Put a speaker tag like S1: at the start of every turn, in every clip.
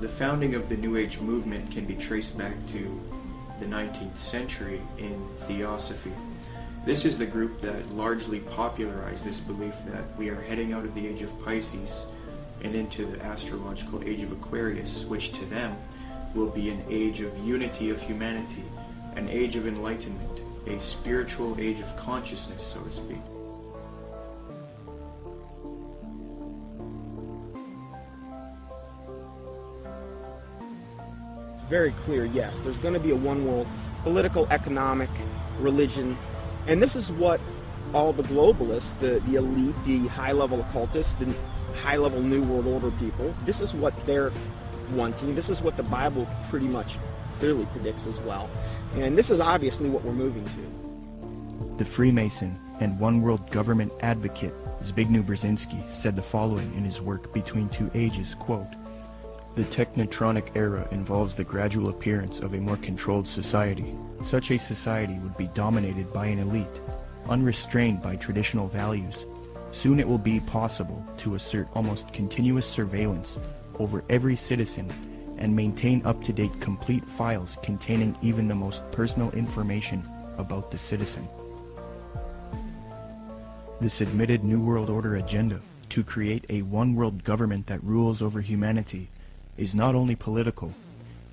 S1: the founding of the New Age movement can be traced back to the 19th century in Theosophy. This is the group that largely popularized this belief that we are heading out of the age of Pisces and into the astrological age of Aquarius, which to them will be an age of unity of humanity, an age of enlightenment, a spiritual age of consciousness, so to speak.
S2: Very clear, yes, there's going to be a one world political, economic, religion, and this is what all the globalists, the, the elite, the high level occultists, the high level New World Order people, this is what they're wanting. This is what the Bible pretty much clearly predicts as well. And this is obviously what we're moving to.
S3: The Freemason and One World Government advocate Zbigniew Brzezinski said the following in his work Between Two Ages, quote, The technotronic era involves the gradual appearance of a more controlled society. Such a society would be dominated by an elite, unrestrained by traditional values. Soon it will be possible to assert almost continuous surveillance over every citizen and maintain up-to-date complete files containing even the most personal information about the citizen. This admitted New World Order agenda to create a one-world government that rules over humanity is not only political,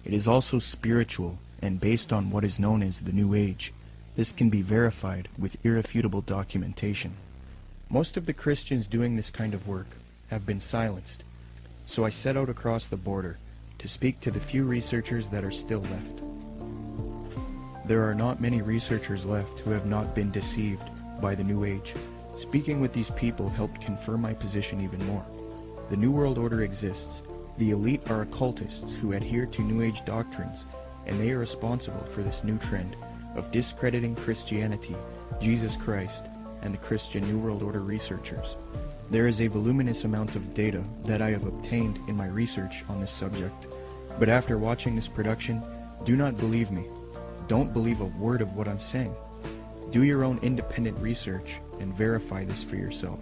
S3: it is also spiritual and based on what is known as the New Age. This can be verified with irrefutable documentation. Most of the Christians doing this kind of work have been silenced, so I set out across the border to speak to the few researchers that are still left. There are not many researchers left who have not been deceived by the New Age. Speaking with these people helped confirm my position even more. The New World Order exists. The elite are occultists who adhere to New Age doctrines, and they are responsible for this new trend of discrediting Christianity, Jesus Christ, and the Christian New World Order researchers. There is a voluminous amount of data that I have obtained in my research on this subject, but after watching this production, do not believe me. Don't believe a word of what I'm saying. Do your own independent research and verify this for yourself.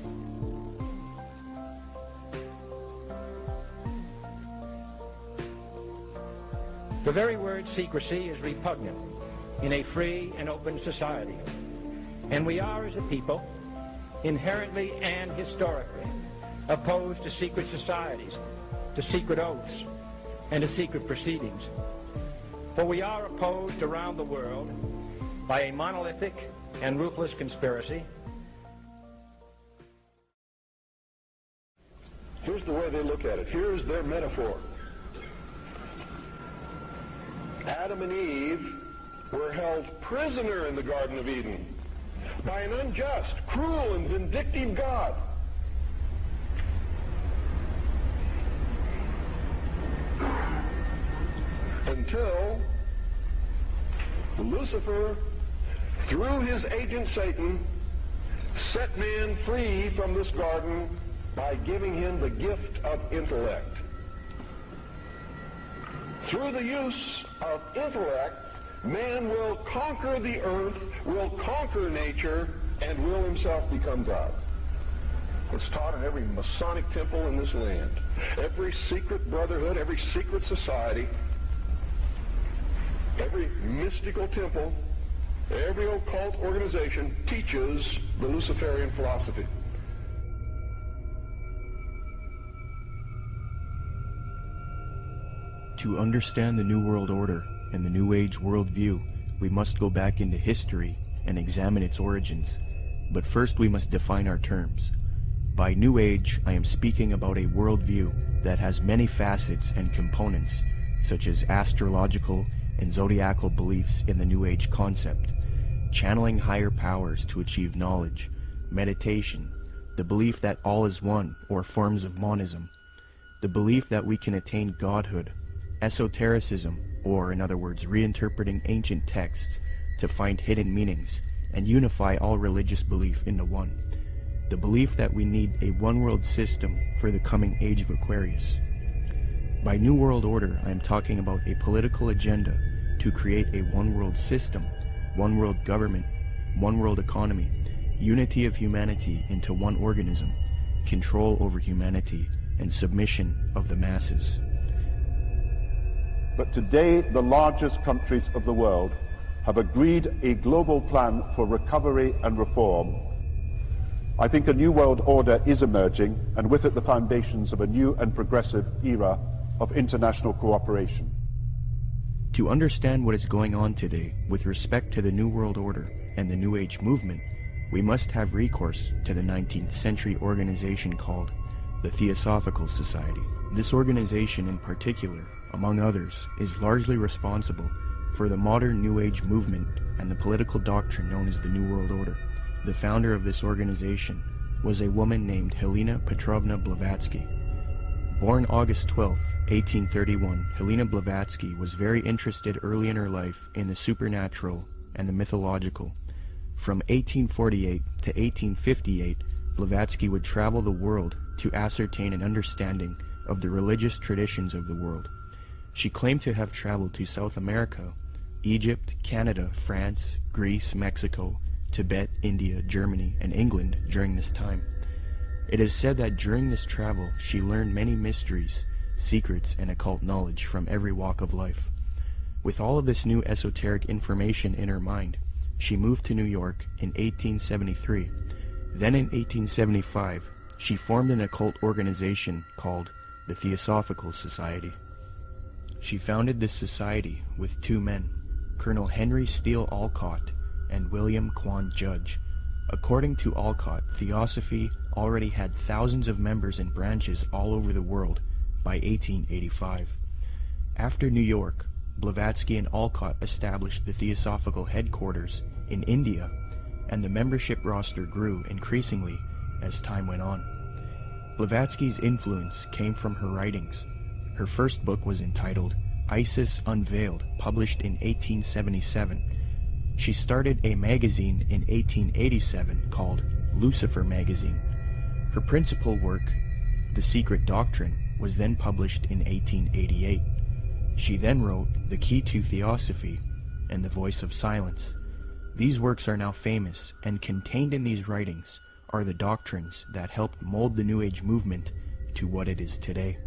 S4: The very word secrecy is repugnant in a free and open society. And we are, as a people, inherently and historically opposed to secret societies, to secret oaths, and to secret proceedings. For we are opposed around the world by a monolithic and ruthless conspiracy.
S5: Here's the way they look at it. Here's their metaphor. Adam and Eve were held prisoner in the Garden of Eden by an unjust, cruel, and vindictive God. Until Lucifer, through his agent Satan, set man free from this garden by giving him the gift of intellect. Through the use of intellect, man will conquer the earth, will conquer nature, and will himself become God. It's taught in every Masonic temple in this land. Every secret brotherhood, every secret society, every mystical temple, every occult organization teaches the Luciferian philosophy.
S3: To understand the New World Order and the New Age worldview, we must go back into history and examine its origins. But first we must define our terms. By New Age, I am speaking about a worldview that has many facets and components, such as astrological and zodiacal beliefs in the New Age concept, channeling higher powers to achieve knowledge, meditation, the belief that all is one or forms of monism, the belief that we can attain godhood, esotericism, or in other words, reinterpreting ancient texts to find hidden meanings and unify all religious belief into one. The belief that we need a one-world system for the coming age of Aquarius. By New World Order, I am talking about a political agenda to create a one-world system, one-world government, one-world economy, unity of humanity into one organism, control over humanity, and submission of the masses.
S6: But today the largest countries of the world have agreed a global plan for recovery and reform. I think a new world order is emerging, and with it the foundations of a new and progressive era of international cooperation.
S3: To understand what is going on today with respect to the New World Order and the New Age movement, we must have recourse to the 19th century organization called the Theosophical Society. This organization in particular, among others, is largely responsible for the modern New Age movement and the political doctrine known as the New World Order. The founder of this organization was a woman named Helena Petrovna Blavatsky. Born August 12, 1831, Helena Blavatsky was very interested early in her life in the supernatural and the mythological. From 1848 to 1858, Blavatsky would travel the world to ascertain an understanding of the religious traditions of the world. She claimed to have traveled to South America, Egypt, Canada, France, Greece, Mexico, Tibet, India, Germany, and England during this time. It is said that during this travel she learned many mysteries, secrets, and occult knowledge from every walk of life. With all of this new esoteric information in her mind, she moved to New York in 1873. Then in 1875, she formed an occult organization called the Theosophical Society. She founded this society with two men, Colonel Henry Steel Olcott and William Quan Judge. According to Olcott, Theosophy already had thousands of members and branches all over the world by 1885. After New York, Blavatsky and Olcott established the Theosophical headquarters in India, and the membership roster grew increasingly as time went on. Blavatsky's influence came from her writings. Her first book was entitled Isis Unveiled, published in 1877. She started a magazine in 1887 called Lucifer Magazine. Her principal work, The Secret Doctrine, was then published in 1888. She then wrote The Key to Theosophy and The Voice of Silence. These works are now famous, and contained in these writings are the doctrines that helped mold the New Age movement to what it is today.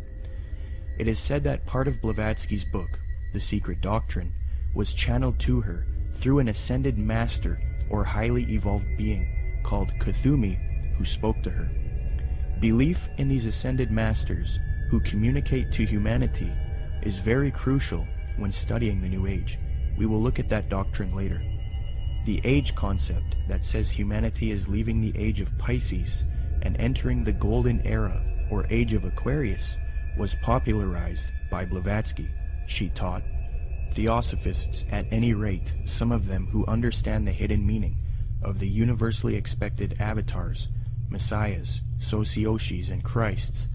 S3: It is said that part of Blavatsky's book, The Secret Doctrine, was channeled to her through an ascended master or highly evolved being called Kuthumi who spoke to her. Belief in these ascended masters who communicate to humanity is very crucial when studying the New Age. We will look at that doctrine later. The age concept that says humanity is leaving the age of Pisces and entering the golden era or age of Aquarius was popularized by Blavatsky, she taught. Theosophists, at any rate, some of them who understand the hidden meaning of the universally expected avatars, messiahs, Sosioshes, and Christs,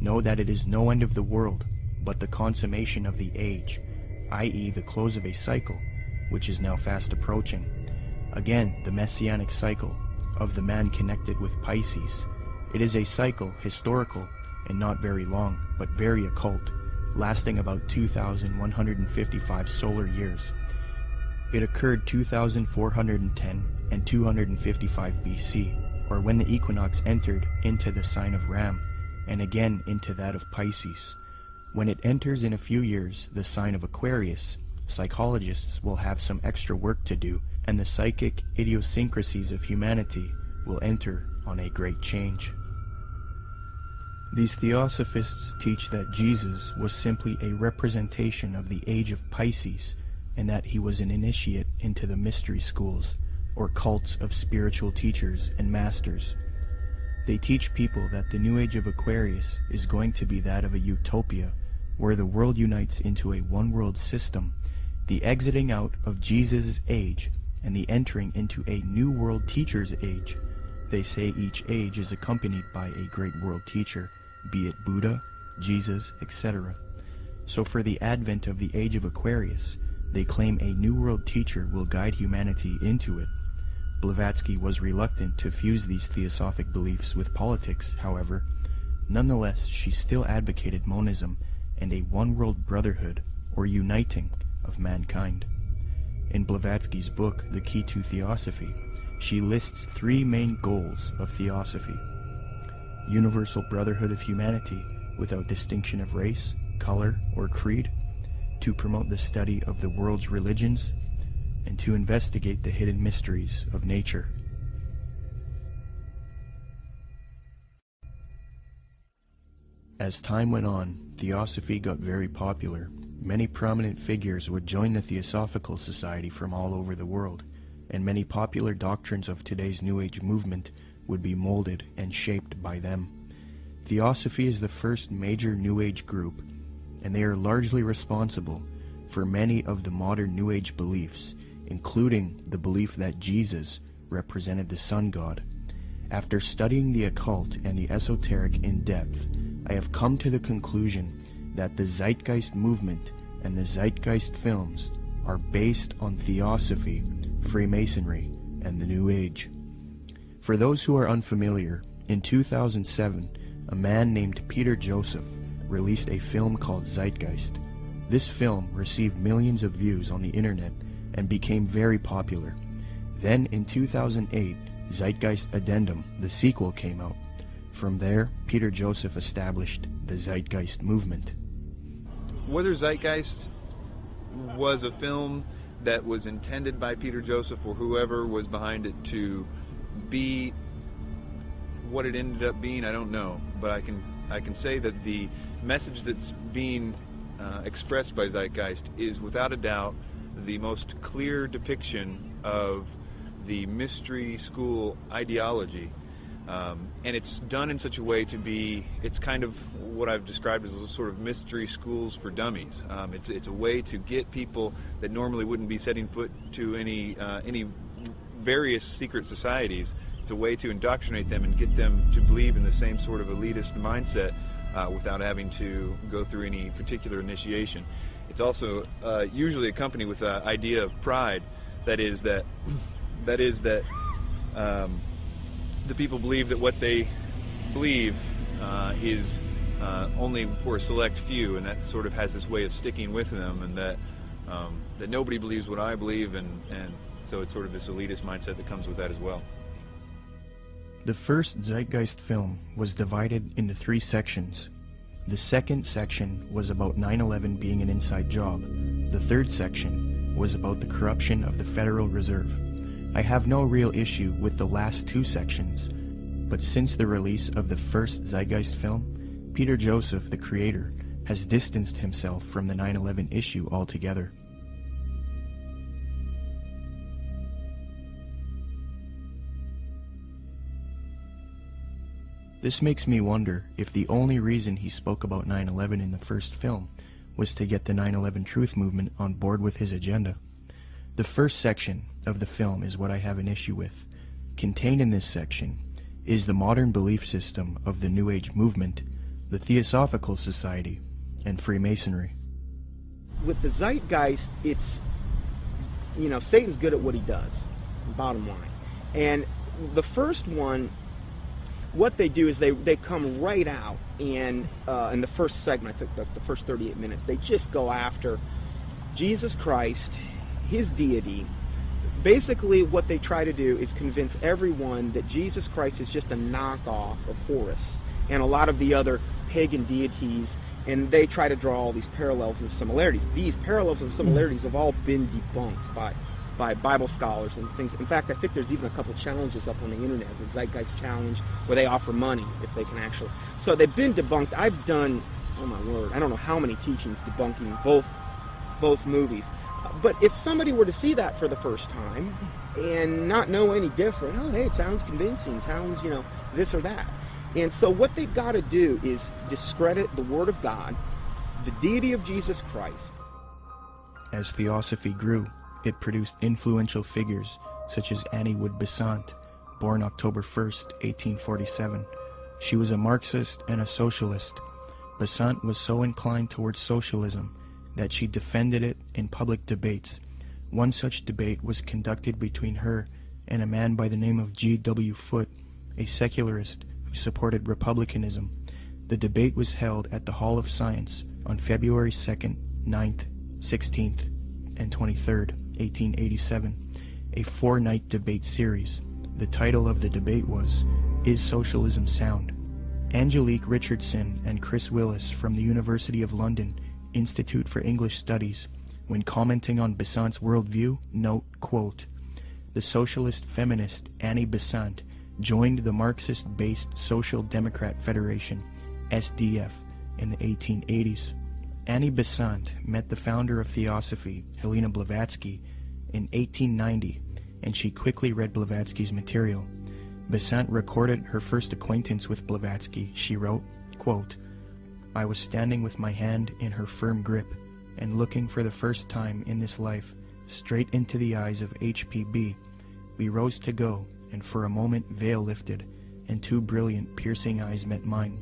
S3: know that it is no end of the world, but the consummation of the age, i.e. the close of a cycle, which is now fast approaching. Again, the messianic cycle of the man connected with Pisces. It is a cycle, historical, and not very long, but very occult, lasting about 2,155 solar years. It occurred 2410 and 255 BC, or when the equinox entered into the sign of Ram, and again into that of Pisces. When it enters in a few years the sign of Aquarius, psychologists will have some extra work to do, and the psychic idiosyncrasies of humanity will enter on a great change. These theosophists teach that Jesus was simply a representation of the age of Pisces and that he was an initiate into the mystery schools or cults of spiritual teachers and masters. They teach people that the new age of Aquarius is going to be that of a utopia where the world unites into a one world system, the exiting out of Jesus' age and the entering into a new world teacher's age. They say each age is accompanied by a great world teacher be it Buddha, Jesus, etc. So for the advent of the age of Aquarius, they claim a New World teacher will guide humanity into it. Blavatsky was reluctant to fuse these theosophic beliefs with politics, however. Nonetheless, she still advocated monism and a one-world brotherhood, or uniting, of mankind. In Blavatsky's book, The Key to Theosophy, she lists three main goals of theosophy universal brotherhood of humanity without distinction of race, color, or creed, to promote the study of the world's religions and to investigate the hidden mysteries of nature. As time went on, Theosophy got very popular. Many prominent figures would join the Theosophical Society from all over the world, and many popular doctrines of today's New Age movement would be molded and shaped by them. Theosophy is the first major New Age group, and they are largely responsible for many of the modern New Age beliefs, including the belief that Jesus represented the sun god. After studying the occult and the esoteric in depth, I have come to the conclusion that the Zeitgeist movement and the Zeitgeist films are based on Theosophy, Freemasonry, and the New Age. For those who are unfamiliar, in 2007, a man named Peter Joseph released a film called Zeitgeist. This film received millions of views on the internet and became very popular. Then in 2008, Zeitgeist Addendum, the sequel, came out. From there, Peter Joseph established the Zeitgeist movement.
S7: Whether Zeitgeist was a film that was intended by Peter Joseph or whoever was behind it to be what it ended up being, I don't know. But I can I can say that the message that's being uh, expressed by Zeitgeist is without a doubt the most clear depiction of the mystery school ideology um, and it's done in such a way to be, it's kind of what I've described as a sort of mystery schools for dummies. Um, it's, it's a way to get people that normally wouldn't be setting foot to any, uh, any various secret societies. It's a way to indoctrinate them and get them to believe in the same sort of elitist mindset uh, without having to go through any particular initiation. It's also uh, usually accompanied with an idea of pride. That is that, that is that. Um, the people believe that what they believe uh, is uh, only for a select few, and that sort of has this way of sticking with them, and that um, that nobody believes what I believe, and and so it's sort of this elitist mindset that comes with that as well.
S3: The first Zeitgeist film was divided into three sections. The second section was about 9 11 being an inside job. The third section was about the corruption of the Federal Reserve. I have no real issue with the last two sections, but since the release of the first Zeitgeist film, Peter Joseph, the creator, has distanced himself from the 9 11 issue altogether. This makes me wonder if the only reason he spoke about 9 11 in the first film was to get the 9 11 truth movement on board with his agenda. The first section of the film is what I have an issue with. Contained in this section is the modern belief system of the New Age movement, the Theosophical Society, and Freemasonry.
S2: With the Zeitgeist, it's, you know, Satan's good at what he does, bottom line. And the first one, what they do is they, they come right out and uh, in the first segment, I think the, the first 38 minutes, they just go after Jesus Christ his deity, basically what they try to do is convince everyone that Jesus Christ is just a knockoff of Horus and a lot of the other pagan deities, and they try to draw all these parallels and similarities. These parallels and similarities have all been debunked by by Bible scholars and things. In fact, I think there's even a couple challenges up on the internet, the Zeitgeist Challenge, where they offer money if they can actually. So they've been debunked. I've done, oh my word, I don't know how many teachings debunking both both movies. But if somebody were to see that for the first time and not know any different, oh, hey, it sounds convincing, sounds, you know, this or that. And so what they've got to do is discredit the Word of God, the deity of Jesus Christ.
S3: As Theosophy grew, it produced influential figures such as Annie Wood Besant, born October 1st, 1847. She was a Marxist and a socialist. Besant was so inclined towards socialism that she defended it in public debates. One such debate was conducted between her and a man by the name of G.W. Foote, a secularist who supported republicanism. The debate was held at the Hall of Science on February 2nd, 9th, 16th, and 23rd, 1887, a four night debate series. The title of the debate was Is Socialism Sound? Angelique Richardson and Chris Willis from the University of London Institute for English Studies, when commenting on Besant's worldview, note, quote, the socialist feminist Annie Besant joined the Marxist-based Social Democrat Federation, SDF, in the 1880s. Annie Besant met the founder of Theosophy, Helena Blavatsky, in 1890, and she quickly read Blavatsky's material. Besant recorded her first acquaintance with Blavatsky. She wrote, quote, I was standing with my hand in her firm grip and looking for the first time in this life straight into the eyes of H.P.B. We rose to go, and for a moment veil lifted, and two brilliant, piercing eyes met mine,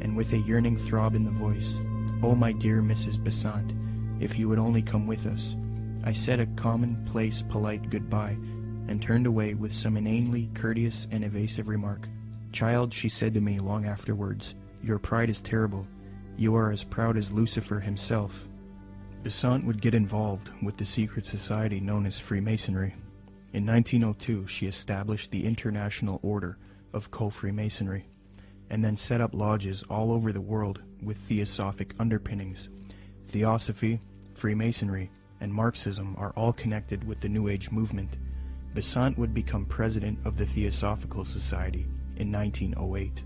S3: and with a yearning throb in the voice, Oh, my dear Mrs. Besant, if you would only come with us. I said a commonplace, polite goodbye, and turned away with some inanely courteous and evasive remark. Child, she said to me long afterwards, your pride is terrible. You are as proud as Lucifer himself. Besant would get involved with the secret society known as Freemasonry. In 1902, she established the International Order of Co-Freemasonry, and then set up lodges all over the world with theosophic underpinnings. Theosophy, Freemasonry, and Marxism are all connected with the New Age movement. Besant would become president of the Theosophical Society in 1908.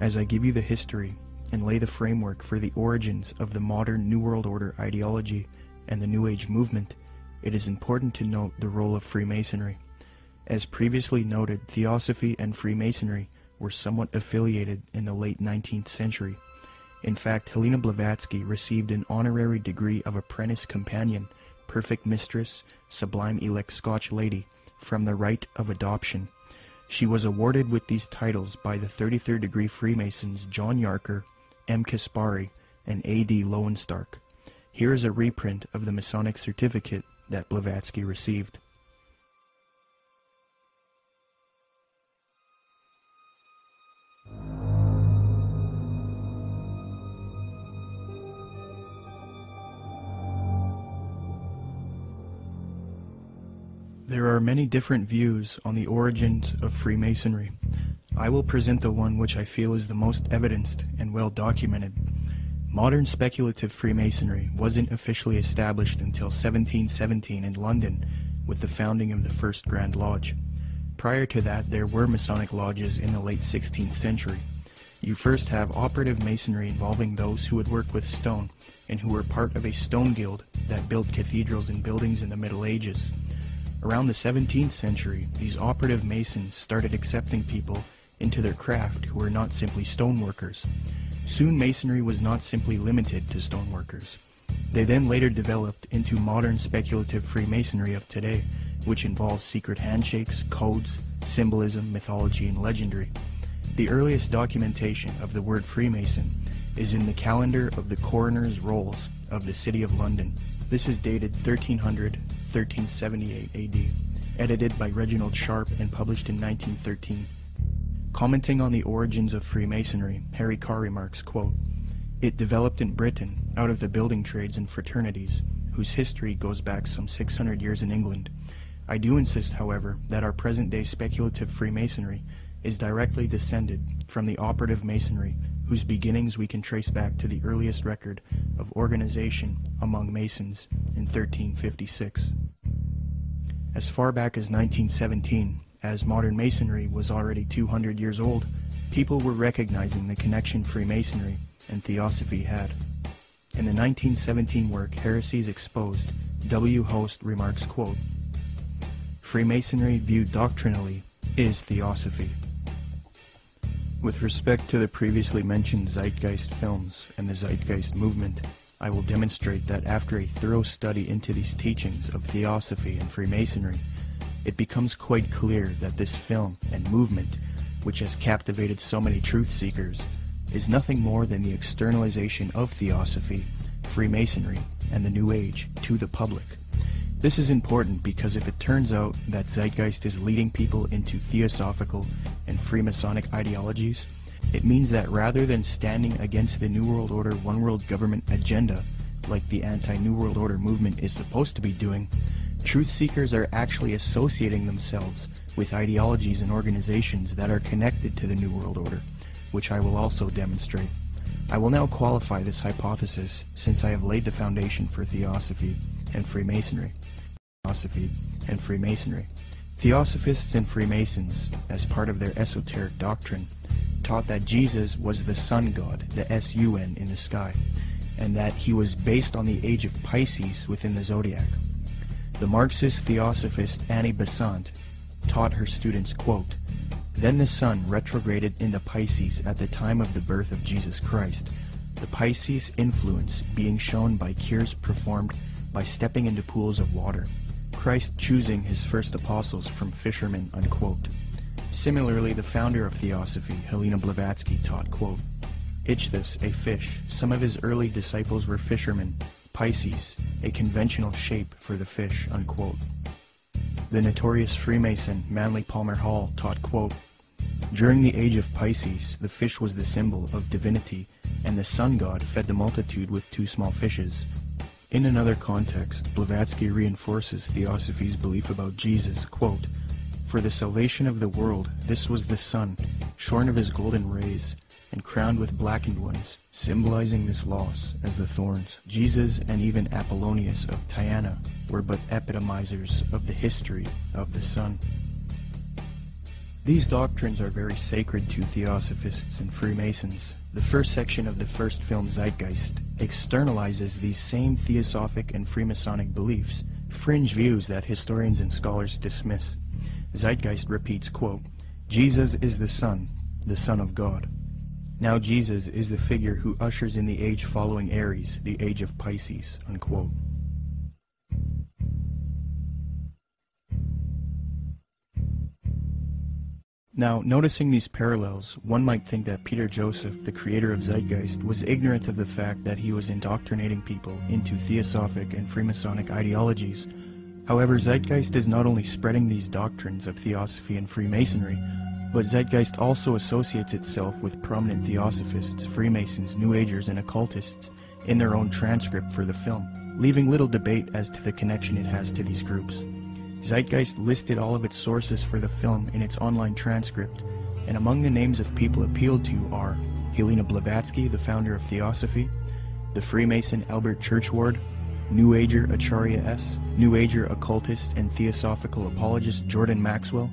S3: As I give you the history and lay the framework for the origins of the modern New World Order ideology and the New Age movement, it is important to note the role of Freemasonry. As previously noted, Theosophy and Freemasonry were somewhat affiliated in the late 19th century. In fact, Helena Blavatsky received an honorary degree of Apprentice Companion, Perfect Mistress, Sublime Elect Scotch Lady, from the Rite of Adoption. She was awarded with these titles by the 33rd degree Freemasons John Yarker M. Kaspari, and A. D. Lowenstark. Here is a reprint of the Masonic certificate that Blavatsky received. There are many different views on the origins of Freemasonry. I will present the one which I feel is the most evidenced and well documented. Modern speculative Freemasonry wasn't officially established until 1717 in London with the founding of the First Grand Lodge. Prior to that, there were Masonic lodges in the late 16th century. You first have operative masonry involving those who would work with stone and who were part of a stone guild that built cathedrals and buildings in the Middle Ages. Around the 17th century, these operative masons started accepting people into their craft who were not simply stoneworkers. Soon masonry was not simply limited to stoneworkers. They then later developed into modern speculative Freemasonry of today, which involves secret handshakes, codes, symbolism, mythology, and legendary. The earliest documentation of the word Freemason is in the calendar of the coroner's rolls of the City of London. This is dated 1300 1378 AD, edited by Reginald Sharpe and published in 1913. Commenting on the origins of Freemasonry, Harry Carr remarks, quote, It developed in Britain out of the building trades and fraternities, whose history goes back some 600 years in England. I do insist, however, that our present-day speculative Freemasonry is directly descended from the operative Masonry, whose beginnings we can trace back to the earliest record of organization among Masons in 1356. As far back as 1917, as modern Masonry was already 200 years old, people were recognizing the connection Freemasonry and Theosophy had. In the 1917 work Heresies Exposed, W. Host remarks, quote, Freemasonry viewed doctrinally is Theosophy. With respect to the previously mentioned Zeitgeist films and the Zeitgeist movement, I will demonstrate that after a thorough study into these teachings of Theosophy and Freemasonry, it becomes quite clear that this film and movement, which has captivated so many truth seekers, is nothing more than the externalization of Theosophy, Freemasonry, and the New Age to the public. This is important because if it turns out that Zeitgeist is leading people into Theosophical and Freemasonic ideologies, it means that rather than standing against the New World Order One World Government agenda, like the anti-New World Order movement is supposed to be doing, Truth seekers are actually associating themselves with ideologies and organizations that are connected to the New World Order, which I will also demonstrate. I will now qualify this hypothesis since I have laid the foundation for Theosophy and Freemasonry. Theosophy and Freemasonry. Theosophists and Freemasons, as part of their esoteric doctrine, taught that Jesus was the sun god, the S-U-N, in the sky, and that he was based on the age of Pisces within the zodiac. The Marxist theosophist Annie Besant taught her students, quote, Then the sun retrograded into Pisces at the time of the birth of Jesus Christ, the Pisces influence being shown by cures performed by stepping into pools of water. Christ choosing his first apostles from fishermen, unquote. Similarly, the founder of Theosophy, Helena Blavatsky, taught, quote, Ichthus, a fish. Some of his early disciples were fishermen. Pisces, a conventional shape for the fish, unquote. The notorious Freemason Manly Palmer Hall taught, quote, During the age of Pisces, the fish was the symbol of divinity, and the sun god fed the multitude with two small fishes. In another context, Blavatsky reinforces Theosophy's belief about Jesus, quote, For the salvation of the world, this was the sun, shorn of his golden rays, and crowned with blackened ones, symbolizing this loss as the thorns. Jesus and even Apollonius of Tyana were but epitomizers of the history of the sun. These doctrines are very sacred to Theosophists and Freemasons. The first section of the first film Zeitgeist externalizes these same Theosophic and Freemasonic beliefs, fringe views that historians and scholars dismiss. Zeitgeist repeats, quote, Jesus is the Son, the Son of God. Now Jesus is the figure who ushers in the age following Aries, the age of Pisces, unquote. Now, noticing these parallels, one might think that Peter Joseph, the creator of Zeitgeist, was ignorant of the fact that he was indoctrinating people into Theosophic and Freemasonic ideologies. However, Zeitgeist is not only spreading these doctrines of Theosophy and Freemasonry, but Zeitgeist also associates itself with prominent Theosophists, Freemasons, New Agers, and occultists in their own transcript for the film, leaving little debate as to the connection it has to these groups. Zeitgeist listed all of its sources for the film in its online transcript, and among the names of people appealed to are Helena Blavatsky, the founder of Theosophy, the Freemason Albert Churchward, New Ager Acharya S., New Ager occultist and theosophical apologist Jordan Maxwell,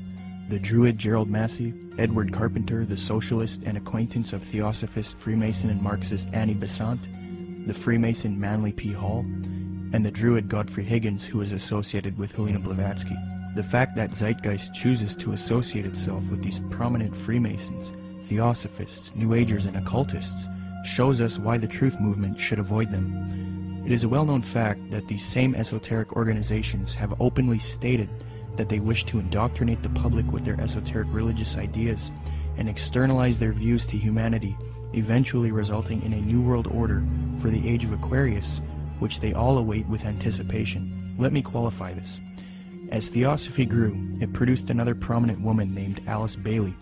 S3: the Druid Gerald Massey, Edward Carpenter, the socialist and acquaintance of Theosophist, Freemason, and Marxist Annie Besant, the Freemason Manly P. Hall, and the Druid Godfrey Higgins, who is associated with Helena Blavatsky. The fact that Zeitgeist chooses to associate itself with these prominent Freemasons, Theosophists, New Agers, and occultists shows us why the truth movement should avoid them. It is a well-known fact that these same esoteric organizations have openly stated that they wish to indoctrinate the public with their esoteric religious ideas and externalize their views to humanity, eventually resulting in a new world order for the age of Aquarius which they all await with anticipation. Let me qualify this. As Theosophy grew, it produced another prominent woman named Alice Bailey,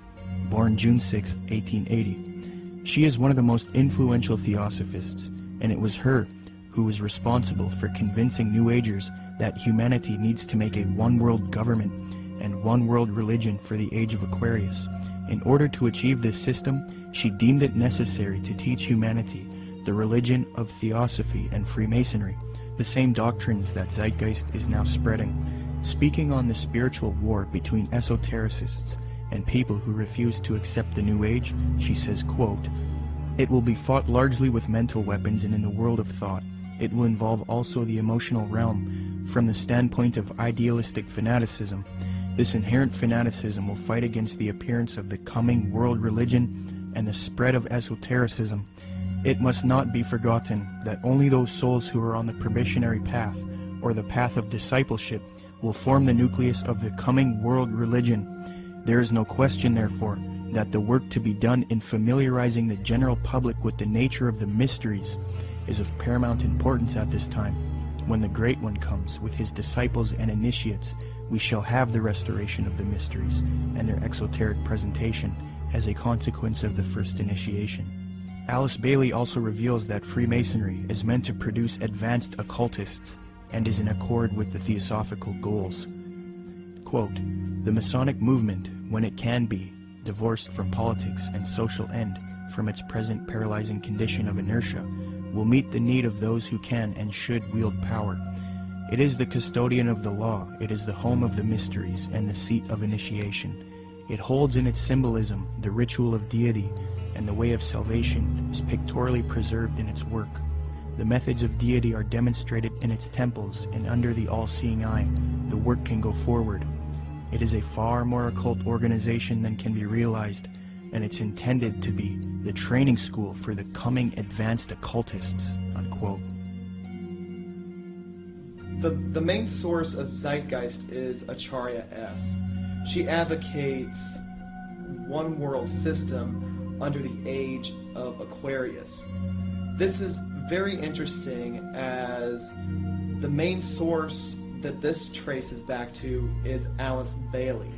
S3: born June 6, 1880. She is one of the most influential Theosophists, and it was her who was responsible for convincing New Agers that humanity needs to make a one-world government and one-world religion for the age of Aquarius. In order to achieve this system, she deemed it necessary to teach humanity the religion of Theosophy and Freemasonry, the same doctrines that Zeitgeist is now spreading, speaking on the spiritual war between esotericists and people who refuse to accept the New Age, she says, quote, It will be fought largely with mental weapons and in the world of thought. It will involve also the emotional realm. From the standpoint of idealistic fanaticism, this inherent fanaticism will fight against the appearance of the coming world religion and the spread of esotericism it must not be forgotten that only those souls who are on the probationary path, or the path of discipleship, will form the nucleus of the coming world religion. There is no question, therefore, that the work to be done in familiarizing the general public with the nature of the mysteries is of paramount importance at this time. When the Great One comes with his disciples and initiates, we shall have the restoration of the mysteries and their exoteric presentation as a consequence of the first initiation. Alice Bailey also reveals that Freemasonry is meant to produce advanced occultists and is in accord with the theosophical goals. Quote, the Masonic movement, when it can be, divorced from politics and social end, from its present paralyzing condition of inertia, will meet the need of those who can and should wield power. It is the custodian of the law, it is the home of the mysteries, and the seat of initiation. It holds in its symbolism the ritual of deity, and the way of salvation is pictorially preserved in its work. The methods of deity are demonstrated in its temples, and under the all-seeing eye, the work can go forward. It is a far more occult organization than can be realized, and it's intended to be the training school for the coming advanced occultists, unquote.
S8: The, the main source of Zeitgeist is Acharya S. She advocates one world system under the age of Aquarius. This is very interesting as the main source that this traces back to is Alice Bailey.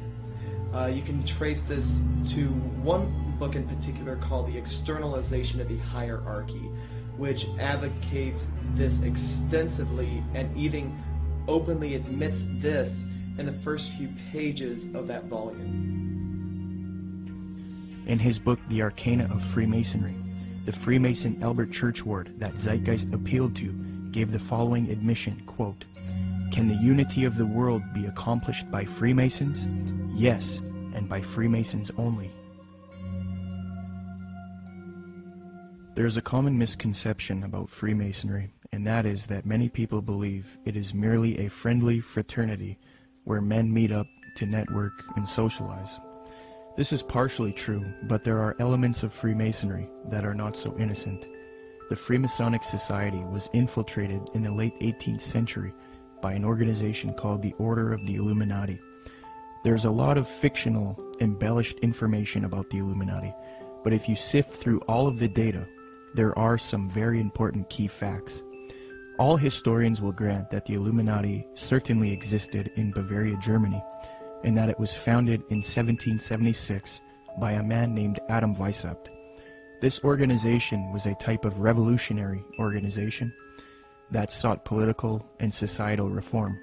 S8: Uh, you can trace this to one book in particular called The Externalization of the Hierarchy, which advocates this extensively and even openly admits this in the first few pages of that volume.
S3: In his book, The Arcana of Freemasonry, the Freemason Albert Churchward that Zeitgeist appealed to gave the following admission, quote, Can the unity of the world be accomplished by Freemasons? Yes, and by Freemasons only. There is a common misconception about Freemasonry, and that is that many people believe it is merely a friendly fraternity where men meet up to network and socialize. This is partially true, but there are elements of Freemasonry that are not so innocent. The Freemasonic Society was infiltrated in the late 18th century by an organization called the Order of the Illuminati. There's a lot of fictional, embellished information about the Illuminati, but if you sift through all of the data, there are some very important key facts. All historians will grant that the Illuminati certainly existed in Bavaria, Germany, and that it was founded in 1776 by a man named Adam Weishaupt. This organization was a type of revolutionary organization that sought political and societal reform.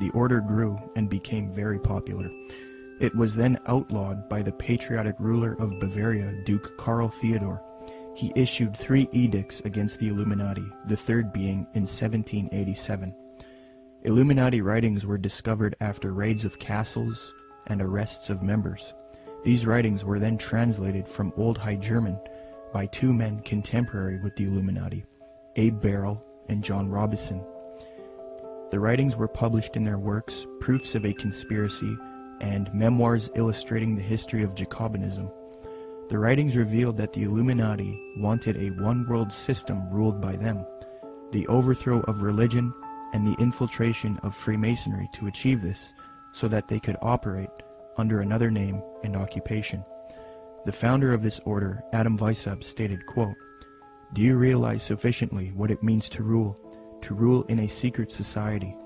S3: The order grew and became very popular. It was then outlawed by the patriotic ruler of Bavaria, Duke Karl Theodor. He issued three edicts against the Illuminati, the third being in 1787. Illuminati writings were discovered after raids of castles and arrests of members. These writings were then translated from Old High German by two men contemporary with the Illuminati, Abbé Barruel and John Robison. The writings were published in their works Proofs of a Conspiracy and Memoirs Illustrating the History of Jacobinism. The writings revealed that the Illuminati wanted a one world system ruled by them, the overthrow of religion and the infiltration of Freemasonry to achieve this so that they could operate under another name and occupation. The founder of this order, Adam Weishaupt, stated, quote, Do you realize sufficiently what it means to rule, to rule in a secret society,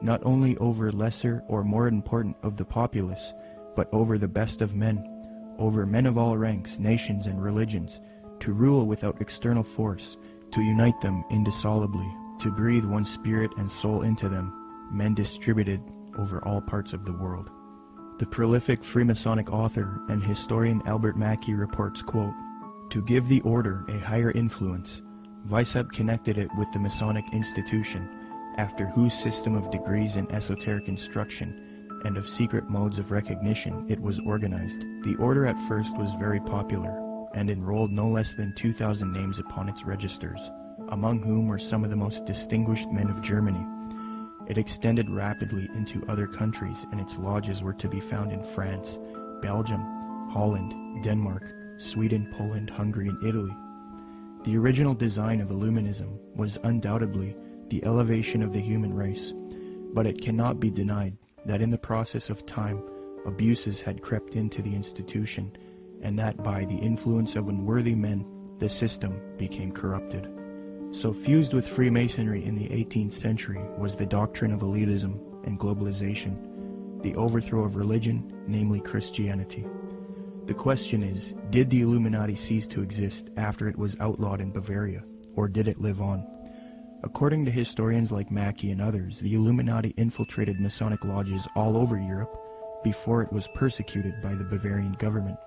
S3: not only over lesser or more important of the populace, but over the best of men, over men of all ranks, nations, and religions, to rule without external force, to unite them indissolubly, to breathe one spirit and soul into them, men distributed over all parts of the world. The prolific Freemasonic author and historian Albert Mackey reports, quote, To give the order a higher influence, Weishaupt connected it with the Masonic institution, after whose system of degrees in esoteric instruction and of secret modes of recognition it was organized. The order at first was very popular, and enrolled no less than 2,000 names upon its registers among whom were some of the most distinguished men of Germany. It extended rapidly into other countries, and its lodges were to be found in France, Belgium, Holland, Denmark, Sweden, Poland, Hungary, and Italy. The original design of Illuminism was undoubtedly the elevation of the human race, but it cannot be denied that in the process of time, abuses had crept into the institution, and that by the influence of unworthy men, the system became corrupted. So fused with Freemasonry in the 18th century was the doctrine of elitism and globalization, the overthrow of religion, namely Christianity. The question is, did the Illuminati cease to exist after it was outlawed in Bavaria, or did it live on? According to historians like Mackey and others, the Illuminati infiltrated Masonic lodges all over Europe before it was persecuted by the Bavarian government.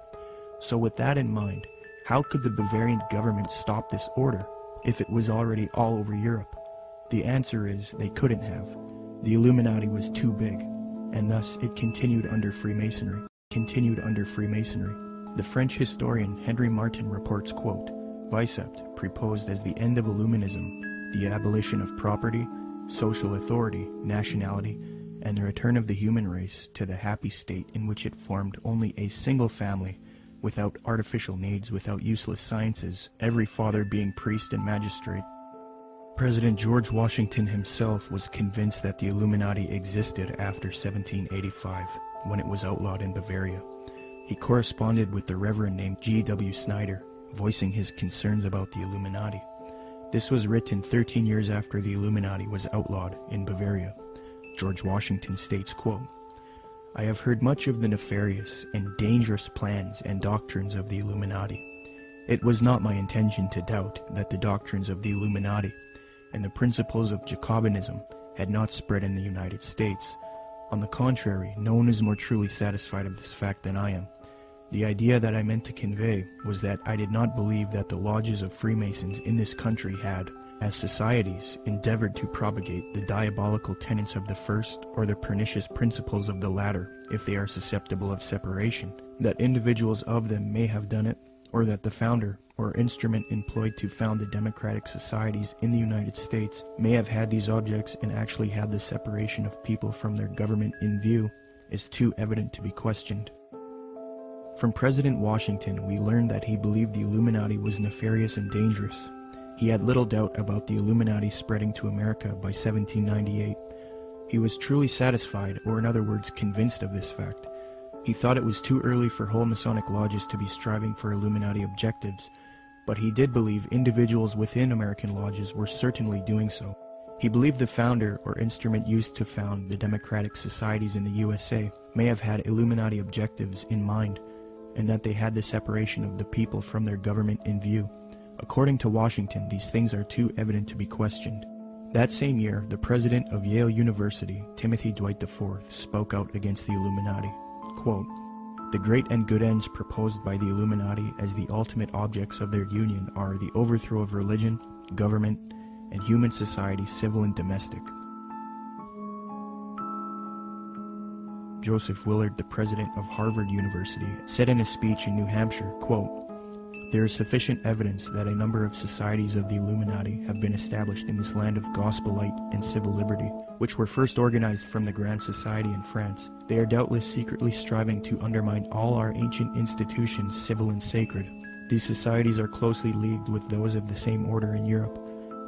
S3: So with that in mind, How could the Bavarian government stop this order if it was already all over Europe? The answer is they couldn't have. The Illuminati was too big, and thus it continued under Freemasonry. Continued under Freemasonry. The French historian Henry Martin reports, quote, Weishaupt proposed as the end of Illuminism the abolition of property, social authority, nationality, and the return of the human race to the happy state in which it formed only a single family, without artificial needs, without useless sciences, every father being priest and magistrate. President George Washington himself was convinced that the Illuminati existed after 1785, when it was outlawed in Bavaria. He corresponded with the Reverend named G.W. Snyder, voicing his concerns about the Illuminati. This was written 13 years after the Illuminati was outlawed in Bavaria. George Washington states, quote, I have heard much of the nefarious and dangerous plans and doctrines of the Illuminati. It was not my intention to doubt that the doctrines of the Illuminati and the principles of Jacobinism had not spread in the United States. On the contrary, no one is more truly satisfied of this fact than I am. The idea that I meant to convey was that I did not believe that the lodges of Freemasons in this country had, as societies, endeavored to propagate the diabolical tenets of the first or the pernicious principles of the latter if they are susceptible of separation, that individuals of them may have done it, or that the founder or instrument employed to found the democratic societies in the United States may have had these objects and actually had the separation of people from their government in view is too evident to be questioned. From President Washington, we learned that he believed the Illuminati was nefarious and dangerous. He had little doubt about the Illuminati spreading to America by 1798. He was truly satisfied, or in other words, convinced of this fact. He thought it was too early for whole Masonic lodges to be striving for Illuminati objectives, but he did believe individuals within American lodges were certainly doing so. He believed the founder or instrument used to found the democratic societies in the USA may have had Illuminati objectives in mind and that they had the separation of the people from their government in view. According to Washington, these things are too evident to be questioned. That same year, the president of Yale University, Timothy Dwight IV, spoke out against the Illuminati. Quote, the great and good ends proposed by the Illuminati as the ultimate objects of their union are the overthrow of religion, government, and human society, civil and domestic, Joseph Willard, the president of Harvard University, said in a speech in New Hampshire, quote, There is sufficient evidence that a number of societies of the Illuminati have been established in this land of gospel light and civil liberty, which were first organized from the Grand Society in France. They are doubtless secretly striving to undermine all our ancient institutions, civil and sacred. These societies are closely leagued with those of the same order in Europe.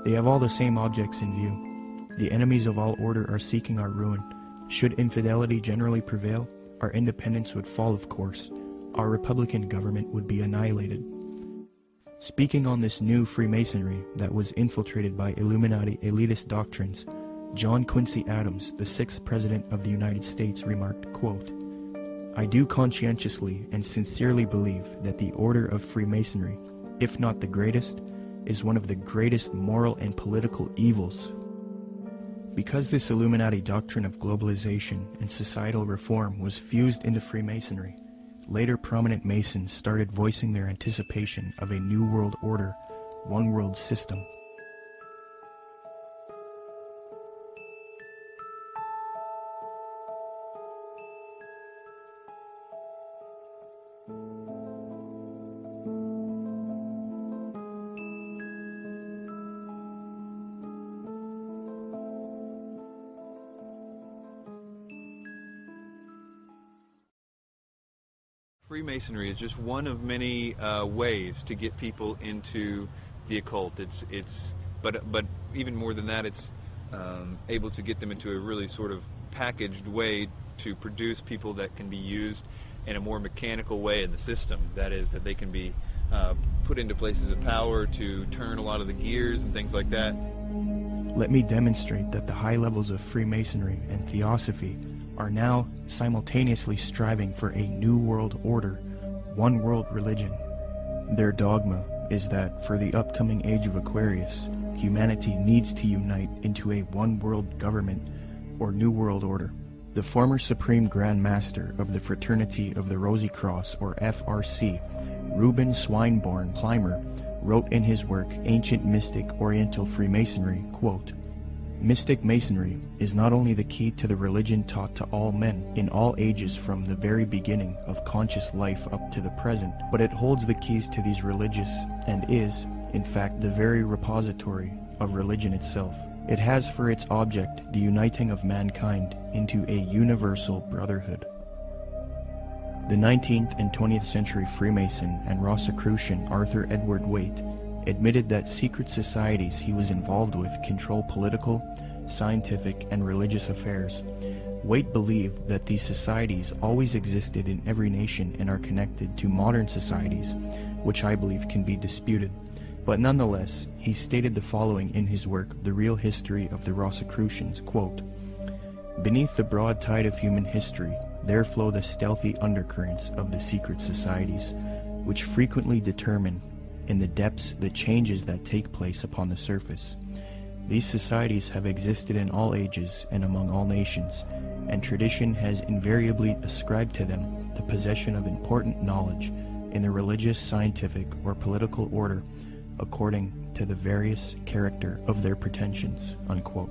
S3: They have all the same objects in view. The enemies of all order are seeking our ruin should infidelity generally prevail, our independence would fall, of course. Our Republican government would be annihilated. Speaking on this new Freemasonry that was infiltrated by Illuminati elitist doctrines, John Quincy Adams, the sixth President of the United States, remarked, quote, I do conscientiously and sincerely believe that the order of Freemasonry, if not the greatest, is one of the greatest moral and political evils. Because this Illuminati doctrine of globalization and societal reform was fused into Freemasonry, later prominent Masons started voicing their anticipation of a new world order, one world system
S7: Freemasonry is just one of many uh, ways to get people into the occult. It's it's but but even more than that, it's um, able to get them into a really sort of packaged way to produce people that can be used in a more mechanical way in the system. That is, that they can be uh, put into places of power to turn a lot of the gears and things like that.
S3: Let me demonstrate that the high levels of Freemasonry and Theosophy are now simultaneously striving for a new world order, one world religion. Their dogma is that for the upcoming age of Aquarius, humanity needs to unite into a one world government or new world order. The former Supreme Grand Master of the Fraternity of the Rosy Cross, or FRC, Reuben Swinburne Clymer, wrote in his work Ancient Mystic Oriental Freemasonry, quote, Mystic Masonry is not only the key to the religion taught to all men in all ages from the very beginning of conscious life up to the present, but it holds the keys to these religious and is, in fact, the very repository of religion itself. It has for its object the uniting of mankind into a universal brotherhood. The 19th and 20th century Freemason and Rosicrucian Arthur Edward Waite admitted that secret societies he was involved with control political, scientific, and religious affairs. Waite believed that these societies always existed in every nation and are connected to modern societies, which I believe can be disputed. But nonetheless, he stated the following in his work, The Real History of the Rosicrucians, quote, Beneath the broad tide of human history, there flow the stealthy undercurrents of the secret societies, which frequently determine in the depths the changes that take place upon the surface. These societies have existed in all ages and among all nations, and tradition has invariably ascribed to them the possession of important knowledge in the religious, scientific, or political order according to the various character of their pretensions. Unquote.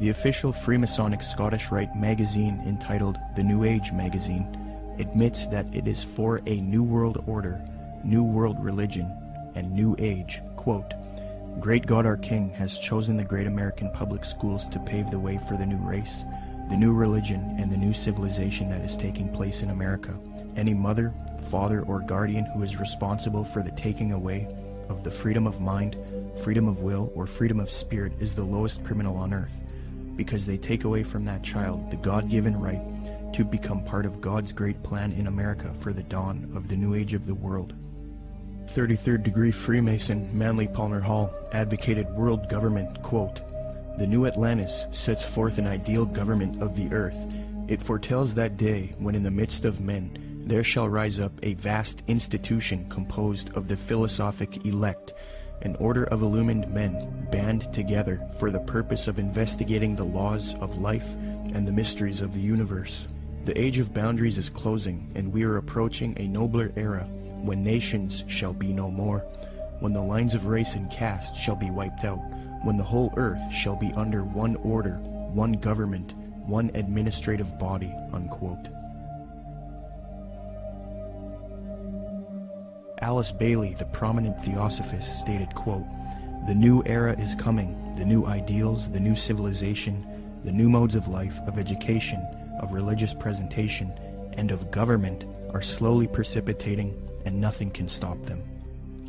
S3: The official Freemasonic Scottish Rite magazine entitled The New Age magazine admits that it is for a New World Order, New World Religion, and New Age. Quote, Great God our King has chosen the great American public schools to pave the way for the new race, the new religion, and the new civilization that is taking place in America. Any mother, father, or guardian who is responsible for the taking away of the freedom of mind, freedom of will, or freedom of spirit is the lowest criminal on earth, because they take away from that child the God given right to become part of God's great plan in America for the dawn of the new age of the world. 33rd degree Freemason Manly Palmer Hall advocated world government, quote, The new Atlantis sets forth an ideal government of the earth. It foretells that day when in the midst of men there shall rise up a vast institution composed of the philosophic elect, an order of illumined men band together for the purpose of investigating the laws of life and the mysteries of the universe. The age of boundaries is closing, and we are approaching a nobler era when nations shall be no more, when the lines of race and caste shall be wiped out, when the whole earth shall be under one order, one government, one administrative body. Unquote. Alice Bailey, the prominent theosophist, stated, quote, The new era is coming, the new ideals, the new civilization, the new modes of life, of education, of religious presentation, and of government are slowly precipitating and nothing can stop them.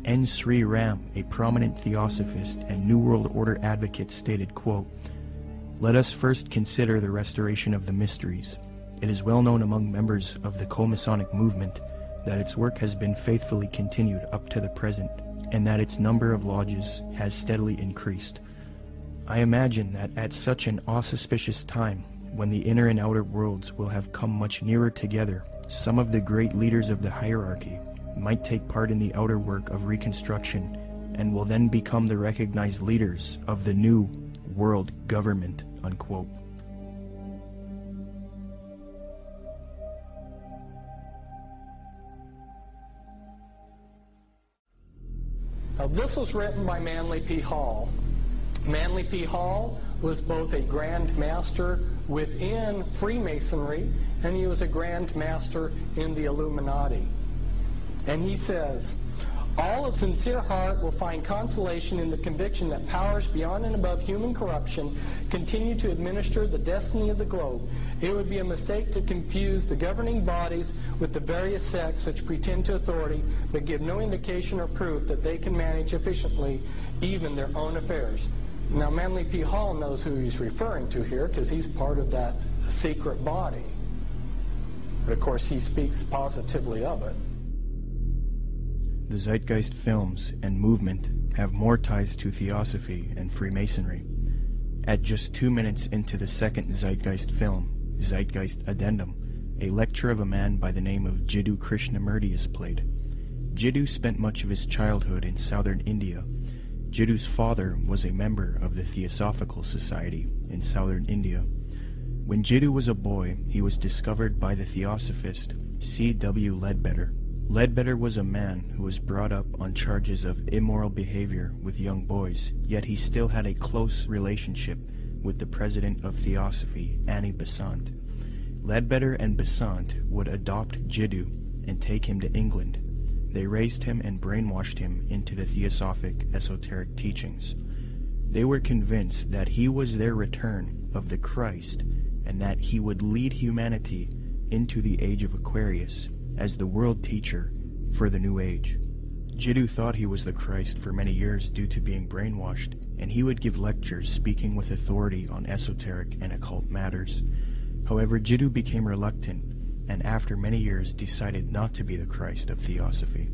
S3: N. Sri Ram, a prominent theosophist and New World Order advocate, stated, quote, Let us first consider the restoration of the mysteries. It is well known among members of the Co-Masonic movement that its work has been faithfully continued up to the present, and that its number of lodges has steadily increased. I imagine that at such an auspicious time, when the inner and outer worlds will have come much nearer together, some of the great leaders of the hierarchy might take part in the outer work of reconstruction and will then become the recognized leaders of the new world government. Unquote.
S9: Now, this was written by Manly P. Hall. Manly P. Hall was both a Grand Master within Freemasonry and he was a Grand Master in the Illuminati. And he says, all of sincere heart will find consolation in the conviction that powers beyond and above human corruption continue to administer the destiny of the globe. It would be a mistake to confuse the governing bodies with the various sects which pretend to authority but give no indication or proof that they can manage efficiently even their own affairs. Now, Manly P. Hall knows who he's referring to here because he's part of that secret body. But of course, he speaks positively of it
S3: the Zeitgeist films and movement have more ties to Theosophy and Freemasonry. At just two minutes into the second Zeitgeist film, Zeitgeist Addendum, a lecture of a man by the name of Jiddu Krishnamurti is played. Jiddu spent much of his childhood in southern India. Jiddu's father was a member of the Theosophical Society in southern India. When Jiddu was a boy, he was discovered by the theosophist C.W. Leadbeater. Leadbeater was a man who was brought up on charges of immoral behavior with young boys, yet he still had a close relationship with the president of Theosophy, Annie Besant. Leadbeater and Besant would adopt Jiddu and take him to England. They raised him and brainwashed him into the Theosophic esoteric teachings. They were convinced that he was their return of the Christ and that he would lead humanity into the age of Aquarius as the world teacher for the New Age. Jiddu thought he was the Christ for many years due to being brainwashed, and he would give lectures speaking with authority on esoteric and occult matters. However, Jiddu became reluctant and after many years decided not to be the Christ of Theosophy.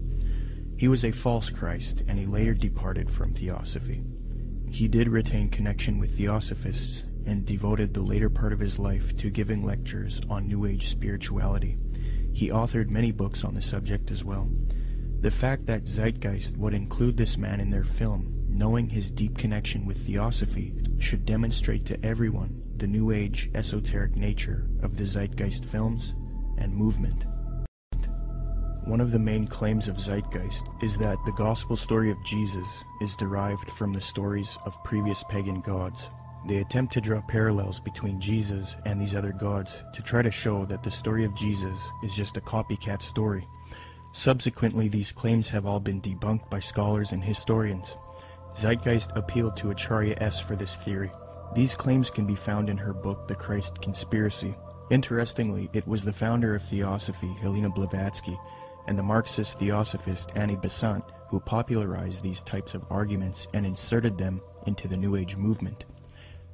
S3: He was a false Christ, and he later departed from Theosophy. He did retain connection with Theosophists and devoted the later part of his life to giving lectures on New Age spirituality. He authored many books on the subject as well. The fact that Zeitgeist would include this man in their film, knowing his deep connection with Theosophy, should demonstrate to everyone the New Age esoteric nature of the Zeitgeist films and movement. One of the main claims of Zeitgeist is that the gospel story of Jesus is derived from the stories of previous pagan gods. They attempt to draw parallels between Jesus and these other gods to try to show that the story of Jesus is just a copycat story. Subsequently, these claims have all been debunked by scholars and historians. Zeitgeist appealed to Acharya S. for this theory. These claims can be found in her book, The Christ Conspiracy. Interestingly, it was the founder of Theosophy, Helena Blavatsky, and the Marxist theosophist Annie Besant who popularized these types of arguments and inserted them into the New Age movement.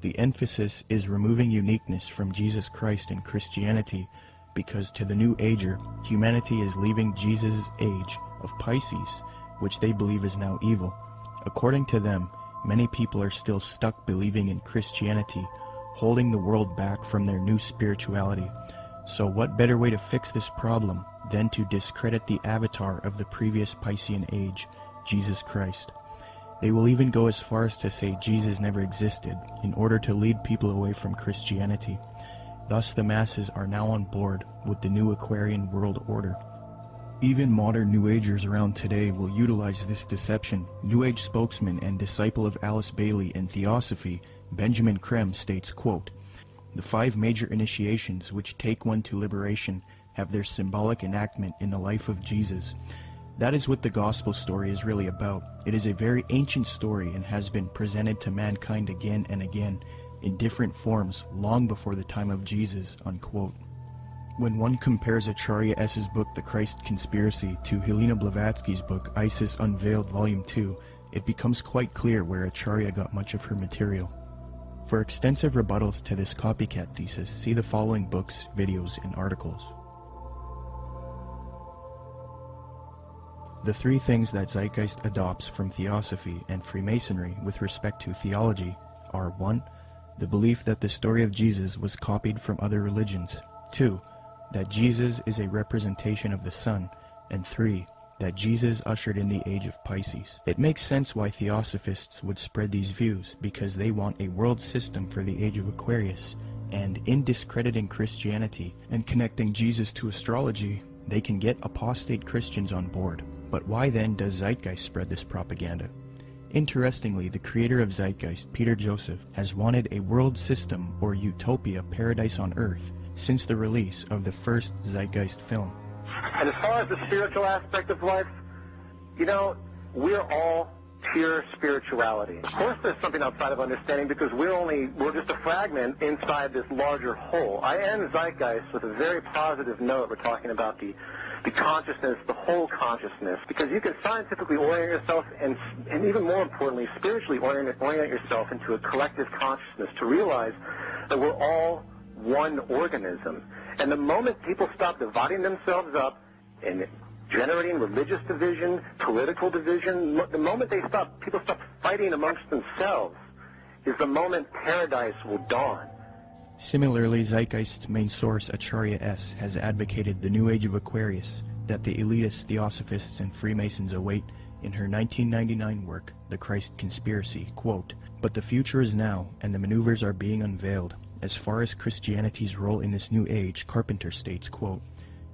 S3: The emphasis is removing uniqueness from Jesus Christ and Christianity because to the New Ager, humanity is leaving Jesus' age of Pisces, which they believe is now evil. According to them, many people are still stuck believing in Christianity, holding the world back from their new spirituality. So what better way to fix this problem than to discredit the avatar of the previous Piscean age, Jesus Christ? They will even go as far as to say Jesus never existed in order to lead people away from Christianity. Thus the masses are now on board with the new Aquarian world order. Even modern New Agers around today will utilize this deception. New Age spokesman and disciple of Alice Bailey in Theosophy, Benjamin Creme states, quote, The five major initiations which take one to liberation have their symbolic enactment in the life of Jesus. That is what the gospel story is really about. It is a very ancient story and has been presented to mankind again and again in different forms long before the time of Jesus. Unquote. When one compares Acharya S.'s book The Christ Conspiracy to Helena Blavatsky's book Isis Unveiled Volume 2, it becomes quite clear where Acharya got much of her material. For extensive rebuttals to this copycat thesis, see the following books, videos, and articles. The three things that Zeitgeist adopts from Theosophy and Freemasonry with respect to theology are 1. The belief that the story of Jesus was copied from other religions, 2. That Jesus is a representation of the sun, and 3. That Jesus ushered in the age of Pisces. It makes sense why Theosophists would spread these views, because they want a world system for the age of Aquarius, and in discrediting Christianity and connecting Jesus to astrology, they can get apostate Christians on board. But why then does Zeitgeist spread this propaganda? Interestingly, the creator of Zeitgeist, Peter Joseph, has wanted a world system or utopia paradise on earth since the release of the first Zeitgeist film.
S10: And as far as the spiritual aspect of life, you know, we're all pure spirituality. Of course there's something outside of understanding because we're only, we're just a fragment inside this larger whole. I end Zeitgeist with a very positive note. We're talking about the the consciousness, the whole consciousness, because you can scientifically orient yourself and, and even more importantly, spiritually orient, orient yourself into a collective consciousness to realize that we're all one organism. And the moment people stop dividing themselves up and generating religious division, political division, the moment they stop, people stop fighting amongst themselves, is the moment paradise will dawn.
S3: Similarly, Zeitgeist's main source, Acharya S., has advocated the New Age of Aquarius that the elitist Theosophists and Freemasons await in her 1999 work, The Christ Conspiracy, quote, But the future is now, and the maneuvers are being unveiled. As far as Christianity's role in this new age, Carpenter states, quote,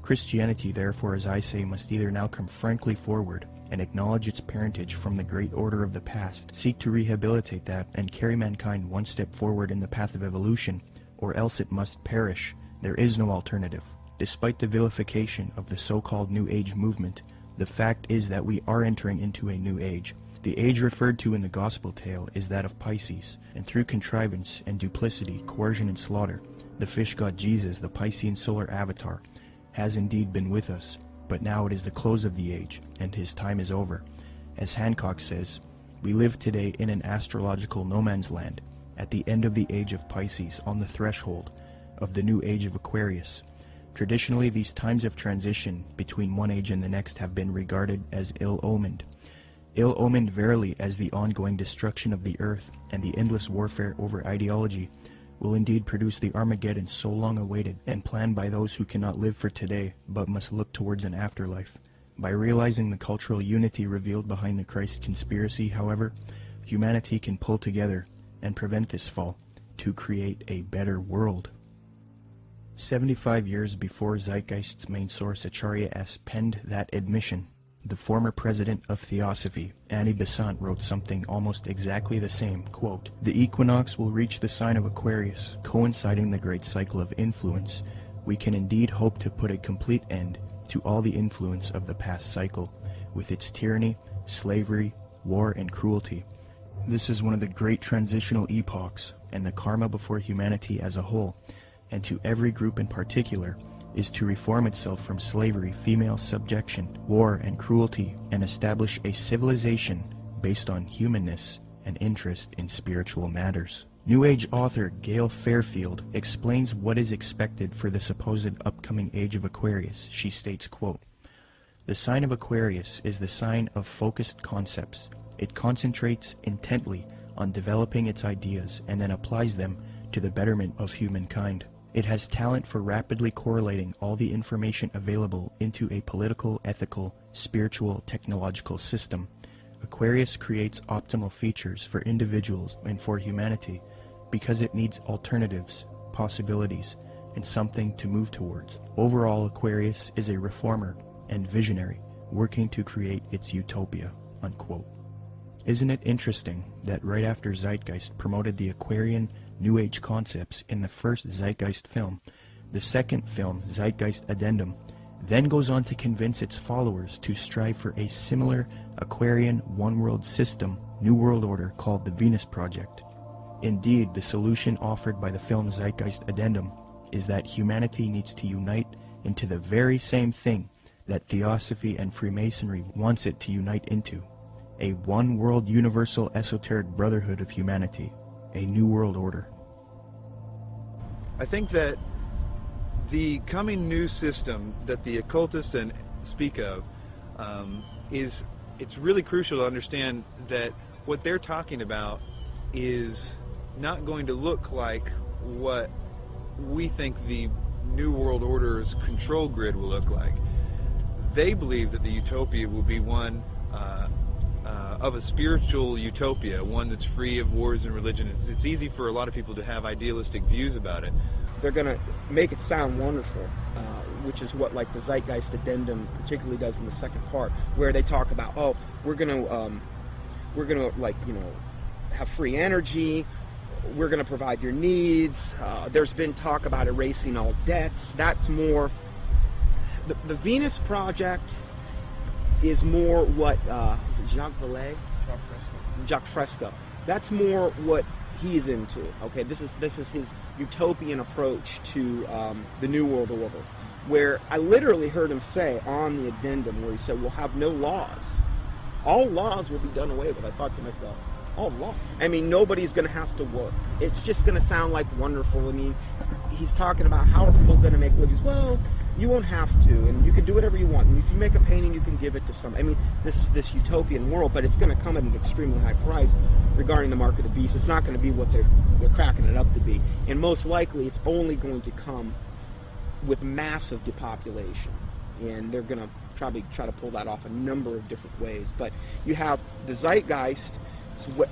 S3: Christianity, therefore, as I say, must either now come frankly forward and acknowledge its parentage from the great order of the past, seek to rehabilitate that, and carry mankind one step forward in the path of evolution, or else it must perish. There is no alternative. Despite the vilification of the so-called New Age movement, the fact is that we are entering into a new age. The age referred to in the gospel tale is that of Pisces, and through contrivance and duplicity, coercion and slaughter, the fish god Jesus, the Piscean solar avatar, has indeed been with us, but now it is the close of the age, and his time is over. As Hancock says, we live today in an astrological no man's land, at the end of the age of Pisces, on the threshold of the new age of Aquarius. Traditionally, these times of transition between one age and the next have been regarded as ill-omened. Ill-omened verily as the ongoing destruction of the earth and the endless warfare over ideology will indeed produce the Armageddon so long awaited and planned by those who cannot live for today but must look towards an afterlife. By realizing the cultural unity revealed behind the Christ conspiracy, however, humanity can pull together and prevent this fall to create a better world. 75 years before Zeitgeist's main source Acharya S. penned that admission, the former president of Theosophy, Annie Besant, wrote something almost exactly the same, quote, The equinox will reach the sign of Aquarius, coinciding the great cycle of influence. We can indeed hope to put a complete end to all the influence of the past cycle, with its tyranny, slavery, war, and cruelty. This is one of the great transitional epochs, and the karma before humanity as a whole, and to every group in particular, is to reform itself from slavery, female subjection, war, and cruelty, and establish a civilization based on humanness and interest in spiritual matters. New Age author Gail Fairfield explains what is expected for the supposed upcoming age of Aquarius. She states, quote, The sign of Aquarius is the sign of focused concepts. It concentrates intently on developing its ideas and then applies them to the betterment of humankind. It has talent for rapidly correlating all the information available into a political, ethical, spiritual, technological system. Aquarius creates optimal features for individuals and for humanity because it needs alternatives, possibilities, and something to move towards. Overall, Aquarius is a reformer and visionary working to create its utopia. Unquote. Isn't it interesting that right after Zeitgeist promoted the Aquarian New Age concepts in the first Zeitgeist film, the second film, Zeitgeist Addendum, then goes on to convince its followers to strive for a similar Aquarian one world system, New World Order called the Venus Project. Indeed, the solution offered by the film Zeitgeist Addendum is that humanity needs to unite into the very same thing that Theosophy and Freemasonry wants it to unite into a one world universal esoteric brotherhood of humanity, a new world order.
S7: I think that the coming new system that the occultists and speak of um, is it's really crucial to understand that what they're talking about is not going to look like what we think the new world order's control grid will look like. They believe that the utopia will be one uh, uh, of a spiritual utopia, one that's free of wars and religion. It's, it's easy for a lot of people to have idealistic views about it.
S2: They're going to make it sound wonderful, uh, which is what like the Zeitgeist Addendum particularly does in the second part, where they talk about, oh, we're going to, um, we're going to like you know, have free energy. We're going to provide your needs. Uh, there's been talk about erasing all debts. That's more. The, the Venus Project is more what uh, is it Jacques Vallée?
S8: Jacques Fresco.
S2: Jacques Fresco. That's more what he's into. Okay, this is this is his utopian approach to um, the New World Order, where I literally heard him say on the addendum where he said we'll have no laws, all laws will be done away with. I thought to myself, all law. I mean, nobody's going to have to work. It's just going to sound like wonderful. I mean, he's talking about how are people going to make livings? Well, you won't have to, and you can do whatever you want. And if you make a painting, you can give it to some. I mean, this this utopian world, but it's going to come at an extremely high price regarding the mark of the beast. It's not going to be what they're they're cracking it up to be, and most likely, it's only going to come with massive depopulation, and they're going to probably try to pull that off a number of different ways. But you have the zeitgeist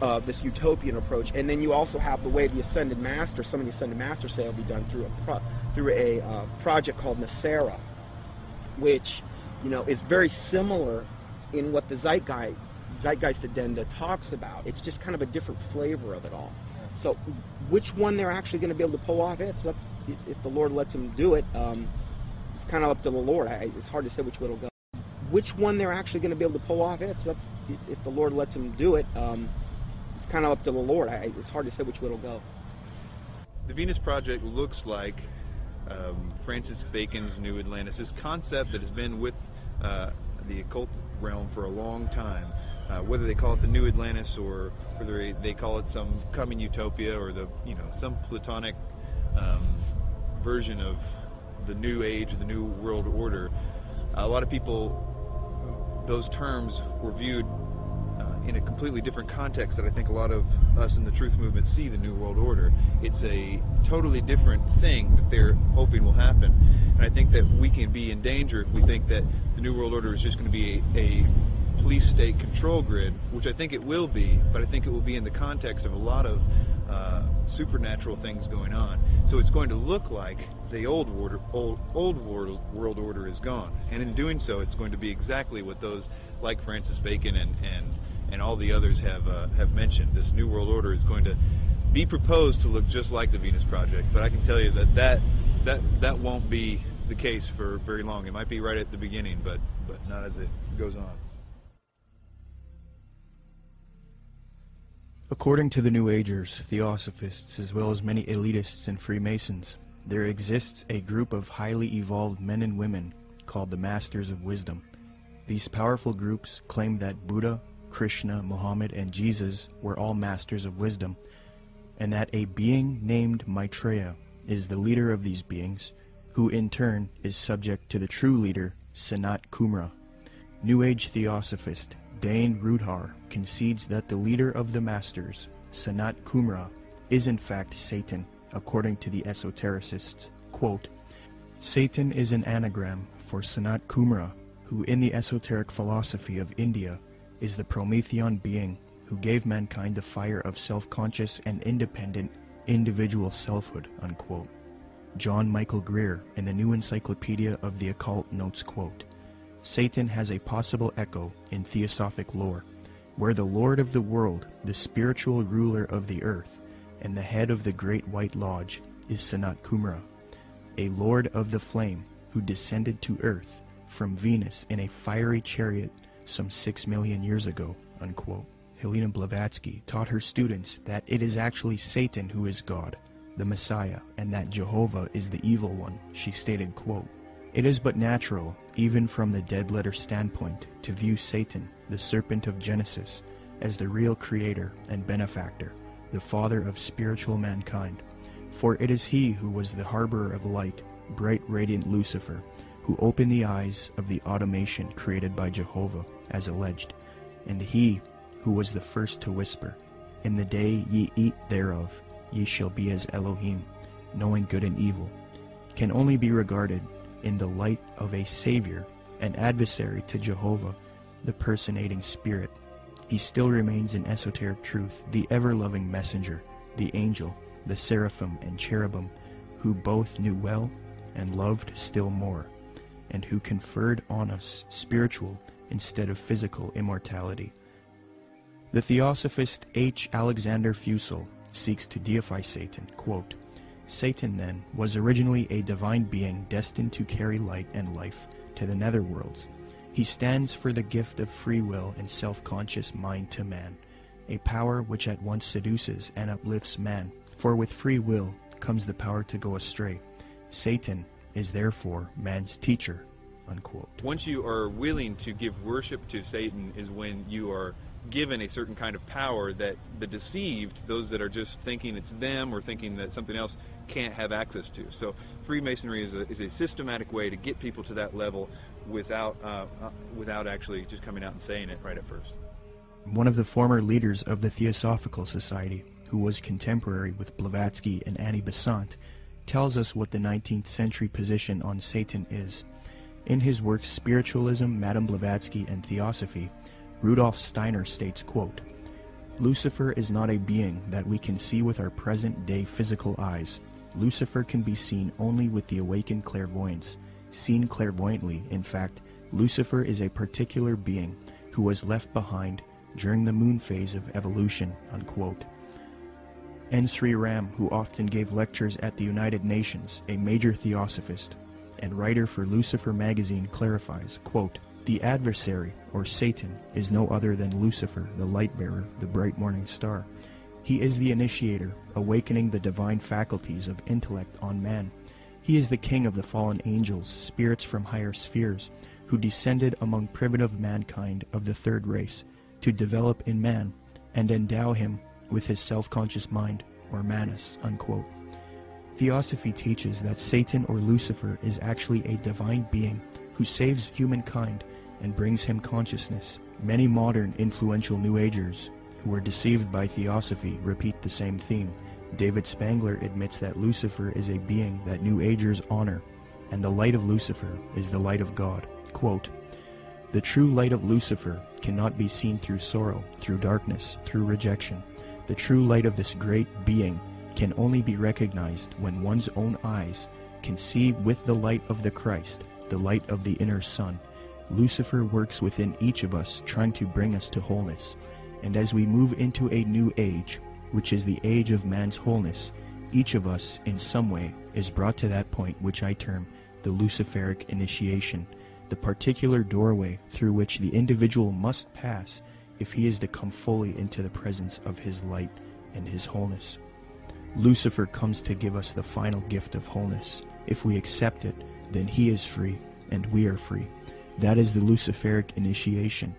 S2: uh, this utopian approach, and then you also have the way the ascended master, some of the ascended masters say will be done through a pro- through a uh, project called NESARA, which you know is very similar in what the zeitgeist zeitgeist addenda talks about. It's just kind of a different flavor of it all. So, which one they're actually going to be able to pull off? It's up, if the Lord lets them do it. Um, it's kind of up to the Lord. I, it's hard to say which way it'll go. Which one they're actually going to be able to pull off? It's up, if the Lord lets him do it. Um, it's kind of up to the Lord. I, it's hard to say which way it'll go.
S7: The Venus Project looks like um, Francis Bacon's New Atlantis. This concept that has been with uh, the occult realm for a long time. Uh, whether they call it the New Atlantis or whether they call it some coming utopia or the you know some platonic um, version of the new age, the new world order. A lot of people, those terms were viewed uh, in a completely different context that I think a lot of us in the truth movement see the new world order. It's a totally different thing that they're hoping will happen, and I think that we can be in danger if we think that the new world order is just going to be a, a police state control grid, which I think it will be, but I think it will be in the context of a lot of uh, supernatural things going on. So it's going to look like the old world, old, old world, world order is gone, and in doing so, it's going to be exactly what those like Francis Bacon and and, and all the others have uh, have mentioned. This new world order is going to be proposed to look just like the Venus Project, but I can tell you that that that that won't be the case for very long. It might be right at the beginning, but but not as it goes on.
S3: According to the New Agers, Theosophists, as well as many elitists and Freemasons, there exists a group of highly evolved men and women called the Masters of Wisdom. These powerful groups claim that Buddha, Krishna, Muhammad, and Jesus were all masters of wisdom, and that a being named Maitreya is the leader of these beings, who in turn is subject to the true leader, Sanat Kumara. New Age Theosophist Dane Rudhyar concedes that the leader of the Masters, Sanat Kumara, is in fact Satan, according to the esotericists. Quote, Satan is an anagram for Sanat Kumara, who in the esoteric philosophy of India is the Promethean being who gave mankind the fire of self-conscious and independent individual selfhood, unquote. John Michael Greer in the New Encyclopedia of the Occult notes, quote, Satan has a possible echo in theosophic lore, where the Lord of the world, the spiritual ruler of the earth, and the head of the Great White Lodge is Sanat Kumara, a lord of the flame who descended to earth from Venus in a fiery chariot some six million years ago. Unquote. Helena Blavatsky taught her students that it is actually Satan who is God, the Messiah, and that Jehovah is the evil one. She stated, quote, It is but natural even from the dead letter standpoint, to view Satan, the serpent of Genesis, as the real creator and benefactor, the father of spiritual mankind. For it is he who was the harborer of light, bright radiant Lucifer, who opened the eyes of the automation created by Jehovah, as alleged, and he who was the first to whisper, In the day ye eat thereof, ye shall be as Elohim, knowing good and evil, can only be regarded in the light of a Savior, an adversary to Jehovah, the personating Spirit. He still remains in esoteric truth, the ever-loving messenger, the angel, the seraphim and cherubim, who both knew well and loved still more, and who conferred on us spiritual instead of physical immortality. The theosophist H. Alexander Fusel seeks to deify Satan, quote, Satan, then, was originally a divine being destined to carry light and life to the netherworlds. He stands for the gift of free will and self-conscious mind to man, a power which at once seduces and uplifts man, for with free will comes the power to go astray. Satan is therefore man's teacher. Unquote.
S7: Once you are willing to give worship to Satan is when you are given a certain kind of power that the deceived, those that are just thinking it's them or thinking that something else, can't have access to. So Freemasonry is a, is a systematic way to get people to that level without, uh, uh, without actually just coming out and saying it right at first.
S3: One of the former leaders of the Theosophical Society, who was contemporary with Blavatsky and Annie Besant, tells us what the 19th century position on Satan is. In his work Spiritualism, Madame Blavatsky, and Theosophy, Rudolf Steiner states, quote, Lucifer is not a being that we can see with our present day physical eyes. Lucifer can be seen only with the awakened clairvoyance. Seen clairvoyantly, in fact, Lucifer is a particular being who was left behind during the moon phase of evolution. Unquote. N. Sri Ram, who often gave lectures at the United Nations, a major theosophist and writer for Lucifer magazine, clarifies, quote, The adversary, or Satan, is no other than Lucifer, the light bearer, the bright morning star. He is the initiator, awakening the divine faculties of intellect on man. He is the king of the fallen angels, spirits from higher spheres, who descended among primitive mankind of the third race to develop in man and endow him with his self-conscious mind, or manas, unquote. Theosophy teaches that Satan or Lucifer is actually a divine being who saves humankind and brings him consciousness. Many modern influential New Agers who are deceived by Theosophy repeat the same theme. David Spangler admits that Lucifer is a being that New Agers honor, and the light of Lucifer is the light of God. Quote, the true light of Lucifer cannot be seen through sorrow, through darkness, through rejection. The true light of this great being can only be recognized when one's own eyes can see with the light of the Christ, the light of the inner sun. Lucifer works within each of us, trying to bring us to wholeness. And as we move into a new age, which is the age of man's wholeness, each of us, in some way, is brought to that point which I term the Luciferic initiation, the particular doorway through which the individual must pass if he is to come fully into the presence of his light and his wholeness. Lucifer comes to give us the final gift of wholeness. If we accept it, then he is free, and we are free. That is the Luciferic initiation.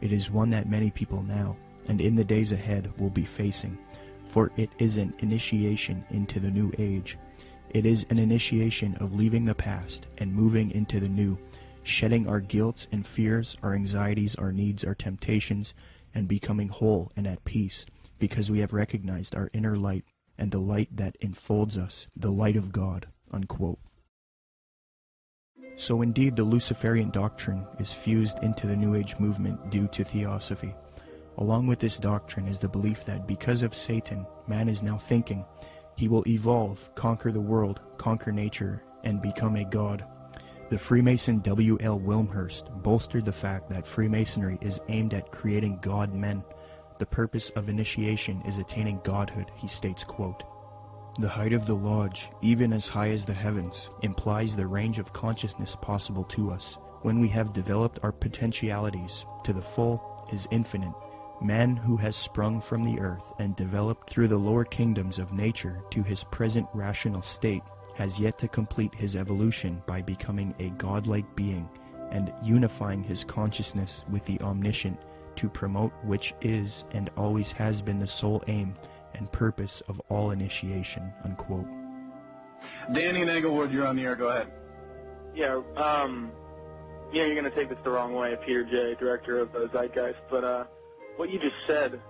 S3: It is one that many people now, and in the days ahead, will be facing, for it is an initiation into the new age. It is an initiation of leaving the past and moving into the new, shedding our guilts and fears, our anxieties, our needs, our temptations, and becoming whole and at peace, because we have recognized our inner light and the light that enfolds us, the light of God. Unquote. So indeed the Luciferian doctrine is fused into the New Age movement due to Theosophy. Along with this doctrine is the belief that because of Satan, man is now thinking he will evolve, conquer the world, conquer nature, and become a god. The Freemason W. L. Wilmshurst bolstered the fact that Freemasonry is aimed at creating God men. The purpose of initiation is attaining godhood, he states, quote, The height of the lodge, even as high as the heavens, implies the range of consciousness possible to us. When we have developed our potentialities to the full is infinite. Man who has sprung from the earth and developed through the lower kingdoms of nature to his present rational state has yet to complete his evolution by becoming a godlike being and unifying his consciousness with the omniscient to promote which is and always has been the sole aim and purpose of all initiation. Unquote.
S11: Danny and Englewood, you're on the air. Go ahead.
S12: Yeah, um, you know, you're going to take this the wrong way, Peter J., director of uh, Zeitgeist, but uh, what you just said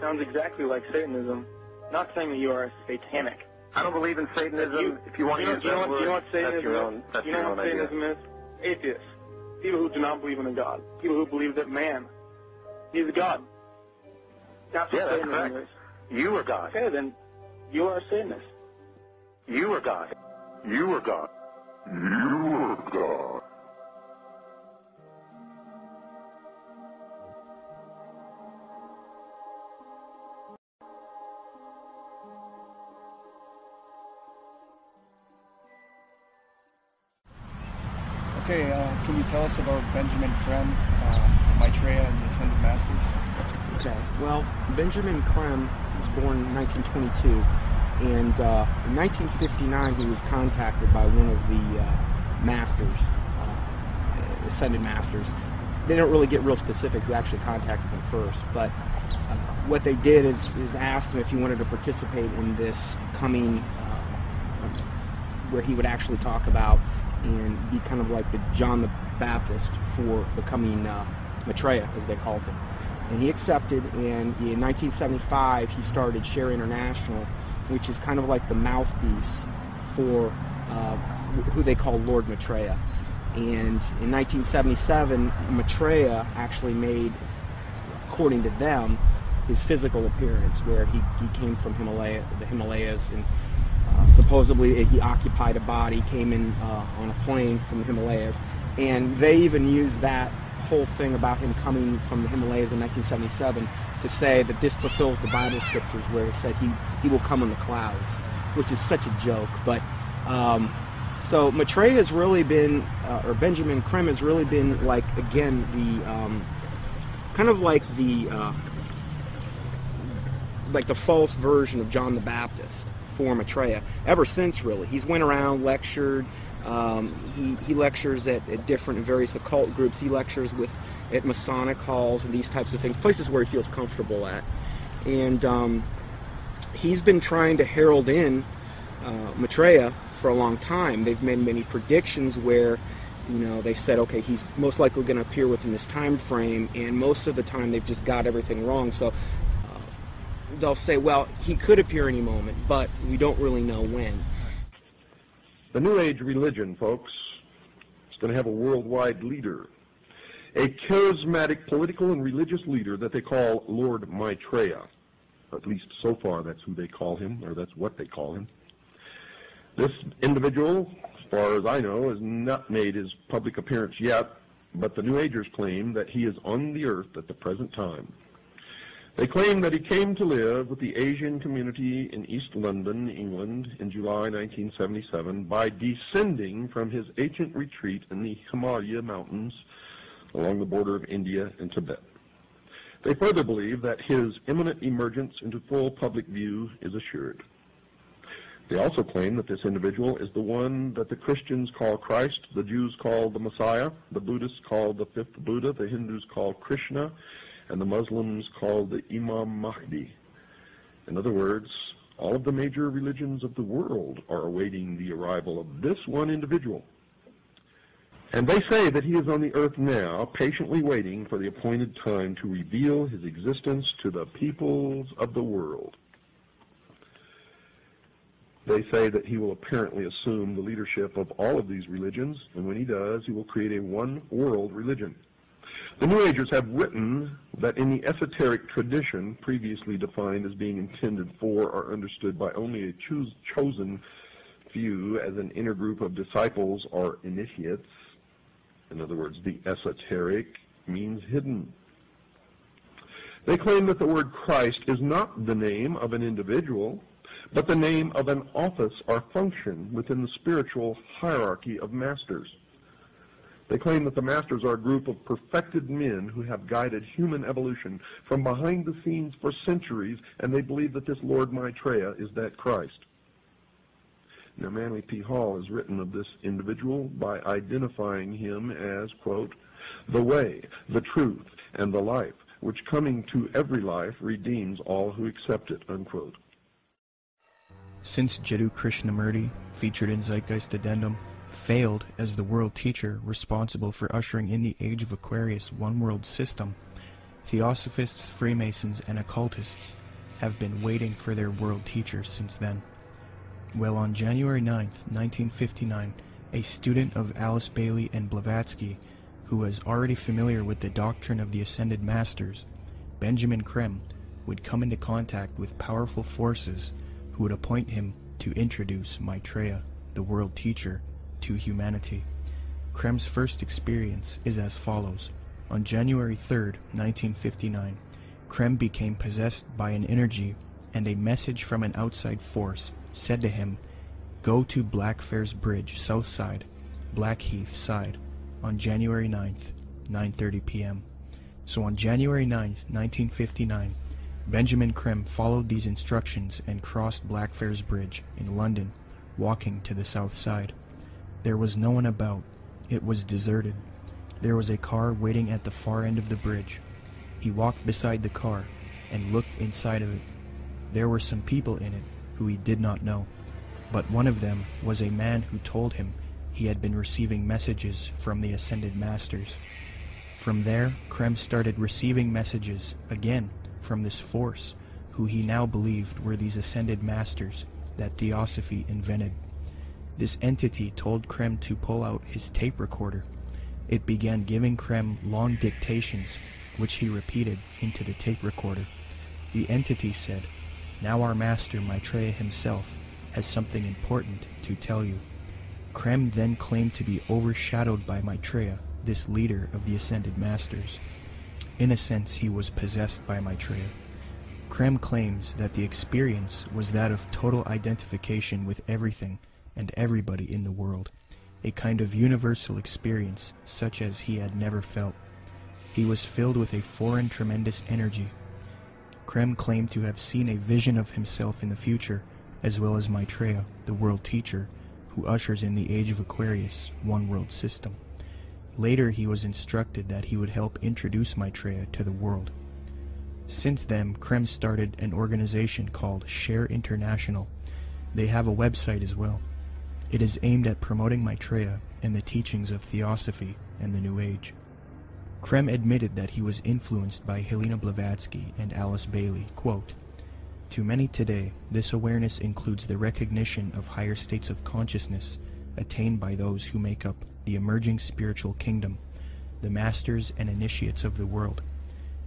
S12: sounds exactly like Satanism. Not saying that you are satanic.
S10: I don't believe in Satanism.
S12: You,
S10: if you want
S12: you
S10: to use
S12: you know
S10: that
S12: what,
S10: word,
S12: you know what Satanism
S10: that's your own, that's
S12: you
S10: your
S12: know
S10: own
S12: what
S10: idea.
S12: Satanism is? Atheists. People who do not believe in a God. People who believe that man is a God. That's
S10: Yeah, that's
S12: Satanism
S10: correct.
S12: is.
S10: You are God.
S12: Okay, then you are a Satanist.
S10: You are God. You are God. You are God.
S13: Tell us about Benjamin Creme, uh, Maitreya, and the Ascended Masters?
S2: Okay, well, Benjamin Creme was born in 1922, and uh, in 1959 he was contacted by one of the uh, masters, uh, Ascended Masters. They don't really get real specific who actually contacted him first, but uh, what they did is, is asked him if he wanted to participate in this coming, uh, where he would actually talk about and be kind of like the John the Baptist for becoming coming uh, Maitreya, as they called him. And he accepted, and in 1975 he started Share International, which is kind of like the mouthpiece for uh, who they call Lord Maitreya. And in 1977, Maitreya actually made, according to them, his physical appearance, where he, he came from Himalaya, the Himalayas, and uh, supposedly he occupied a body, came in uh, on a plane from the Himalayas, and they even used that whole thing about him coming from the Himalayas in 1977 to say that this fulfills the Bible scriptures where it said he, he will come in the clouds, which is such a joke. But um, so Maitreya has really been, uh, or Benjamin Creme has really been like, again, the um, kind of like the uh, like the false version of John the Baptist for Maitreya ever since really. He's went around, lectured, um, he, he lectures at, at different various occult groups. He lectures with at Masonic halls and these types of things, places where he feels comfortable at. And um, he's been trying to herald in uh, Maitreya for a long time. They've made many predictions where, you know, they said, okay, he's most likely going to appear within this time frame, and most of the time they've just got everything wrong. So uh, they'll say, well, he could appear any moment, but we don't really know when.
S14: The New Age religion, folks, is going to have a worldwide leader, a charismatic political and religious leader that they call Lord Maitreya. At least so far, that's who they call him, or that's what they call him. This individual, as far as I know, has not made his public appearance yet, but the New Agers claim that he is on the earth at the present time. They claim that he came to live with the Asian community in East London, England, in July 1977 by descending from his ancient retreat in the Himalaya Mountains along the border of India and Tibet. They further believe that his imminent emergence into full public view is assured. They also claim that this individual is the one that the Christians call Christ, the Jews call the Messiah, the Buddhists call the fifth Buddha, the Hindus call Krishna, and the Muslims call the Imam Mahdi. In other words, all of the major religions of the world are awaiting the arrival of this one individual. And they say that he is on the earth now, patiently waiting for the appointed time to reveal his existence to the peoples of the world. They say that he will apparently assume the leadership of all of these religions, and when he does, he will create a one world religion. The New Agers have written that in the esoteric tradition previously defined as being intended for or understood by only a choose, chosen few as an inner group of disciples or initiates, in other words, the esoteric means hidden. They claim that the word Christ is not the name of an individual, but the name of an office or function within the spiritual hierarchy of masters. They claim that the masters are a group of perfected men who have guided human evolution from behind the scenes for centuries, and they believe that this Lord Maitreya is that Christ. Now, Manly P. Hall has written of this individual by identifying him as, quote, the way, the truth, and the life, which coming to every life redeems all who accept it, unquote.
S3: Since Jiddu Krishnamurti, featured in Zeitgeist Addendum, failed as the world teacher responsible for ushering in the Age of Aquarius one world system, Theosophists, Freemasons, and occultists have been waiting for their world teacher since then. Well, on January 9, 1959, a student of Alice Bailey and Blavatsky, who was already familiar with the doctrine of the Ascended Masters, Benjamin Creme, would come into contact with powerful forces who would appoint him to introduce Maitreya, the world teacher, to humanity. Creme's first experience is as follows. On January 3, 1959, Creme became possessed by an energy, and a message from an outside force said to him, Go to Blackfriars Bridge, south side, Blackheath side, on January 9th, 9.30 p.m. So on January 9th, 1959, Benjamin Creme followed these instructions and crossed Blackfriars Bridge in London, walking to the south side. There was no one about. It was deserted. There was a car waiting at the far end of the bridge. He walked beside the car and looked inside of it. There were some people in it who he did not know, but one of them was a man who told him he had been receiving messages from the Ascended Masters. From there, Creme started receiving messages again from this force, who he now believed were these Ascended Masters that Theosophy invented. This entity told Creme to pull out his tape recorder. It began giving Creme long dictations, which he repeated into the tape recorder. The entity said, Now our master Maitreya himself has something important to tell you. Creme then claimed to be overshadowed by Maitreya, this leader of the Ascended Masters. In a sense, he was possessed by Maitreya. Creme claims that the experience was that of total identification with everything and everybody in the world, a kind of universal experience such as he had never felt. He was filled with a foreign tremendous energy. Creme claimed to have seen a vision of himself in the future, as well as Maitreya, the world teacher, who ushers in the age of Aquarius, one world system. Later he was instructed that he would help introduce Maitreya to the world. Since then, Creme started an organization called Share International. They have a website as well. It is aimed at promoting Maitreya and the teachings of Theosophy and the New Age. Creme admitted that he was influenced by Helena Blavatsky and Alice Bailey. Quote, to many today, this awareness includes the recognition of higher states of consciousness attained by those who make up the emerging spiritual kingdom, the masters and initiates of the world.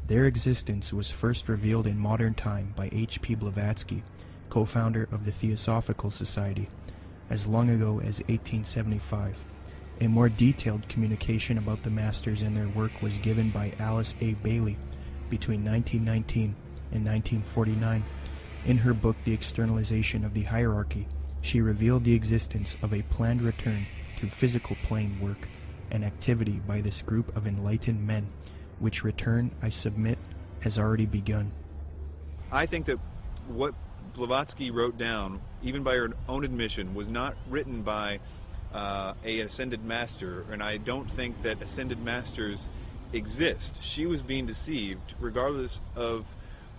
S3: Their existence was first revealed in modern time by H. P. Blavatsky, co-founder of the Theosophical Society, as long ago as 1875. A more detailed communication about the masters and their work was given by Alice A. Bailey between 1919 and 1949. In her book The Externalization of the Hierarchy, she revealed the existence of a planned return to physical plane work and activity by this group of enlightened men, which return, I submit, has already begun.
S7: I think that what Blavatsky wrote down, even by her own admission, was not written by uh, a ascended master, and I don't think that ascended masters exist. She was being deceived, regardless of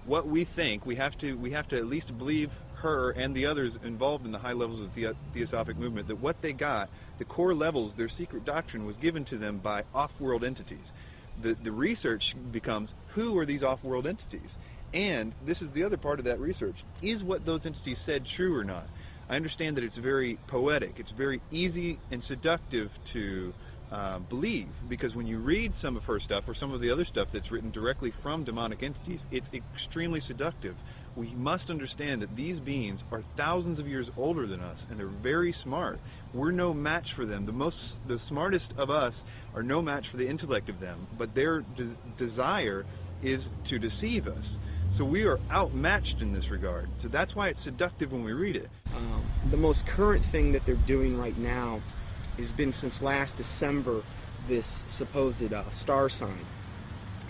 S7: what we think, we have to we have to at least believe her and the others involved in the high levels of the theosophic movement that what they got, the core levels, their secret doctrine was given to them by off-world entities. The the research becomes who are these off-world entities? And this is the other part of that research. Is what those entities said true or not? I understand that it's very poetic. It's very easy and seductive to uh, believe because when you read some of her stuff or some of the other stuff that's written directly from demonic entities, it's extremely seductive. We must understand that these beings are thousands of years older than us and they're very smart. We're no match for them. The most the smartest of us are no match for the intellect of them, but their des- desire is to deceive us. So we are outmatched in this regard. So that's why it's seductive when we read it.
S2: Um, the most current thing that they're doing right now has been since last December this supposed uh, star sign,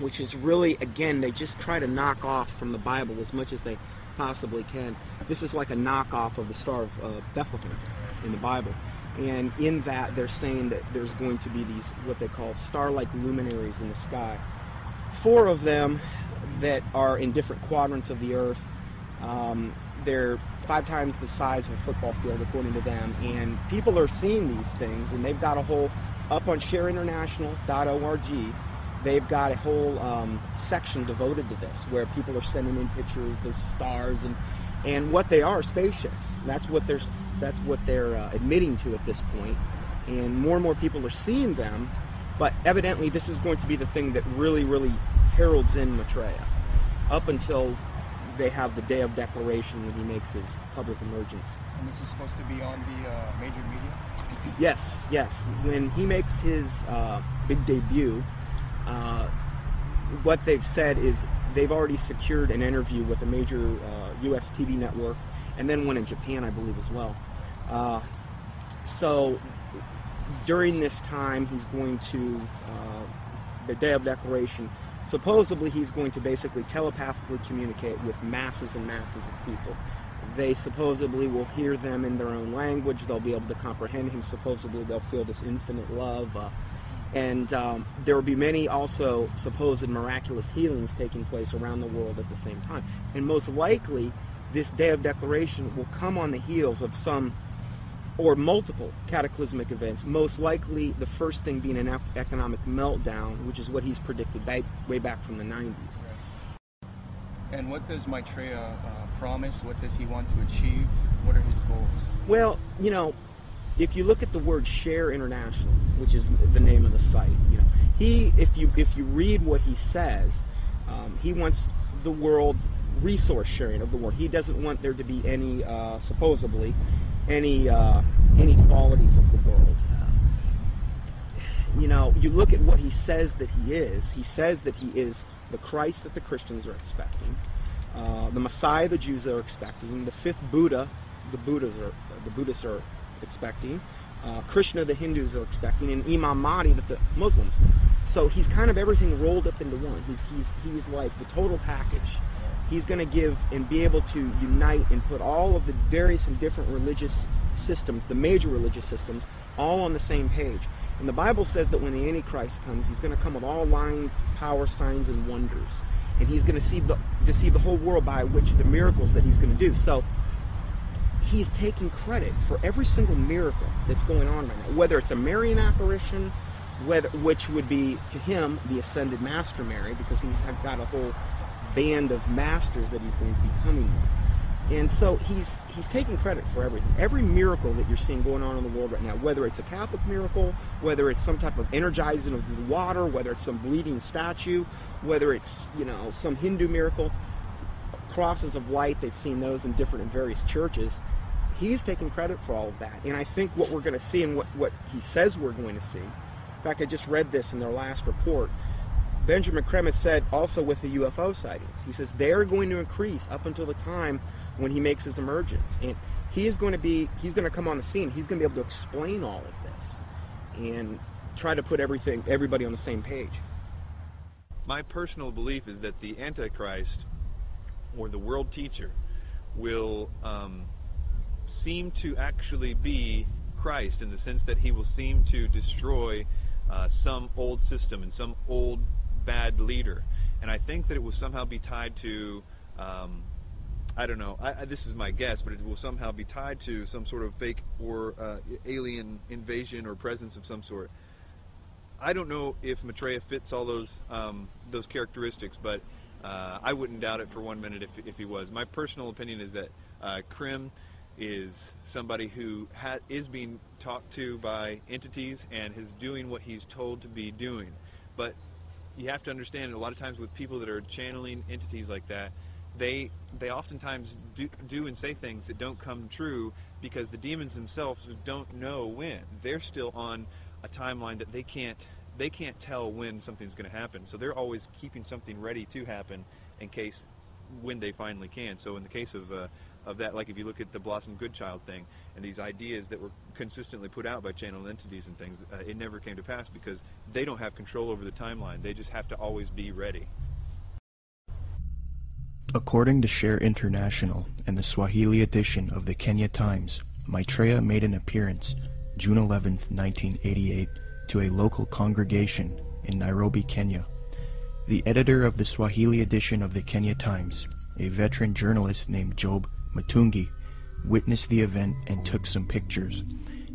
S2: which is really, again, they just try to knock off from the Bible as much as they possibly can. This is like a knockoff of the Star of uh, Bethlehem in the Bible. And in that, they're saying that there's going to be these, what they call star-like luminaries in the sky. Four of them that are in different quadrants of the earth. Um, they're five times the size of a football field, according to them. And people are seeing these things, and they've got a whole up on shareinternational.org. They've got a whole um, section devoted to this, where people are sending in pictures. There's stars, and and what they are spaceships. That's what they're that's what they're uh, admitting to at this point. And more and more people are seeing them. But evidently, this is going to be the thing that really, really heralds in Maitreya. Up until they have the day of declaration when he makes his public emergence.
S13: And this is supposed to be on the uh, major media?
S2: Yes, yes. When he makes his uh, big debut, uh, what they've said is they've already secured an interview with a major U.S. Uh, TV network, and then one in Japan, I believe, as well. Uh, so during this time, he's going to, uh, the day of declaration, supposedly he's going to basically telepathically communicate with masses and masses of people. They supposedly will hear them in their own language. They'll be able to comprehend him. Supposedly they'll feel this infinite love. Uh, and um, there will be many also supposed miraculous healings taking place around the world at the same time. And most likely, this day of declaration will come on the heels of some or multiple cataclysmic events, most likely the first thing being an economic meltdown, which is what he's predicted back, way back from the 90s.
S13: And what does Maitreya uh, promise? What does he want to achieve? What are his goals?
S2: Well, you know, if you look at the word Share International, which is the name of the site, you know, he, if you if you read what he says, um, he wants the world resource sharing of the world. He doesn't want there to be any, uh, supposedly, any uh, inequalities of the world. You know, you look at what he says that he is. He says that he is the Christ that the Christians are expecting, uh, the Messiah the Jews are expecting, the fifth Buddha the Buddhas are the Buddhists are expecting, uh, Krishna the Hindus are expecting, and Imam Mahdi that the Muslims. So he's kind of everything rolled up into one. He's he's he's like the total package. He's going to give and be able to unite and put all of the various and different religious systems, the major religious systems, all on the same page. And the Bible says that when the Antichrist comes, he's going to come with all lying power, signs, and wonders. And he's going to see the deceive the whole world by which the miracles that he's going to do. So he's taking credit for every single miracle that's going on right now, whether it's a Marian apparition, whether which would be to him the ascended master Mary, because he's got a whole band of masters that he's going to be coming with. And so he's he's taking credit for everything. Every miracle that you're seeing going on in the world right now, whether it's a Catholic miracle, whether it's some type of energizing of water, whether it's some bleeding statue, whether it's, you know, some Hindu miracle, crosses of light, they've seen those in different and various churches. He's taking credit for all of that. And I think what we're going to see and what, what he says we're going to see, in fact, I just read this in their last report. Benjamin Creme said also with the UFO sightings, he says they're going to increase up until the time when he makes his emergence. And he is going to be, he's going to come on the scene. He's going to be able to explain all of this and try to put everything, everybody on the same page.
S7: My personal belief is that the Antichrist or the world teacher will um, seem to actually be Christ in the sense that he will seem to destroy uh, some old system and some old bad leader. And I think that it will somehow be tied to, um, I don't know, I, I, this is my guess, but it will somehow be tied to some sort of fake or uh, alien invasion or presence of some sort. I don't know if Maitreya fits all those um, those characteristics, but uh, I wouldn't doubt it for one minute if, if he was. My personal opinion is that uh, Creme is somebody who ha- is being talked to by entities and is doing what he's told to be doing. But you have to understand a lot of times with people that are channeling entities like that, they they oftentimes do, do and say things that don't come true because the demons themselves don't know when. They're still on a timeline that they can't they can't tell when something's going to happen. So they're always keeping something ready to happen in case when they finally can. So in the case of uh, of that, like if you look at the Blossom Goodchild thing and these ideas that were consistently put out by channel entities and things, uh, it never came to pass because they don't have control over the timeline. They just have to always be ready.
S3: According to Share International and the Swahili edition of the Kenya Times, Maitreya made an appearance June 11, 1988, to a local congregation in Nairobi, Kenya. The editor of the Swahili edition of the Kenya Times, a veteran journalist named Job Mutungi, witnessed the event and took some pictures.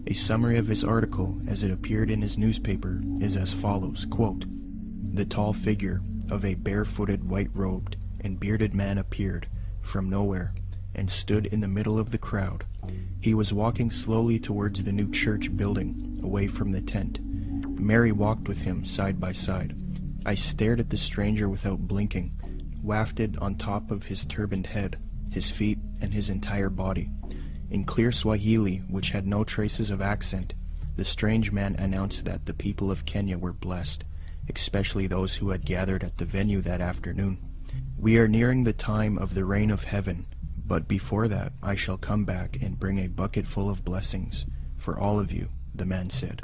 S3: A summary of his article, as it appeared in his newspaper, is as follows, quote, The tall figure of a barefooted, white-robed, and bearded man appeared, from nowhere, and stood in the middle of the crowd. He was walking slowly towards the new church building, away from the tent. Mary walked with him side by side. I stared at the stranger without blinking, wafted on top of his turbaned head his feet, and his entire body. In clear Swahili, which had no traces of accent, the strange man announced that the people of Kenya were blessed, especially those who had gathered at the venue that afternoon. We are nearing the time of the reign of heaven, but before that I shall come back and bring a bucket full of blessings for all of you, the man said.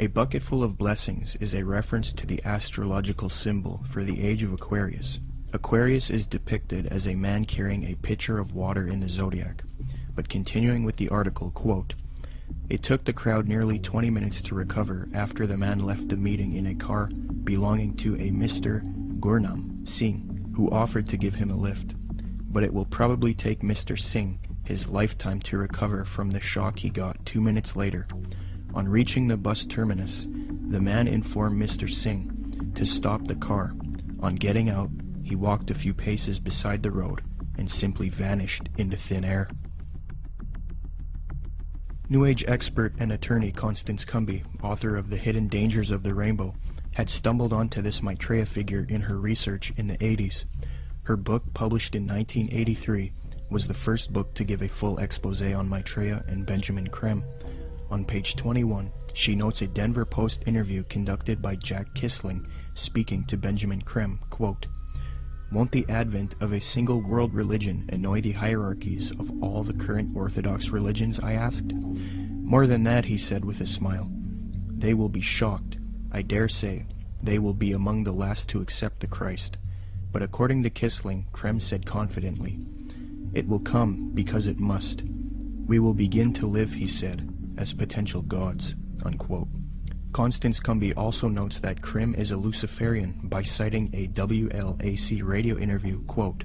S3: A bucket full of blessings is a reference to the astrological symbol for the age of Aquarius, Aquarius is depicted as a man carrying a pitcher of water in the zodiac. But continuing with the article, quote, It took the crowd nearly 20 minutes to recover after the man left the meeting in a car belonging to a Mr. Gurnam Singh, who offered to give him a lift. But it will probably take Mr. Singh his lifetime to recover from the shock he got two minutes later. On reaching the bus terminus, the man informed Mr. Singh to stop the car. On getting out, he walked a few paces beside the road and simply vanished into thin air. New Age expert and attorney Constance Cumbey, author of The Hidden Dangers of the Rainbow, had stumbled onto this Maitreya figure in her research in the 80s. Her book, published in 1983, was the first book to give a full expose on Maitreya and Benjamin Creme. On page 21, she notes a Denver Post interview conducted by Jack Kissling speaking to Benjamin Creme, quote, Won't the advent of a single world religion annoy the hierarchies of all the current Orthodox religions? I asked. More than that, he said with a smile. They will be shocked. I dare say they will be among the last to accept the Christ. But according to Kissling, Creme said confidently, It will come because it must. We will begin to live, he said, as potential gods. Unquote. Constance Cumbey also notes that Creme is a Luciferian by citing a WLAC radio interview, quote,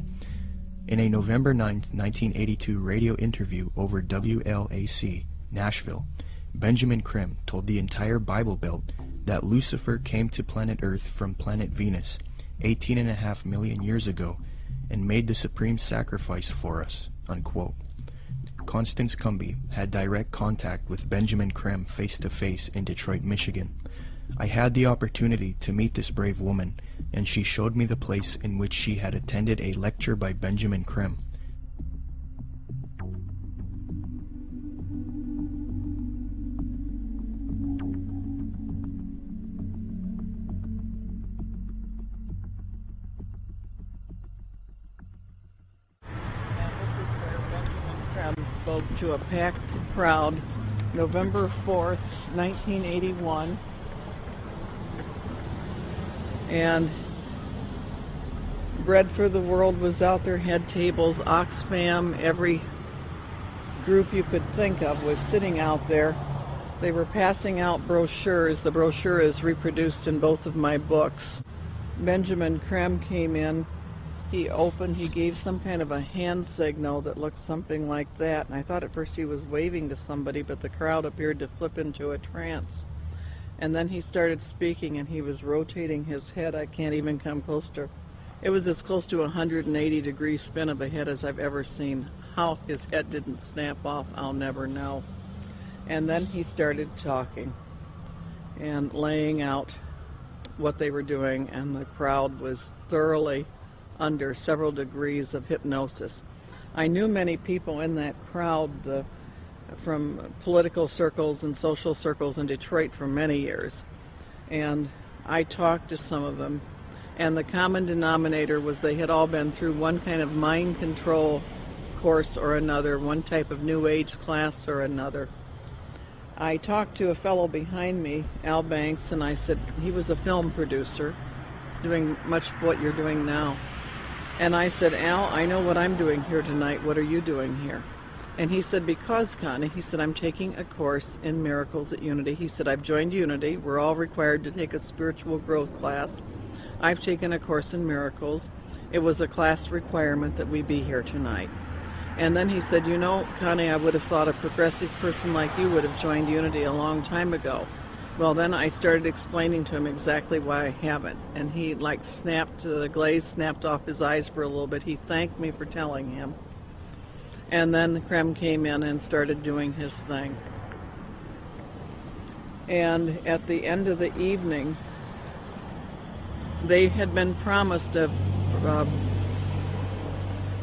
S3: In a November 9, 1982 radio interview over WLAC, Nashville, Benjamin Creme told the entire Bible Belt that Lucifer came to planet Earth from planet Venus 18 and a half million years ago and made the supreme sacrifice for us. Unquote. Constance Cumbey had direct contact with Benjamin Creme face to face in Detroit, Michigan. I had the opportunity to meet this brave woman, and she showed me the place in which she had attended a lecture by Benjamin Creme.
S15: spoke to a packed crowd November 4th, 1981. And Bread for the World was out there, had tables, Oxfam, every group you could think of was sitting out there. They were passing out brochures. The brochure is reproduced in both of my books. Benjamin Creme came in he opened, he gave some kind of a hand signal that looked something like that. And I thought at first he was waving to somebody, but the crowd appeared to flip into a trance. And then he started speaking and he was rotating his head. I can't even come close to it was as close to a 180 degree spin of a head as I've ever seen. How his head didn't snap off, I'll never know. And then he started talking and laying out what they were doing, and the crowd was thoroughly under several degrees of hypnosis. I knew many people in that crowd the, from political circles and social circles in Detroit for many years. And I talked to some of them, and the common denominator was they had all been through one kind of mind control course or another, one type of New Age class or another. I talked to a fellow behind me, Al Banks, and I said he was a film producer doing much of what you're doing now. And I said, Al, I know what I'm doing here tonight. What are you doing here? And he said, Because, Connie, he said, I'm taking a course in miracles at Unity. He said, I've joined Unity. We're all required to take a spiritual growth class. I've taken a course in miracles. It was a class requirement that we be here tonight. And then he said, You know, Connie, I would have thought a progressive person like you would have joined Unity a long time ago. Well, then I started explaining to him exactly why I haven't. And he, like, snapped, the glaze snapped off his eyes for a little bit. He thanked me for telling him. And then Creme came in and started doing his thing. And at the end of the evening, they had been promised a, uh,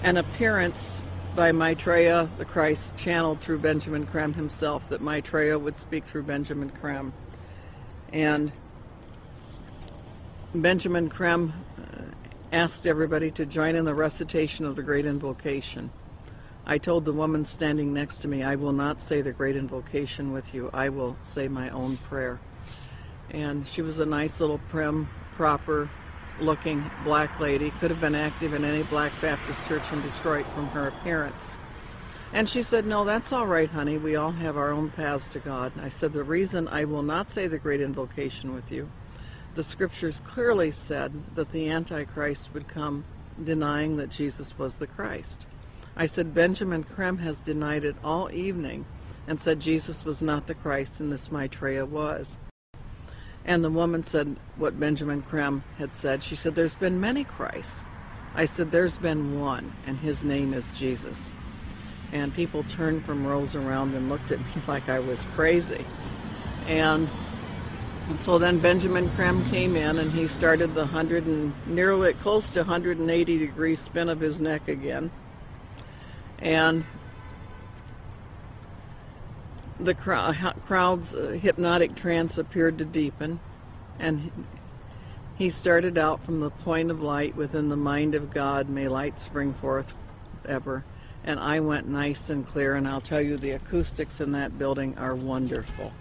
S15: an appearance by Maitreya the Christ, channeled through Benjamin Creme himself, that Maitreya would speak through Benjamin Creme. And Benjamin Creme uh, asked everybody to join in the recitation of the Great Invocation. I told the woman standing next to me, I will not say the Great Invocation with you. I will say my own prayer. And she was a nice little prim, proper looking black lady. Could have been active in any black Baptist church in Detroit from her appearance. And she said, No, that's all right, honey. We all have our own paths to God. And I said, The reason I will not say the great invocation with you, the scriptures clearly said that the Antichrist would come denying that Jesus was the Christ. I said, Benjamin Creme has denied it all evening and said Jesus was not the Christ and this Maitreya was. And the woman said what Benjamin Creme had said. She said, There's been many Christs. I said, There's been one, and his name is Jesus and people turned from rows around and looked at me like I was crazy. And So then Benjamin Creme came in and he started the 100 and nearly close to 180 degree spin of his neck again. And the crowd's uh, hypnotic trance appeared to deepen, and he started out from the point of light within the mind of God. May light spring forth ever. And I went nice and clear, and I'll tell you, the acoustics in that building are wonderful.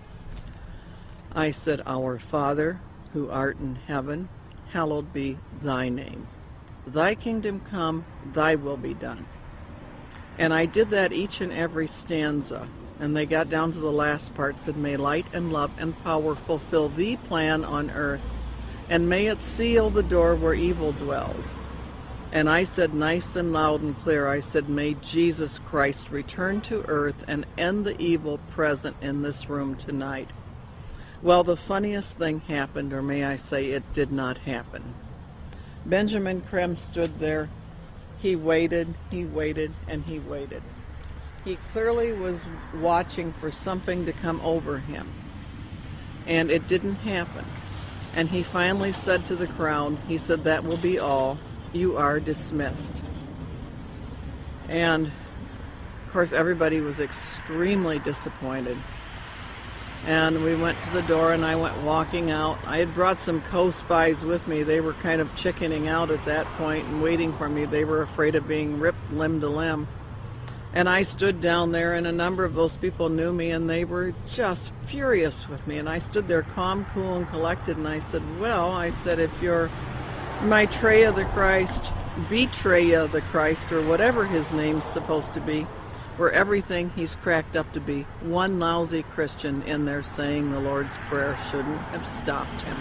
S15: I said, Our Father, who art in heaven, hallowed be thy name. Thy kingdom come, thy will be done. And I did that each and every stanza. And they got down to the last part, said, May light and love and power fulfill the plan on earth, and may it seal the door where evil dwells. And I said, nice and loud and clear, I said, May Jesus Christ return to earth and end the evil present in this room tonight. Well, the funniest thing happened, or may I say, it did not happen. Benjamin Creme stood there. He waited, he waited, and he waited. He clearly was watching for something to come over him. And it didn't happen. And he finally said to the crowd, he said, That will be all. You are dismissed. And of course, everybody was extremely disappointed. And we went to the door, and I went walking out. I had brought some co spies with me. They were kind of chickening out at that point and waiting for me. They were afraid of being ripped limb to limb. And I stood down there, and a number of those people knew me, and they were just furious with me. And I stood there calm, cool, and collected, and I said, Well, I said, if you're Maitreya the Christ, Betreya the Christ, or whatever his name's supposed to be, for everything he's cracked up to be, one lousy Christian in there saying the Lord's Prayer shouldn't have stopped him.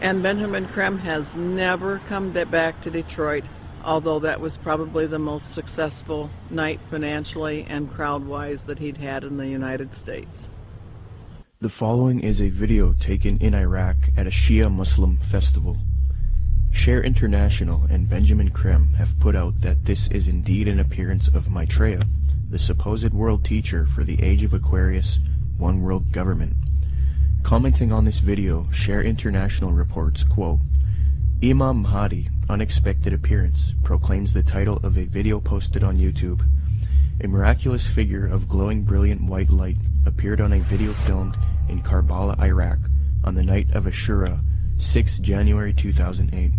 S15: And Benjamin Creme has never come back to Detroit although that was probably the most successful night financially and crowd wise that he'd had in the United States.
S3: The following is a video taken in Iraq at a Shia Muslim festival. Share International and Benjamin Creme have put out that this is indeed an appearance of Maitreya, the supposed world teacher for the Age of Aquarius, One World Government. Commenting on this video, Share International reports, quote, Imam Mahdi, Unexpected Appearance, proclaims the title of a video posted on YouTube. A miraculous figure of glowing brilliant white light appeared on a video filmed in Karbala, Iraq, on the night of Ashura, 6 January 2008.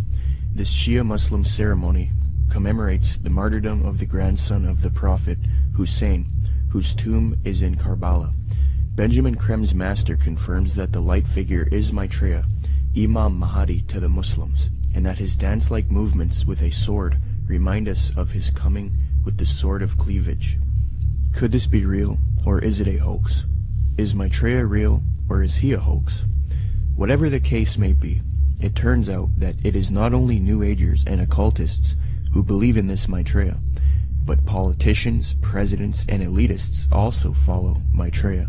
S3: This Shia Muslim ceremony commemorates the martyrdom of the grandson of the Prophet, Hussein, whose tomb is in Karbala. Benjamin Creme's master confirms that the light figure is Maitreya, Imam Mahdi to the Muslims, and that his dance-like movements with a sword remind us of his coming with the sword of cleavage. Could this be real, or is it a hoax? Is Maitreya real, or is he a hoax? Whatever the case may be, it turns out that it is not only New Agers and occultists who believe in this Maitreya, but politicians, presidents, and elitists also follow Maitreya.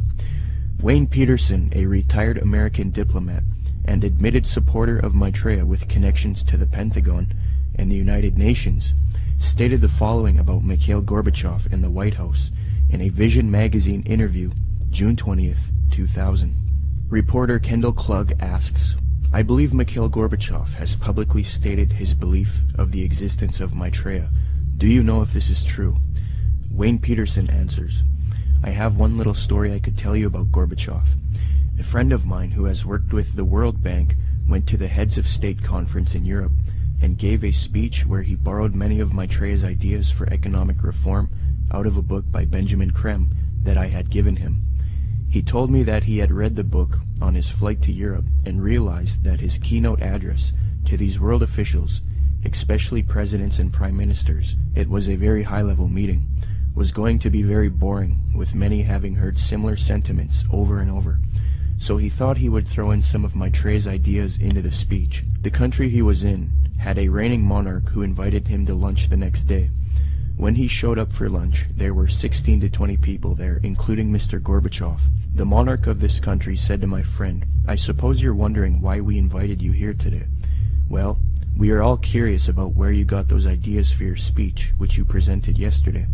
S3: Wayne Peterson, a retired American diplomat, and admitted supporter of Maitreya with connections to the Pentagon and the United Nations, stated the following about Mikhail Gorbachev and the White House in a Vision magazine interview, June 20th, 2000. Reporter Kendall Klug asks, I believe Mikhail Gorbachev has publicly stated his belief of the existence of Maitreya. Do you know if this is true? Wayne Peterson answers, I have one little story I could tell you about Gorbachev. A friend of mine who has worked with the World Bank went to the Heads of State conference in Europe and gave a speech where he borrowed many of Maitreya's ideas for economic reform out of a book by Benjamin Creme that I had given him. He told me that he had read the book on his flight to Europe and realized that his keynote address to these world officials, especially presidents and prime ministers, it was a very high-level meeting, was going to be very boring, with many having heard similar sentiments over and over so he thought he would throw in some of Maitreya's ideas into the speech. The country he was in had a reigning monarch who invited him to lunch the next day. When he showed up for lunch, there were 16 to 20 people there, including Mr. Gorbachev. The monarch of this country said to my friend, I suppose you're wondering why we invited you here today. Well, we are all curious about where you got those ideas for your speech, which you presented yesterday.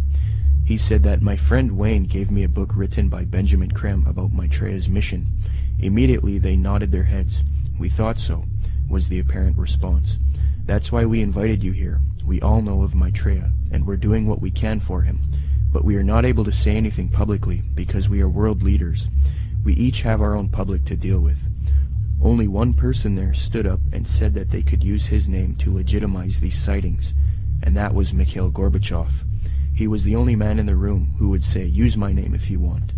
S3: He said that my friend Wayne gave me a book written by Benjamin Creme about Maitreya's mission. Immediately they nodded their heads. We thought so, was the apparent response. That's why we invited you here. We all know of Maitreya, and we're doing what we can for him. But we are not able to say anything publicly because we are world leaders. We each have our own public to deal with. Only one person there stood up and said that they could use his name to legitimize these sightings, and that was Mikhail Gorbachev. He was the only man in the room who would say, use my name if you want.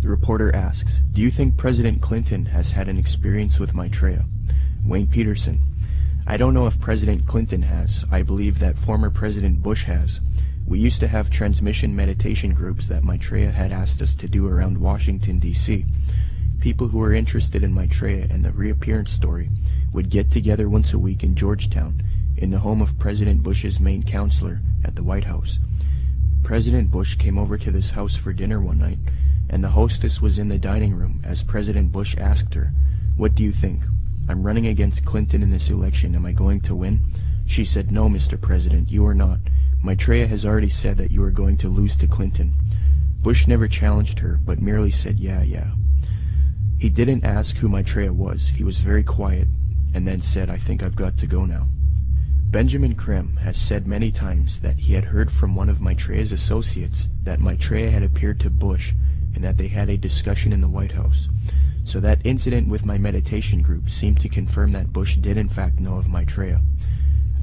S3: The reporter asks, do you think President Clinton has had an experience with Maitreya? Wayne Peterson, I don't know if President Clinton has. I believe that former President Bush has. We used to have transmission meditation groups that Maitreya had asked us to do around Washington, D.C. People who were interested in Maitreya and the reappearance story would get together once a week in Georgetown, in the home of President Bush's main counselor at the White House. President Bush came over to this house for dinner one night, and the hostess was in the dining room as President Bush asked her, What do you think? I'm running against Clinton in this election. Am I going to win? She said, No, Mr. President, you are not. Maitreya has already said that you are going to lose to Clinton. Bush never challenged her, but merely said, Yeah, yeah. He didn't ask who Maitreya was. He was very quiet, and then said, I think I've got to go now. Benjamin Creme has said many times that he had heard from one of Maitreya's associates that Maitreya had appeared to Bush and that they had a discussion in the White House. So that incident with my meditation group seemed to confirm that Bush did in fact know of Maitreya.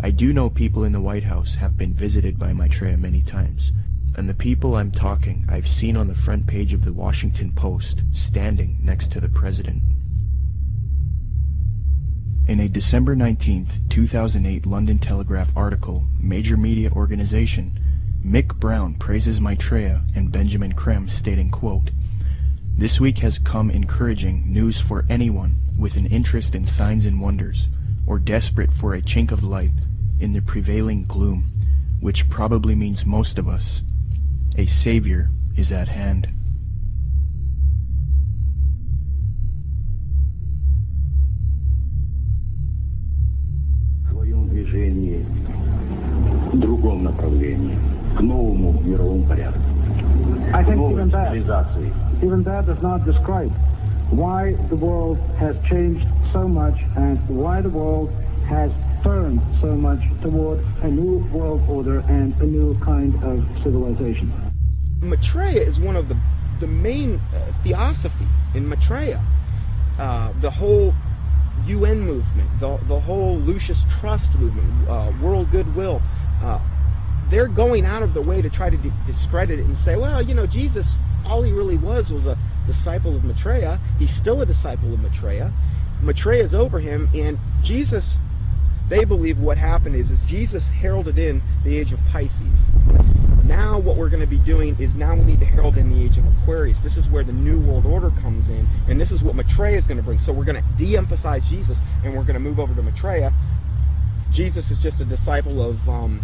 S3: I do know people in the White House have been visited by Maitreya many times, and the people I'm talking I've seen on the front page of the Washington Post standing next to the president. In a December 19, 2008 London Telegraph article, Major Media Organization, Mick Brown praises Maitreya and Benjamin Creme stating, quote, This week has come encouraging news for anyone with an interest in signs and wonders, or desperate for a chink of light in the prevailing gloom, which probably means most of us. A Savior is at hand.
S16: Even that does not describe why the world has changed so much and why the world has turned so much toward a new world order and a new kind of civilization.
S2: Maitreya is one of the the main uh, theosophy in Maitreya. Uh, the whole UN movement, the the whole Lucis Trust movement, uh, World Goodwill. They're going out of the way to try to di- discredit it and say, well, you know, Jesus, all he really was was a disciple of Maitreya. He's still a disciple of Maitreya. Maitreya is over him, and Jesus. They believe what happened is, is Jesus heralded in the age of Pisces. Now what we're going to be doing is now we need to herald in the age of Aquarius. This is where the New World Order comes in, and this is what Maitreya is going to bring. So we're going to de-emphasize Jesus, and we're going to move over to Maitreya. Jesus is just a disciple of um,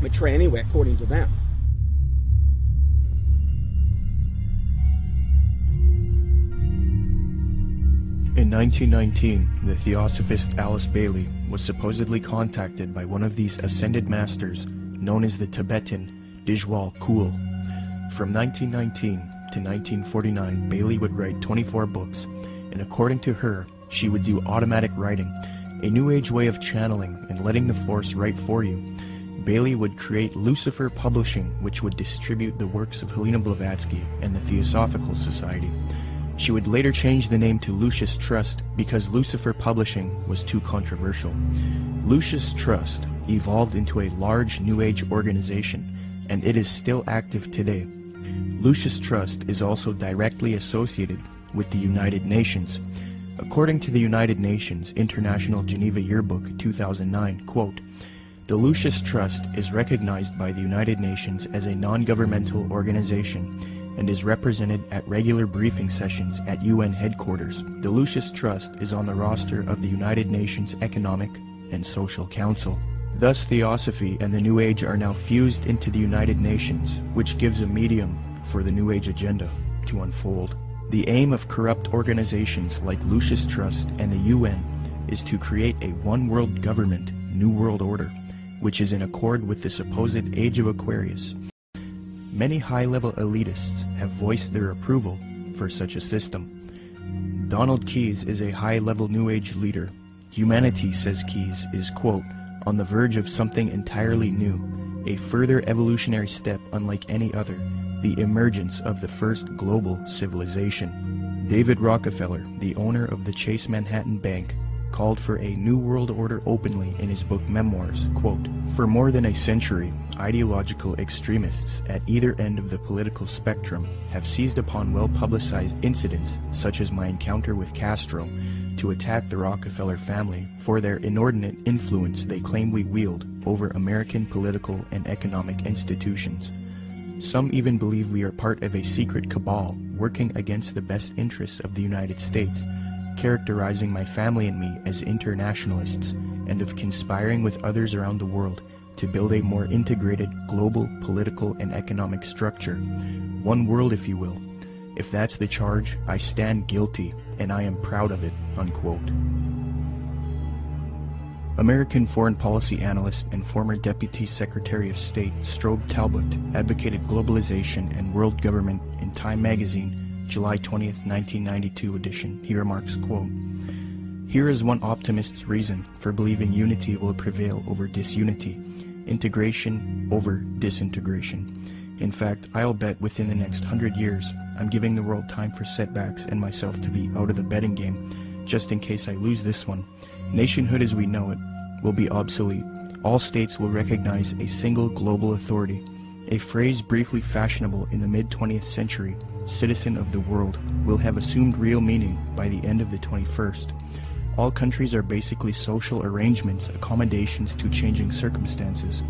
S2: Maitreya anyway, according to them.
S3: In 1919, the theosophist Alice Bailey was supposedly contacted by one of these ascended masters known as the Tibetan Djwhal Khul. From 1919 to 1949, Bailey would write 24 books, and according to her, she would do automatic writing, a new age way of channeling and letting the force write for you. Bailey would create Lucifer Publishing, which would distribute the works of Helena Blavatsky and the Theosophical Society. She would later change the name to Lucis Trust because Lucifer Publishing was too controversial. Lucis Trust evolved into a large New Age organization, and it is still active today. Lucis Trust is also directly associated with the United Nations. According to the United Nations International Geneva Yearbook 2009, quote, the Lucis Trust is recognized by the United Nations as a non-governmental organization and is represented at regular briefing sessions at UN headquarters. The Lucis Trust is on the roster of the United Nations Economic and Social Council. Thus, Theosophy and the New Age are now fused into the United Nations, which gives a medium for the New Age agenda to unfold. The aim of corrupt organizations like Lucis Trust and the UN is to create a one world government, New World Order, which is in accord with the supposed Age of Aquarius. Many high-level elitists have voiced their approval for such a system. Donald Keys is a high-level New Age leader. Humanity, says Keys, is, quote, on the verge of something entirely new, a further evolutionary step unlike any other, the emergence of the first global civilization. David Rockefeller, the owner of the Chase Manhattan Bank, called for a new world order openly in his book Memoirs, quote, For more than a century, ideological extremists at either end of the political spectrum have seized upon well-publicized incidents, such as my encounter with Castro, to attack the Rockefeller family for their inordinate influence they claim we wield over American political and economic institutions. Some even believe we are part of a secret cabal working against the best interests of the United States characterizing my family and me as internationalists and of conspiring with others around the world to build a more integrated global political and economic structure. One world, if you will. If that's the charge, I stand guilty, and I am proud of it. Unquote. American foreign policy analyst and former Deputy Secretary of State Strobe Talbott advocated globalization and world government in Time magazine July 20th, 1992 edition, he remarks, quote, Here is one optimist's reason for believing unity will prevail over disunity, integration over disintegration. In fact, I'll bet within the next hundred years, I'm giving the world time for setbacks and myself to be out of the betting game, just in case I lose this one. Nationhood as we know it will be obsolete. All states will recognize a single global authority, a phrase briefly fashionable in the mid 20th century citizen of the world, will have assumed real meaning by the end of the 21st. All countries are basically social arrangements, accommodations to changing circumstances,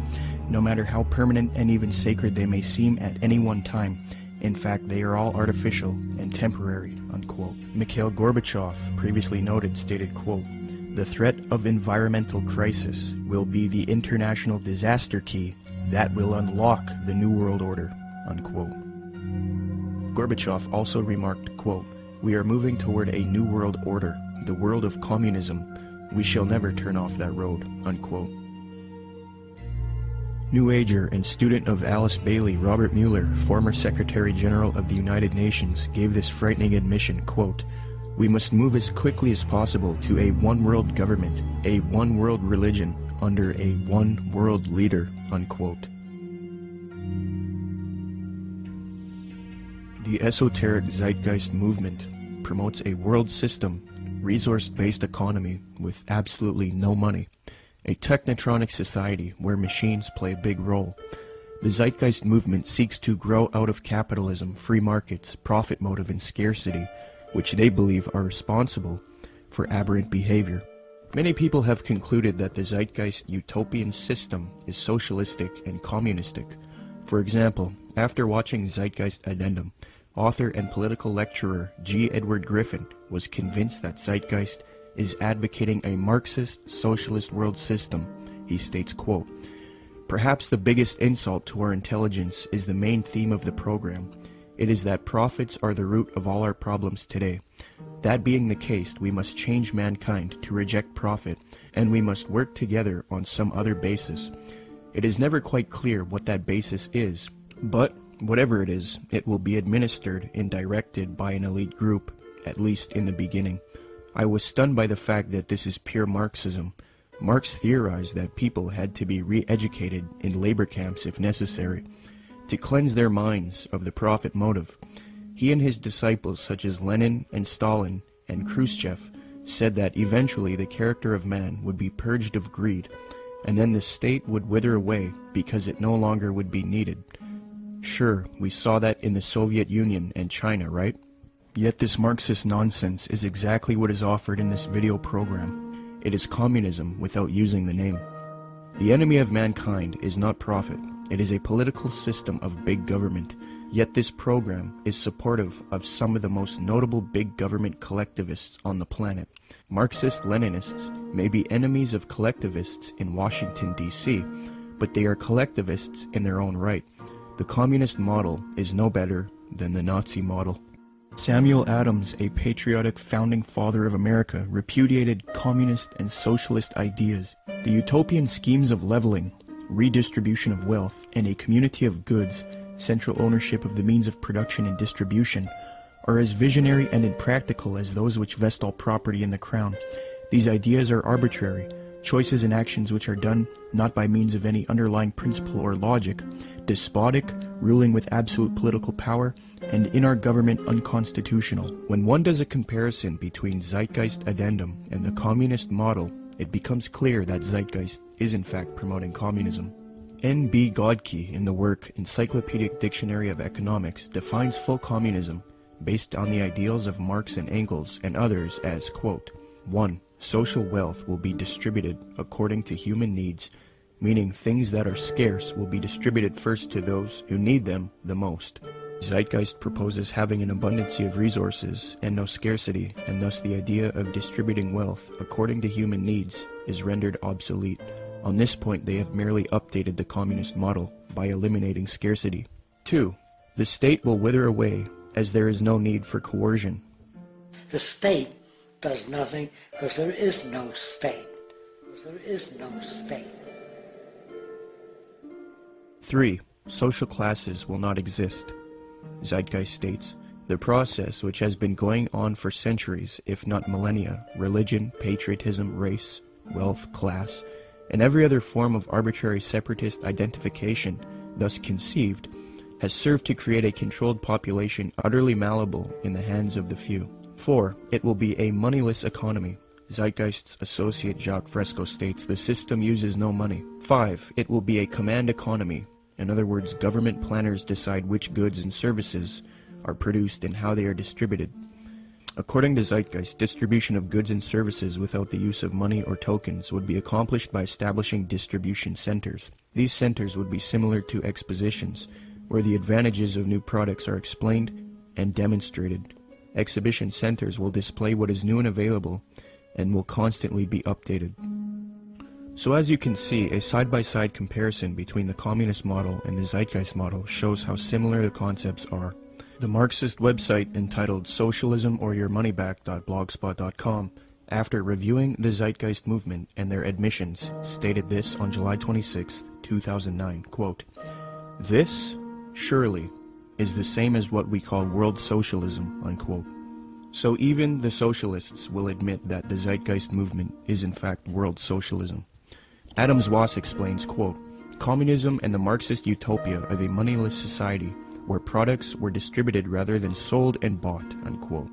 S3: no matter how permanent and even sacred they may seem at any one time. In fact, they are all artificial and temporary. Unquote. Mikhail Gorbachev, previously noted, stated, quote, The threat of environmental crisis will be the international disaster key that will unlock the New World Order. Unquote. Gorbachev also remarked, quote, We are moving toward a new world order, the world of communism. We shall never turn off that road. Unquote. New Ager and student of Alice Bailey, Robert Muller, former Secretary General of the United Nations, gave this frightening admission, quote, We must move as quickly as possible to a one-world government, a one-world religion, under a one-world leader, unquote. The esoteric zeitgeist movement promotes a world system, resource-based economy with absolutely no money, a technotronic society where machines play a big role. The zeitgeist movement seeks to grow out of capitalism, free markets, profit motive, and scarcity, which they believe are responsible for aberrant behavior. Many people have concluded that the zeitgeist utopian system is socialistic and communistic. For example, after watching Zeitgeist Addendum, author and political lecturer G. Edward Griffin was convinced that Zeitgeist is advocating a Marxist socialist world system. He states, quote, Perhaps the biggest insult to our intelligence is the main theme of the program. It is that profits are the root of all our problems today. That being the case, we must change mankind to reject profit, and we must work together on some other basis. It is never quite clear what that basis is, but Whatever it is, it will be administered and directed by an elite group, at least in the beginning. I was stunned by the fact that this is pure Marxism. Marx theorized that people had to be re-educated in labor camps if necessary, to cleanse their minds of the profit motive. He and his disciples such as Lenin and Stalin and Khrushchev said that eventually the character of man would be purged of greed, and then the state would wither away because it no longer would be needed. Sure, we saw that in the Soviet Union and China, right? Yet this Marxist nonsense is exactly what is offered in this video program. It is communism without using the name. The enemy of mankind is not profit. It is a political system of big government. Yet this program is supportive of some of the most notable big government collectivists on the planet. Marxist-Leninists may be enemies of collectivists in Washington, D.C., but they are collectivists in their own right. The communist model is no better than the Nazi model. Samuel Adams, a patriotic founding father of America, repudiated communist and socialist ideas. The utopian schemes of leveling, redistribution of wealth, and a community of goods central ownership of the means of production and distribution, are as visionary and impractical as those which vest all property in the crown. These ideas are arbitrary, choices and actions which are done not by means of any underlying principle or logic, despotic, ruling with absolute political power, and in our government unconstitutional. When one does a comparison between Zeitgeist Addendum and the communist model, it becomes clear that Zeitgeist is in fact promoting communism. N. B. Godke, in the work Encyclopedic Dictionary of Economics, defines full communism based on the ideals of Marx and Engels and others as, quote, 1. Social wealth will be distributed according to human needs, meaning things that are scarce will be distributed first to those who need them the most. Zeitgeist proposes having an abundance of resources and no scarcity, and thus the idea of distributing wealth according to human needs is rendered obsolete. On this point, they have merely updated the communist model by eliminating scarcity. 2. The state will wither away as there is no need for coercion.
S17: The state does nothing because there is no state. There is no state.
S3: 3. Social classes will not exist. Zeitgeist states, the process which has been going on for centuries, if not millennia, religion, patriotism, race, wealth, class, and every other form of arbitrary separatist identification thus conceived, has served to create a controlled population utterly malleable in the hands of the few. 4. It will be a moneyless economy. Zeitgeist's associate Jacques Fresco states the system uses no money. 5. It will be a command economy. In other words, government planners decide which goods and services are produced and how they are distributed. According to Zeitgeist, distribution of goods and services without the use of money or tokens would be accomplished by establishing distribution centers. These centers would be similar to expositions, where the advantages of new products are explained and demonstrated. Exhibition centers will display what is new and available and will constantly be updated. So as you can see, a side-by-side comparison between the communist model and the Zeitgeist model shows how similar the concepts are. The Marxist website entitled Socialism or Your Money Back.blogspot.com after reviewing the Zeitgeist movement and their admissions, stated this on July 26, 2009, quote, This, surely, is the same as what we call world socialism, unquote. So even the socialists will admit that the Zeitgeist movement is in fact world socialism. Adams Wass explains, quote, Communism and the Marxist utopia of a moneyless society where products were distributed rather than sold and bought, unquote.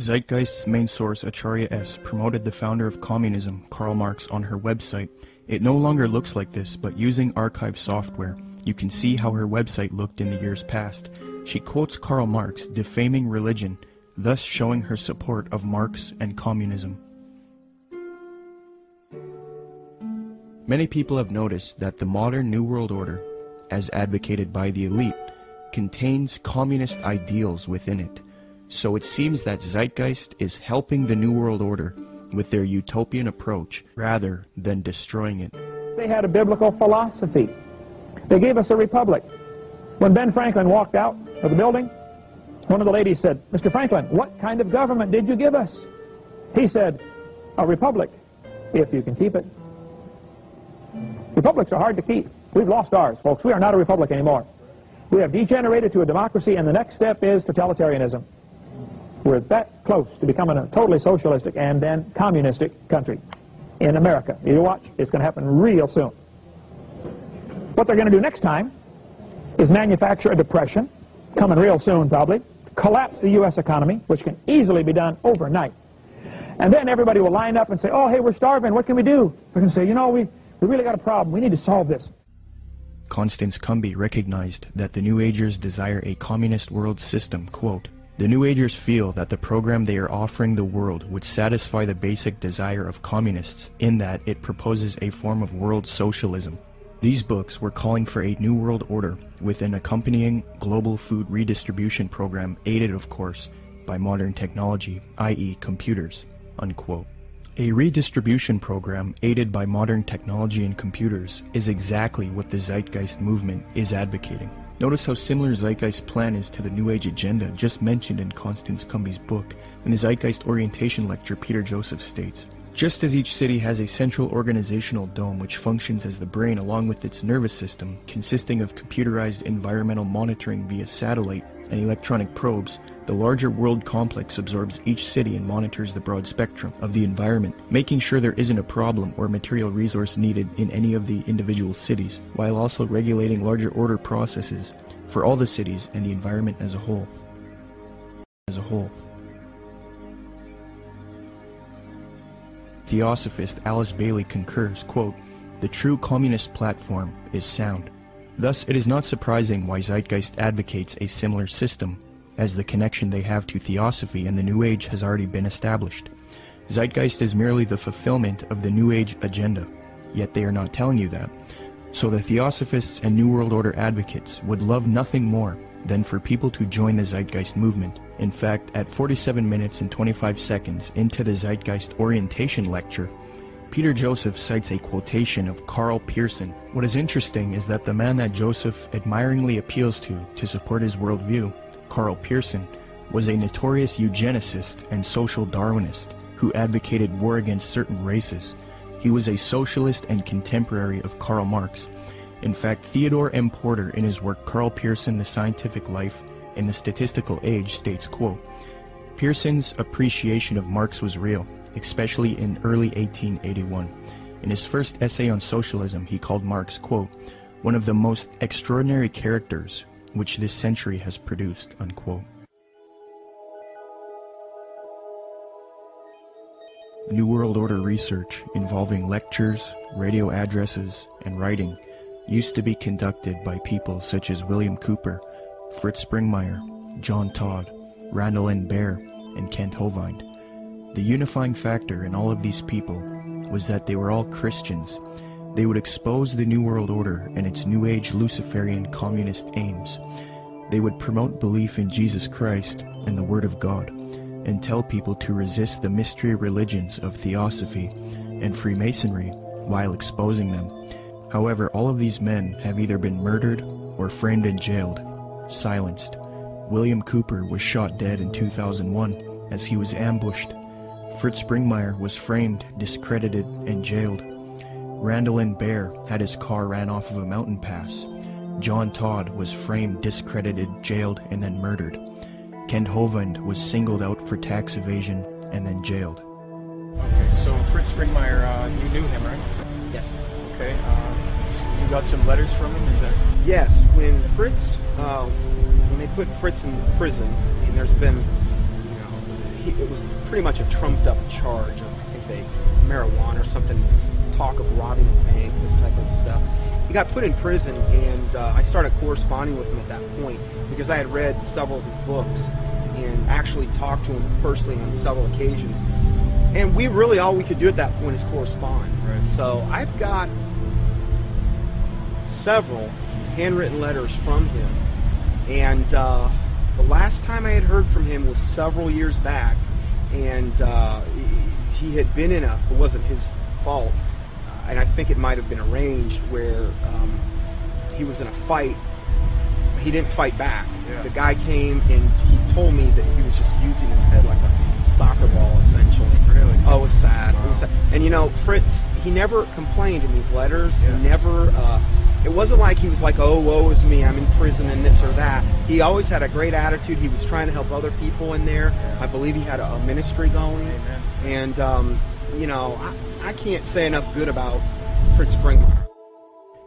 S3: Zeitgeist's main source, Acharya S., promoted the founder of communism, Karl Marx, on her website. It no longer looks like this, but using archive software, you can see how her website looked in the years past. She quotes Karl Marx, defaming religion, thus showing her support of Marx and communism. Many people have noticed that the modern New World Order, as advocated by the elite, contains communist ideals within it. So it seems that Zeitgeist is helping the New World Order with their utopian approach rather than destroying it.
S18: They had a biblical philosophy. They gave us a republic. When Ben Franklin walked out of the building, one of the ladies said, Mr. Franklin, what kind of government did you give us? He said, a republic, if you can keep it. Republics are hard to keep. We've lost ours, folks. We are not a republic anymore. We have degenerated to a democracy, and the next step is totalitarianism. We're that close to becoming a totally socialistic and then communistic country in America. You watch, it's going to happen real soon. What they're going to do next time is manufacture a depression, coming real soon probably, collapse the U.S. economy, which can easily be done overnight. And then everybody will line up and say, oh, hey, we're starving. What can we do? We're going to say, you know, we, we really got a problem. We need to solve this.
S3: Constance Cumbey recognized that the New Agers desire a communist world system, quote, the New Agers feel that the program they are offering the world would satisfy the basic desire of communists in that it proposes a form of world socialism. These books were calling for a new world order with an accompanying global food redistribution program aided, of course, by modern technology, i.e. computers. Unquote. A redistribution program aided by modern technology and computers is exactly what the Zeitgeist movement is advocating. Notice how similar Zeitgeist's plan is to the New Age agenda just mentioned in Constance Cumbey's book. In the Zeitgeist orientation lecture, Peter Joseph states, just as each city has a central organizational dome which functions as the brain along with its nervous system, consisting of computerized environmental monitoring via satellite and electronic probes, the larger world complex absorbs each city and monitors the broad spectrum of the environment, making sure there isn't a problem or material resource needed in any of the individual cities, while also regulating larger order processes for all the cities and the environment as a whole. As a whole. Theosophist Alice Bailey concurs, quote, the true communist platform is sound. Thus, it is not surprising why Zeitgeist advocates a similar system, as the connection they have to Theosophy and the New Age has already been established. Zeitgeist is merely the fulfillment of the New Age agenda, yet they are not telling you that. So the Theosophists and New World Order advocates would love nothing more than for people to join the Zeitgeist movement. In fact, at 47 minutes and 25 seconds into the Zeitgeist orientation lecture, Peter Joseph cites a quotation of Karl Pearson. What is interesting is that the man that Joseph admiringly appeals to to support his worldview, Karl Pearson, was a notorious eugenicist and social Darwinist who advocated war against certain races. He was a socialist and contemporary of Karl Marx. In fact, Theodore M. Porter, in his work Karl Pearson, The Scientific Life and the Statistical Age, states, quote, Pearson's appreciation of Marx was real especially in early 1881. In his first essay on socialism, he called Marx, quote, one of the most extraordinary characters which this century has produced, unquote. New World Order research involving lectures, radio addresses, and writing used to be conducted by people such as William Cooper, Fritz Springmeier, John Todd, Randall N. Baer, and Kent Hovind. The unifying factor in all of these people was that they were all Christians. They would expose the New World Order and its New Age Luciferian communist aims. They would promote belief in Jesus Christ and the Word of God, and tell people to resist the mystery religions of Theosophy and Freemasonry while exposing them. However, all of these men have either been murdered or framed and jailed, silenced. William Cooper was shot dead in 2001 as he was ambushed Fritz Springmeier was framed, discredited, and jailed. Randall N. Baer had his car ran off of a mountain pass. John Todd was framed, discredited, jailed, and then murdered. Kent Hovind was singled out for tax evasion and then jailed.
S13: Okay, so Fritz Springmeier, uh, you knew him, right?
S2: Yes.
S13: Okay, uh, so you got some letters from him, is that?
S2: Yes, when Fritz, uh, when they put Fritz in prison, and there's been, you know, he, it was pretty much a trumped up charge of, I think they, marijuana or something, talk of robbing a bank, this type of stuff. He got put in prison, and uh, I started corresponding with him at that point because I had read several of his books and actually talked to him personally on several occasions. And we really, all we could do at that point is correspond.
S13: Right.
S2: So I've got several handwritten letters from him. And uh, the last time I had heard from him was several years back and uh, he had been in a. It wasn't his fault, and I think it might have been arranged where um, he was in a fight. He didn't fight back.
S13: Yeah.
S2: The guy came and he told me that he was just using his head like a soccer ball, essentially.
S13: Really?
S2: Oh, it was sad.
S13: Wow.
S2: It was sad. And you know, Fritz, he never complained in these letters.
S13: Yeah.
S2: He never. Uh, it wasn't like he was like, oh, woe is me, I'm in prison and this or that. He always had a great attitude. He was trying to help other people in there. I believe he had a, a ministry going.
S13: Amen.
S2: And, um, you know, I, I can't say enough good about Fritz Springmeier.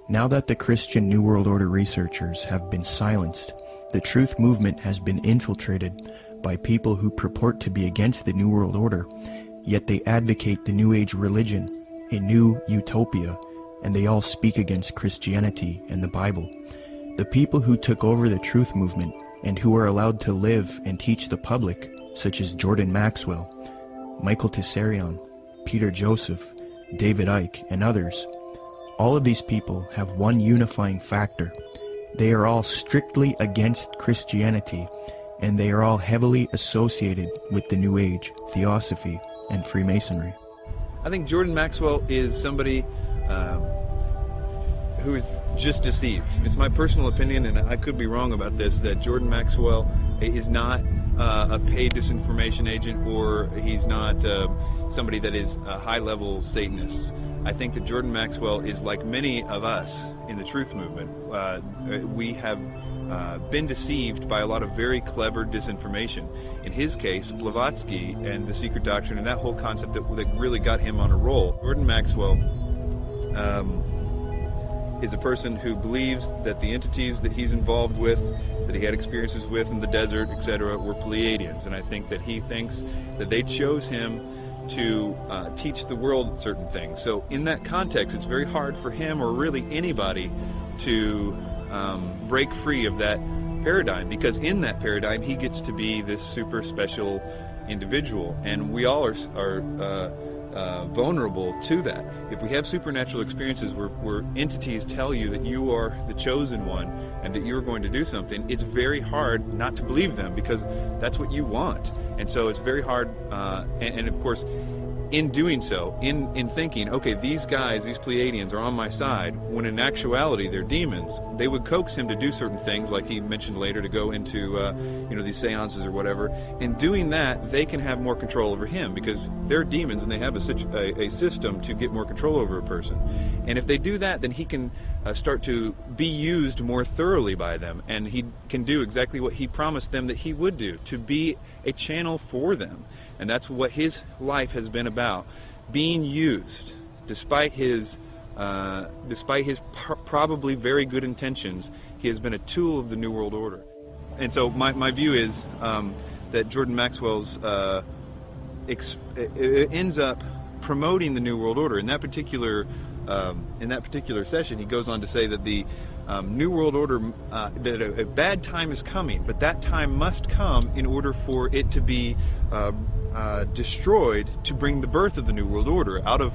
S3: Now that the Christian New World Order researchers have been silenced, the truth movement has been infiltrated by people who purport to be against the New World Order, yet they advocate the New Age religion, a new utopia, and they all speak against Christianity and the Bible. The people who took over the truth movement and who are allowed to live and teach the public, such as Jordan Maxwell, Michael Tsarion, Peter Joseph, David Icke, and others, all of these people have one unifying factor. They are all strictly against Christianity, and they are all heavily associated with the New Age, Theosophy, and Freemasonry.
S7: I think Jordan Maxwell is somebody um, who is just deceived. It's my personal opinion, and I could be wrong about this, that Jordan Maxwell is not uh, a paid disinformation agent or he's not uh, somebody that is a high level Satanist. I think that Jordan Maxwell is like many of us in the truth movement. Uh, we have uh, been deceived by a lot of very clever disinformation. In his case, Blavatsky and the secret doctrine and that whole concept that, that really got him on a roll. Jordan Maxwell um, is a person who believes that the entities that he's involved with, that he had experiences with in the desert, etc., were Pleiadians. And I think that he thinks that they chose him to uh, teach the world certain things. So, in that context, it's very hard for him or really anybody to um, break free of that paradigm because in that paradigm he gets to be this super special individual and we all are, are uh, uh, vulnerable to that. If we have supernatural experiences where, where entities tell you that you are the chosen one and that you're going to do something it's very hard not to believe them because that's what you want. And so it's very hard uh, and, and of course in doing so, in, in thinking, okay, these guys, these Pleiadians, are on my side, when in actuality they're demons, they would coax him to do certain things, like he mentioned later, to go into, uh, you know, these seances or whatever. In doing that, they can have more control over him because they're demons and they have a, a, a system to get more control over a person. And if they do that, then he can uh, start to be used more thoroughly by them, and he can do exactly what he promised them that he would do, to be a channel for them. And that's what his life has been about. Being used, despite his, uh, despite his pr- probably very good intentions, he has been a tool of the New World Order. And so my, my view is um, that Jordan Maxwell's uh, ex- ends up promoting the New World Order. In that particular um, in that particular session, he goes on to say that the um, New World Order, uh, that a, a, bad time is coming, but that time must come in order for it to be uh, uh, destroyed to bring the birth of the New World Order. Out of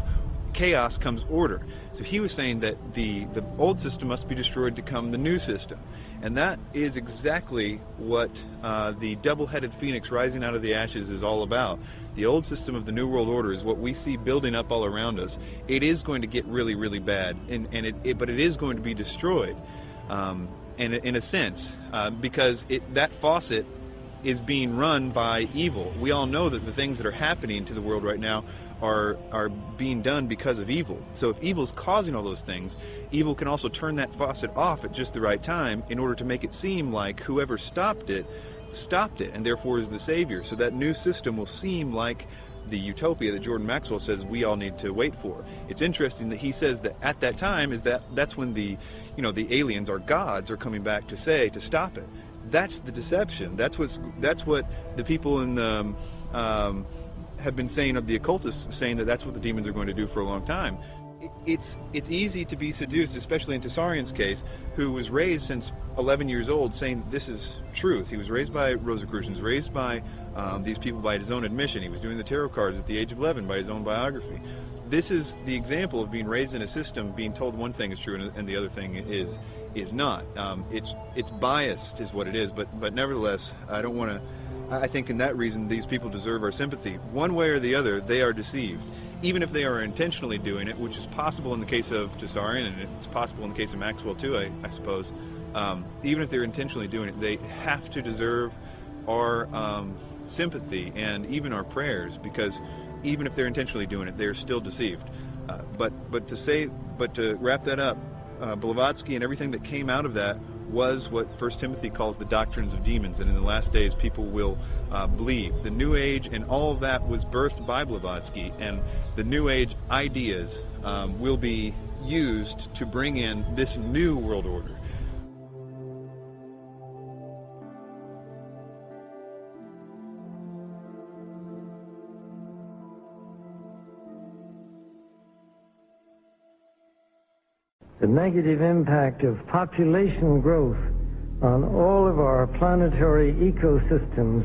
S7: chaos comes order. So he was saying that the, the old system must be destroyed to come the new system. And that is exactly what uh, the double headed phoenix rising out of the ashes is all about. The old system of the New World Order is what we see building up all around us. It is going to get really, really bad, and, and it, it but it is going to be destroyed. Um, in, in a sense, uh, because it, that faucet is being run by evil. We all know that the things that are happening to the world right now are are being done because of evil. So if evil is causing all those things, evil can also turn that faucet off at just the right time in order to make it seem like whoever stopped it stopped it and therefore is the savior. So that new system will seem like the utopia that Jordan Maxwell says we all need to wait for. It's interesting that he says that at that time is that that's when the you know the aliens or gods are coming back to say to stop it. That's the deception. That's what's that's what the people in the um, have been saying of the occultists, saying that that's what the demons are going to do for a long time. It's it's easy to be seduced, especially in Tsarion's case, who was raised since 11 years old, saying this is truth. He was raised by Rosicrucians, raised by um, these people by his own admission. He was doing the tarot cards at the age of 11 by his own biography. This is the example of being raised in a system, being told one thing is true and the other thing is is not. Um, it's it's biased, is what it is. But but nevertheless, I don't want to I think in that reason these people deserve our sympathy. One way or the other, they are deceived. Even if they are intentionally doing it, which is possible in the case of Tsarion, and it's possible in the case of Maxwell too, I, I suppose. Um, even if they're intentionally doing it, they have to deserve our um, sympathy and even our prayers, because even if they're intentionally doing it, they're still deceived. Uh, but but to say, but to wrap that up, uh, Blavatsky and everything that came out of that was what First Timothy calls the doctrines of demons, and in the last days people will uh, believe. The New Age and all of that was birthed by Blavatsky, and the New Age ideas um, will be used to bring in this new world order.
S19: The negative impact of population growth on all of our planetary ecosystems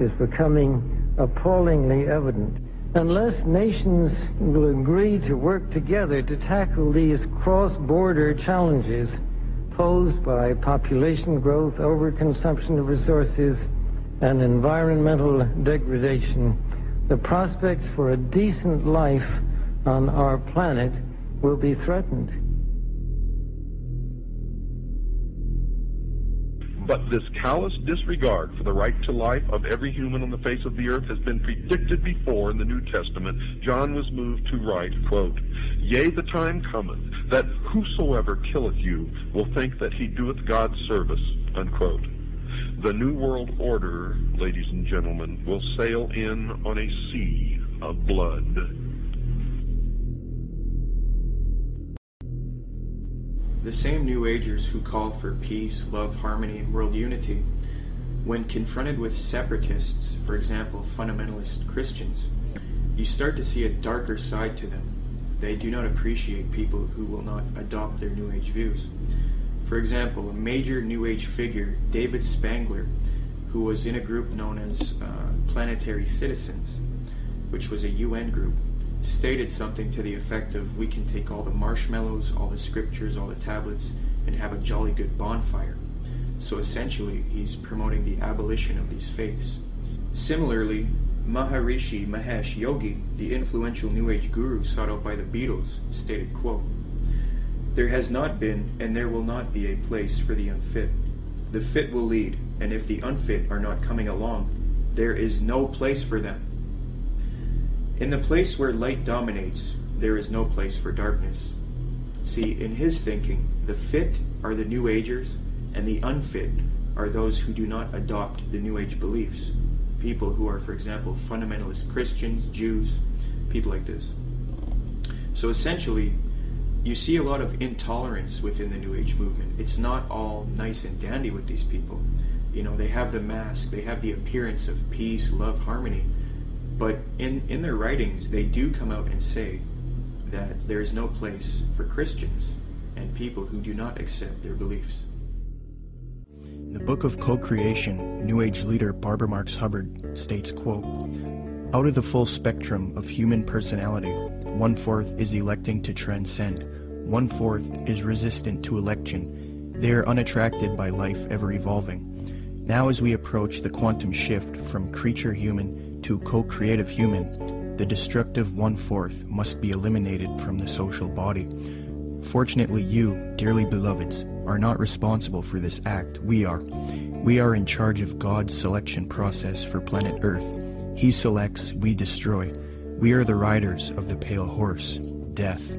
S19: is becoming appallingly evident. Unless nations will agree to work together to tackle these cross-border challenges posed by population growth, overconsumption of resources, and environmental degradation, the prospects for a decent life on our planet will be threatened.
S14: But this callous disregard for the right to life of every human on the face of the earth has been predicted before in the New Testament. John was moved to write, quote, Yea, the time cometh, that whosoever killeth you will think that he doeth God's service, unquote. The New World Order, ladies and gentlemen, will sail in on a sea of blood.
S1: The same New Agers who call for peace, love, harmony, and world unity, when confronted with separatists, for example, fundamentalist Christians, you start to see a darker side to them. They do not appreciate people who will not adopt their New Age views. For example, a major New Age figure, David Spangler, who was in a group known as uh, Planetary Citizens, which was a UN group, stated something to the effect of we can take all the marshmallows, all the scriptures, all the tablets, and have a jolly good bonfire. So essentially, he's promoting the abolition of these faiths. Similarly, Maharishi Mahesh Yogi, the influential New Age guru sought out by the Beatles, stated, quote, There has not been and there will not be a place for the unfit. The fit will lead, and if the unfit are not coming along, there is no place for them. In the place where light dominates, there is no place for darkness. See, in his thinking, the fit are the New Agers, and the unfit are those who do not adopt the New Age beliefs. People who are, for example, fundamentalist Christians, Jews, people like this. So essentially, you see a lot of intolerance within the New Age movement. It's not all nice and dandy with these people. You know, they have the mask, they have the appearance of peace, love, harmony, but in, in their writings, they do come out and say that there is no place for Christians and people who do not accept their beliefs.
S3: In the book of co-creation, New Age leader Barbara Marx Hubbard states, quote, Out of the full spectrum of human personality, one-fourth is electing to transcend, one-fourth is resistant to election. They are unattracted by life ever evolving. Now as we approach the quantum shift from creature human to co-creative human, the destructive one-fourth must be eliminated from the social body. Fortunately you, dearly beloveds, are not responsible for this act. We are. We are in charge of God's selection process for planet Earth. He selects, we destroy. We are the riders of the pale horse, death.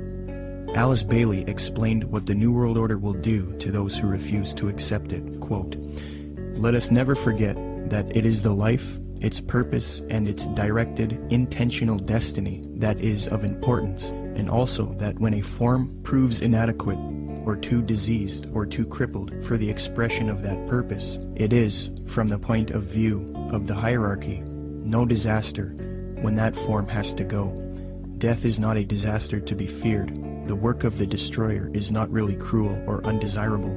S3: Alice Bailey explained what the New World Order will do to those who refuse to accept it. Quote, Let us never forget that it is the life, its purpose, and its directed, intentional destiny that is of importance, and also that when a form proves inadequate, or too diseased, or too crippled for the expression of that purpose, it is, from the point of view of the hierarchy, no disaster when that form has to go. Death is not a disaster to be feared. The work of the destroyer is not really cruel or undesirable.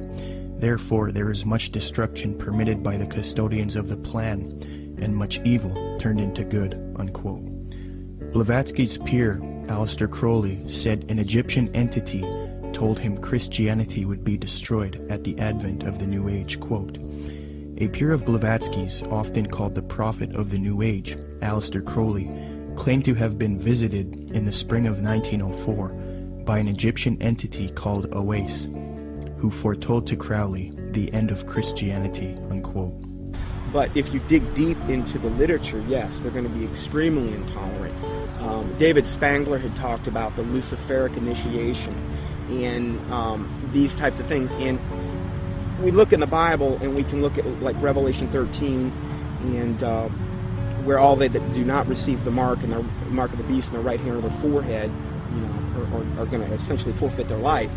S3: Therefore, there is much destruction permitted by the custodians of the plan, and much evil turned into good. Unquote. Blavatsky's peer, Aleister Crowley, said an Egyptian entity told him Christianity would be destroyed at the advent of the New Age. Quote, a peer of Blavatsky's, often called the prophet of the New Age, Aleister Crowley, claimed to have been visited in the spring of 1904 by an Egyptian entity called Oase, who foretold to Crowley the end of Christianity. Unquote.
S2: But if you dig deep into the literature, yes, they're going to be extremely intolerant. Um, David Spangler had talked about the Luciferic initiation and um, these types of things. And we look in the Bible and we can look at like Revelation 13 and uh, where all they that do not receive the mark and the mark of the beast in their right hand or their forehead, you know, are, are, are going to essentially forfeit their life.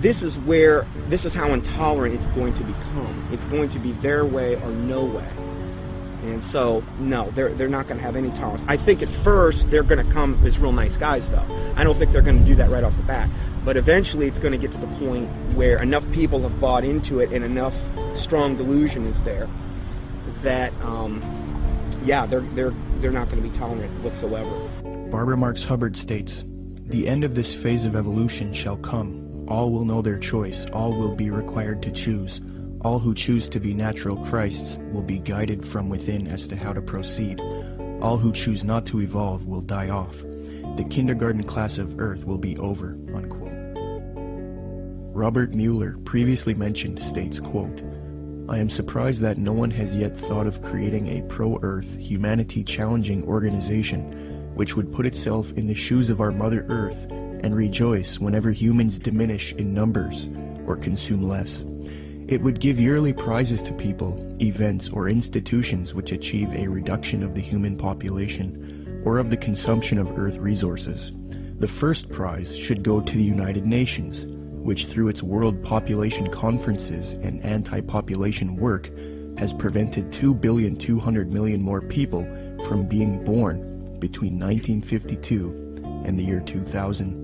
S2: This is where this is how intolerant it's going to become. It's going to be their way or no way. And so, no, they're, they're not going to have any tolerance. I think at first they're going to come as real nice guys, though. I don't think they're going to do that right off the bat. But eventually it's going to get to the point where enough people have bought into it and enough strong delusion is there that, um, yeah, they're, they're, they're not going to be tolerant whatsoever.
S3: Barbara Marx Hubbard states, The end of this phase of evolution shall come. All will know their choice. All will be required to choose. All who choose to be natural Christs will be guided from within as to how to proceed. All who choose not to evolve will die off. the kindergarten class of Earth will be over, unquote. Robert Muller, previously mentioned, states, quote, I am surprised that no one has yet thought of creating a pro-Earth, humanity-challenging organization which would put itself in the shoes of our Mother Earth and rejoice whenever humans diminish in numbers or consume less. It would give yearly prizes to people, events, or institutions which achieve a reduction of the human population or of the consumption of Earth resources. The first prize should go to the United Nations, which through its World Population Conferences and anti-population work has prevented 2,200,000,000 more people from being born between 1952 and the year 2000.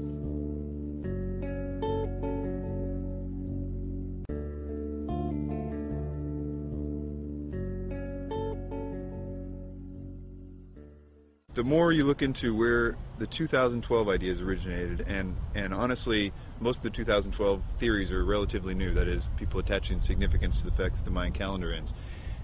S7: The more you look into where the 2012 ideas originated, and and honestly, most of the 2012 theories are relatively new. That is, people attaching significance to the fact that the Mayan calendar ends,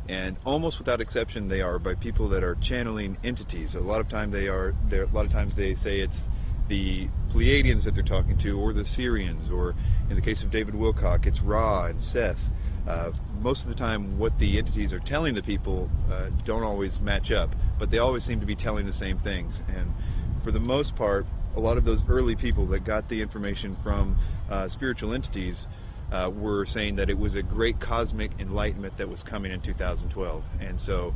S7: and almost without exception, they are by people that are channeling entities. A lot of time they are. A lot of times they say it's the Pleiadians that they're talking to, or the Sirians, or in the case of David Wilcock, it's Ra and Seth. Uh, most of the time, what the entities are telling the people uh, don't always match up, but they always seem to be telling the same things. And for the most part, a lot of those early people that got the information from uh, spiritual entities uh, were saying that it was a great cosmic enlightenment that was coming in 2012. And so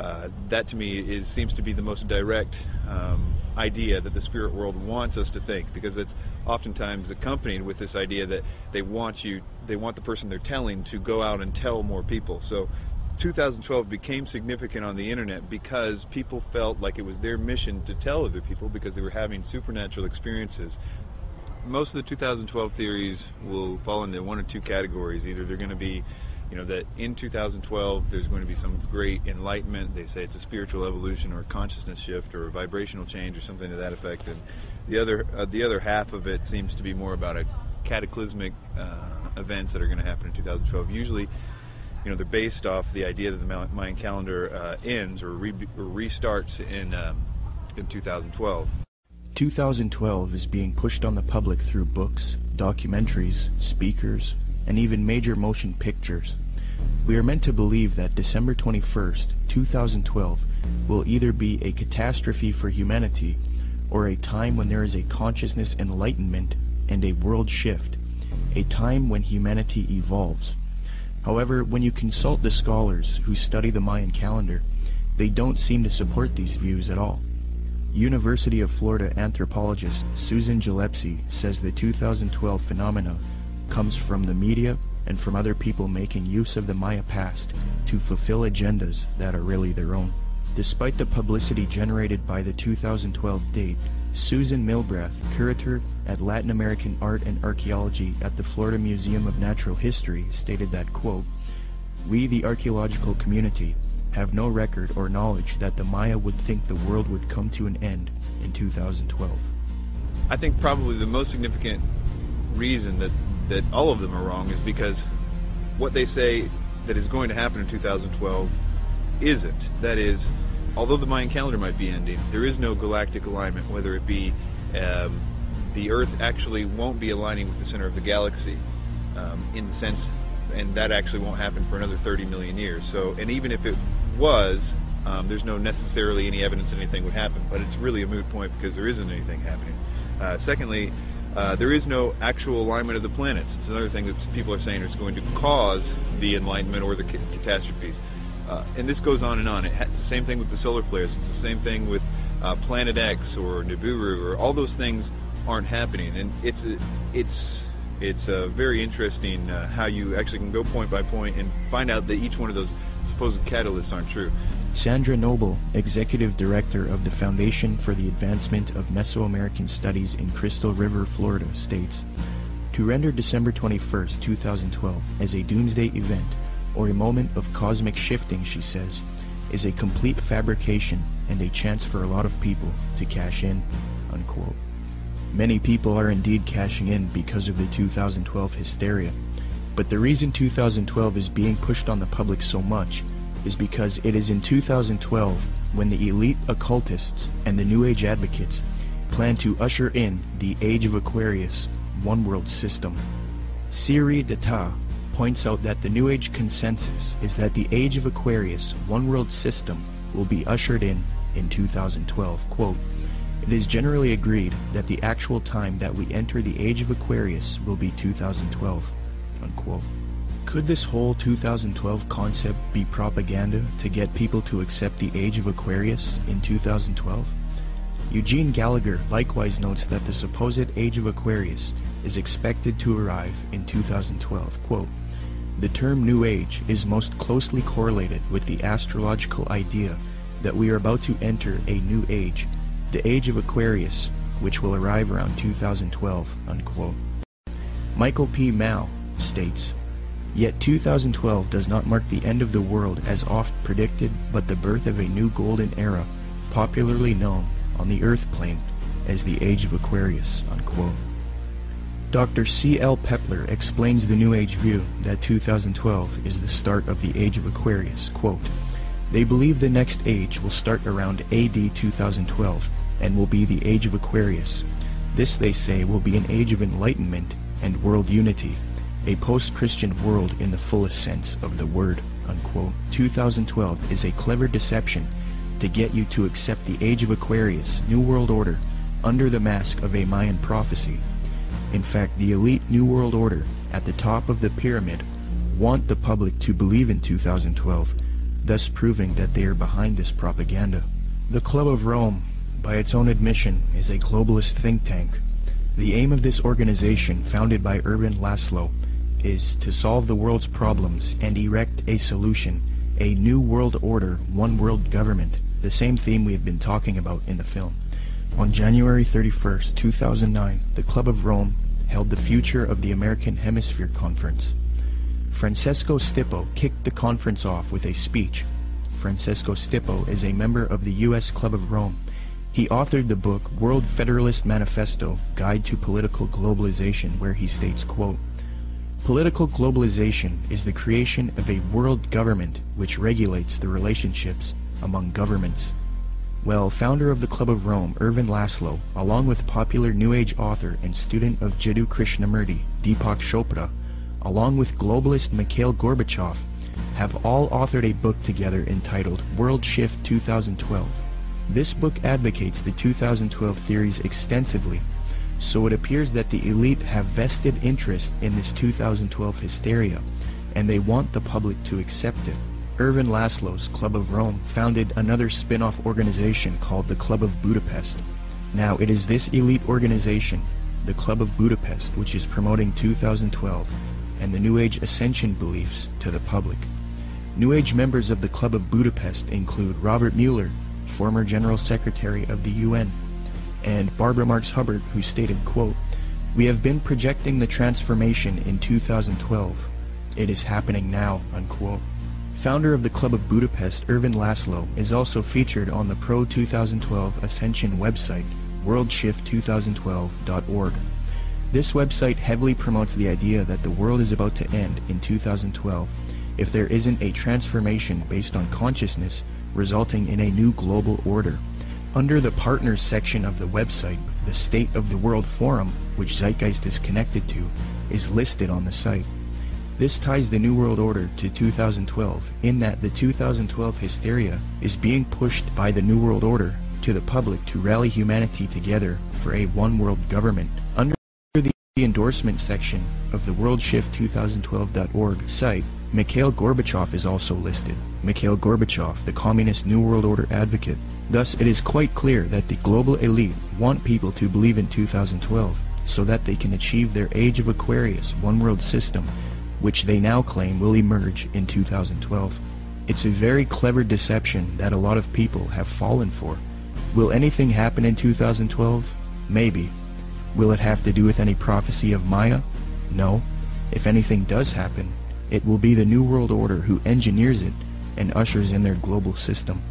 S7: uh, that to me is seems to be the most direct um, idea that the spirit world wants us to think because it's oftentimes accompanied with this idea that they want you they want the person they're telling to go out and tell more people. So 2012 became significant on the internet because people felt like it was their mission to tell other people because they were having supernatural experiences. Most of the 2012 theories will fall into one or two categories. Either they're going to be you know that in 2012 there's going to be some great enlightenment. They say it's a spiritual evolution or a consciousness shift or a vibrational change or something to that effect. And the other uh, the other half of it seems to be more about a cataclysmic uh, events that are going to happen in 2012 usually you know they're based off the idea that the Mayan calendar uh, ends or, re- or, restarts in um, in 2012
S3: 2012 is being pushed on the public through books, documentaries, speakers, and even major motion pictures. We are meant to believe that December 21st, 2012 will either be a catastrophe for humanity or a time when there is a consciousness enlightenment and a world shift, a time when humanity evolves. However, when you consult the scholars who study the Mayan calendar, they don't seem to support these views at all. University of Florida anthropologist Susan Gillespie says the 2012 phenomena comes from the media and from other people making use of the Maya past to fulfill agendas that are really their own. Despite the publicity generated by the 2012 date, Susan Milbrath, curator at Latin American Art and Archaeology at the Florida Museum of Natural History, stated that, quote, We, the archaeological community, have no record or knowledge that the Maya would think the world would come to an end in 2012.
S7: I think probably the most significant reason that that all of them are wrong is because what they say that is going to happen in 2012 isn't. That is, although the Mayan calendar might be ending, there is no galactic alignment, whether it be um, the Earth actually won't be aligning with the center of the galaxy um, in the sense, and that actually won't happen for another 30 million years. So, and even if it was, um, there's no necessarily any evidence that anything would happen, but it's really a moot point because there isn't anything happening. Uh, secondly, uh, there is no actual alignment of the planets. It's another thing that people are saying is going to cause the enlightenment or the catastrophes. Uh, and this goes on and on. It's the same thing with the solar flares. It's the same thing with uh, Planet X or Nibiru or all those things aren't happening. And it's a, it's it's a very interesting uh, how you actually can go point by point and find out that each one of those supposed catalysts aren't true.
S3: Sandra Noble, Executive Director of the Foundation for the Advancement of Mesoamerican Studies in Crystal River, Florida, states, To render December 21, 2012 as a doomsday event or a moment of cosmic shifting, she says, is a complete fabrication and a chance for a lot of people to cash in, unquote. Many people are indeed cashing in because of the 2012 hysteria, but the reason 2012 is being pushed on the public so much is because it is in 2012 when the elite occultists and the New Age advocates plan to usher in the Age of Aquarius one world system. Siri Data points out that the New Age consensus is that the Age of Aquarius one world system will be ushered in in 2012. Quote, it is generally agreed that the actual time that we enter the Age of Aquarius will be 2012. Unquote. Could this whole 2012 concept be propaganda to get people to accept the Age of Aquarius in 2012? Eugene Gallagher likewise notes that the supposed Age of Aquarius is expected to arrive in 2012. Quote, the term New Age is most closely correlated with the astrological idea that we are about to enter a new age, the Age of Aquarius, which will arrive around 2012. Unquote. Michael P. Mao states, Yet 2012 does not mark the end of the world as oft predicted, but the birth of a new golden era, popularly known on the Earth plane as the Age of Aquarius. Unquote. Dr. C. L. Pepler explains the New Age view that 2012 is the start of the Age of Aquarius. Quote, they believe the next age will start around AD 2012 and will be the Age of Aquarius. This, they say, will be an age of enlightenment and world unity, a post-Christian world in the fullest sense of the word. Unquote. 2012 is a clever deception to get you to accept the Age of Aquarius, New World Order, under the mask of a Mayan prophecy. In fact, the elite New World Order at the top of the pyramid want the public to believe in 2012 thus proving that they are behind this propaganda. The Club of Rome, by its own admission, is a globalist think tank. The aim of this organization, founded by Ervin Laszlo, is to solve the world's problems and erect a solution, a new world order, one world government, the same theme we have been talking about in the film. On January 31st, 2009, the Club of Rome held the Future of the American Hemisphere Conference. Francesco Stipo kicked the conference off with a speech. Francesco Stipo is a member of the U.S. Club of Rome. He authored the book World Federalist Manifesto, Guide to Political Globalization, where he states, quote, Political globalization is the creation of a world government which regulates the relationships among governments. Well, founder of the Club of Rome, Ervin Laszlo, along with popular New Age author and student of Jiddu Krishnamurti, Deepak Chopra, along with globalist Mikhail Gorbachev, have all authored a book together entitled World Shift 2012. This book advocates the 2012 theories extensively, so it appears that the elite have vested interest in this 2012 hysteria, and they want the public to accept it. Ervin Laszlo's Club of Rome founded another spin-off organization called the Club of Budapest. Now, it is this elite organization, the Club of Budapest, which is promoting 2012 and the New Age ascension beliefs to the public. New Age members of the Club of Budapest include Robert Muller, former General Secretary of the UN, and Barbara Marx Hubbard, who stated, quote, We have been projecting the transformation in 2012. It is happening now, unquote. Founder of the Club of Budapest, Ervin Laszlo, is also featured on the Pro 2012 Ascension website, worldshift2012.org. This website heavily promotes the idea that the world is about to end in 2012 if there isn't a transformation based on consciousness resulting in a new global order. Under the Partners section of the website, the State of the World Forum, which Zeitgeist is connected to, is listed on the site. This ties the New World Order to 2012 in that the 2012 hysteria is being pushed by the New World Order to the public to rally humanity together for a one world government. Under the endorsement section of the WorldShift2012.org site, Mikhail Gorbachev is also listed. Mikhail Gorbachev, the Communist New World Order advocate. Thus, it is quite clear that the global elite want people to believe in 2012 so that they can achieve their Age of Aquarius one world system, which they now claim will emerge in 2012. It's a very clever deception that a lot of people have fallen for. Will anything happen in 2012? Maybe. Will it have to do with any prophecy of Maya? No. If anything does happen, it will be the New World Order who engineers it and ushers in their global system.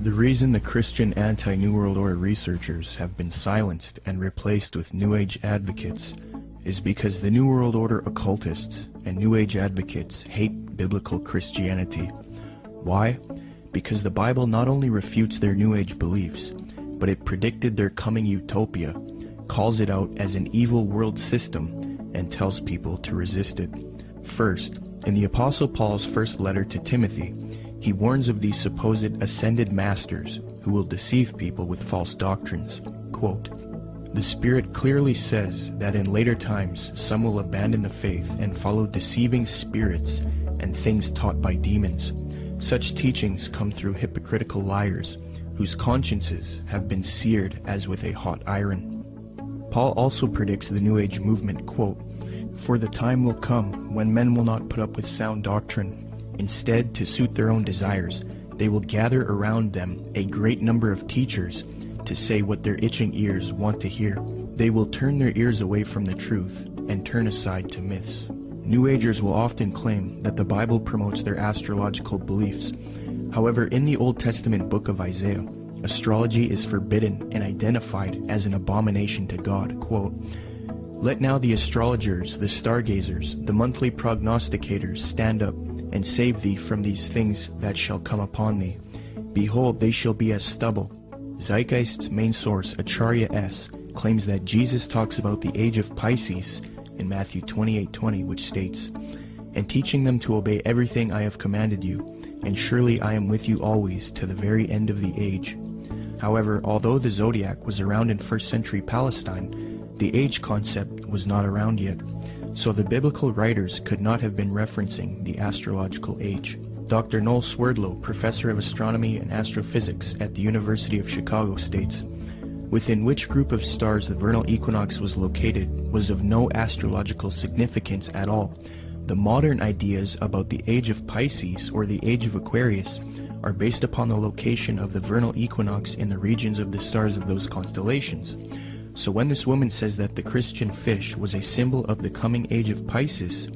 S3: The reason the Christian anti-New World Order researchers have been silenced and replaced with New Age advocates is because the New World Order occultists and New Age advocates hate biblical Christianity. Why? Because the Bible not only refutes their New Age beliefs, but it predicted their coming utopia, calls it out as an evil world system, and tells people to resist it. First, in the Apostle Paul's first letter to Timothy, he warns of these supposed ascended masters who will deceive people with false doctrines. Quote, the Spirit clearly says that in later times some will abandon the faith and follow deceiving spirits and things taught by demons. Such teachings come through hypocritical liars whose consciences have been seared as with a hot iron. Paul also predicts the New Age movement, quote, For the time will come when men will not put up with sound doctrine. Instead, to suit their own desires, they will gather around them a great number of teachers to say what their itching ears want to hear. They will turn their ears away from the truth and turn aside to myths. New Agers will often claim that the Bible promotes their astrological beliefs. However, in the Old Testament book of Isaiah, astrology is forbidden and identified as an abomination to God. Quote, Let now the astrologers, the stargazers, the monthly prognosticators stand up and save thee from these things that shall come upon thee. Behold, they shall be as stubble. Zeitgeist's main source, Acharya S., claims that Jesus talks about the age of Pisces in Matthew 28:20, which states, "And teaching them to obey everything I have commanded you, and surely I am with you always to the very end of the age." However, although the zodiac was around in first century Palestine, the age concept was not around yet, so the biblical writers could not have been referencing the astrological age. Dr. Noel Swerdlow, professor of astronomy and astrophysics at the University of Chicago, states, Within which group of stars the vernal equinox was located was of no astrological significance at all. The modern ideas about the age of Pisces or the age of Aquarius are based upon the location of the vernal equinox in the regions of the stars of those constellations. So when this woman says that the Christian fish was a symbol of the coming age of Pisces,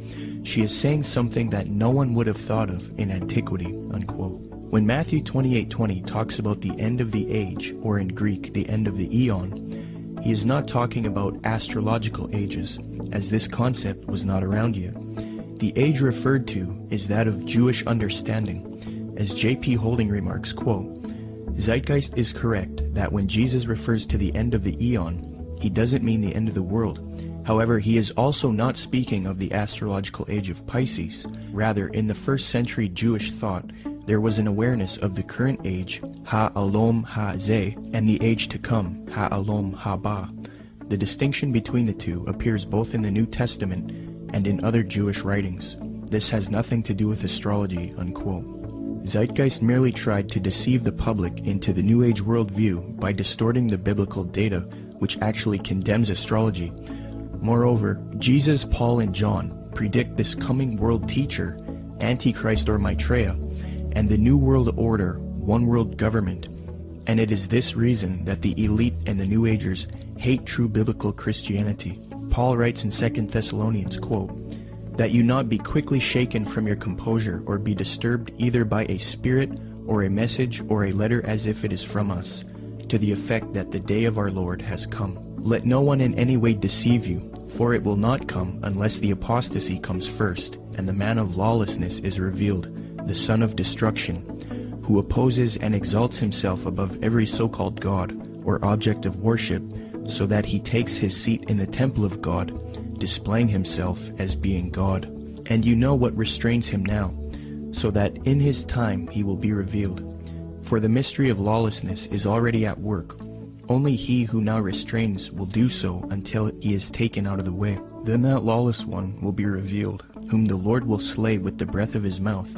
S3: she is saying something that no one would have thought of in antiquity, unquote. When Matthew 28:20 talks about the end of the age, or in Greek, the end of the eon, he is not talking about astrological ages, as this concept was not around yet. The age referred to is that of Jewish understanding. As J.P. Holding remarks, quote, Zeitgeist is correct that when Jesus refers to the end of the eon, he doesn't mean the end of the world. However, he is also not speaking of the astrological age of Pisces. Rather, in the first century Jewish thought, there was an awareness of the current age, Ha-Olam Ha-Zeh, and the age to come, Ha-Olam Ha-Ba. The distinction between the two appears both in the New Testament and in other Jewish writings. This has nothing to do with astrology, unquote. Zeitgeist merely tried to deceive the public into the New Age worldview by distorting the biblical data, which actually condemns astrology. Moreover, Jesus, Paul, and John predict this coming world teacher, Antichrist or Maitreya, and the New World Order, one world government. And it is this reason that the elite and the New Agers hate true biblical Christianity. Paul writes in 2 Thessalonians, quote, that you not be quickly shaken from your composure or be disturbed either by a spirit or a message or a letter as if it is from us, to the effect that the day of our Lord has come. Let no one in any way deceive you, for it will not come unless the apostasy comes first, and the man of lawlessness is revealed, the son of destruction, who opposes and exalts himself above every so-called God or object of worship, so that he takes his seat in the temple of God, displaying himself as being God. And you know what restrains him now, so that in his time he will be revealed. For the mystery of lawlessness is already at work. Only he who now restrains will do so until he is taken out of the way. Then that lawless one will be revealed, whom the Lord will slay with the breath of his mouth,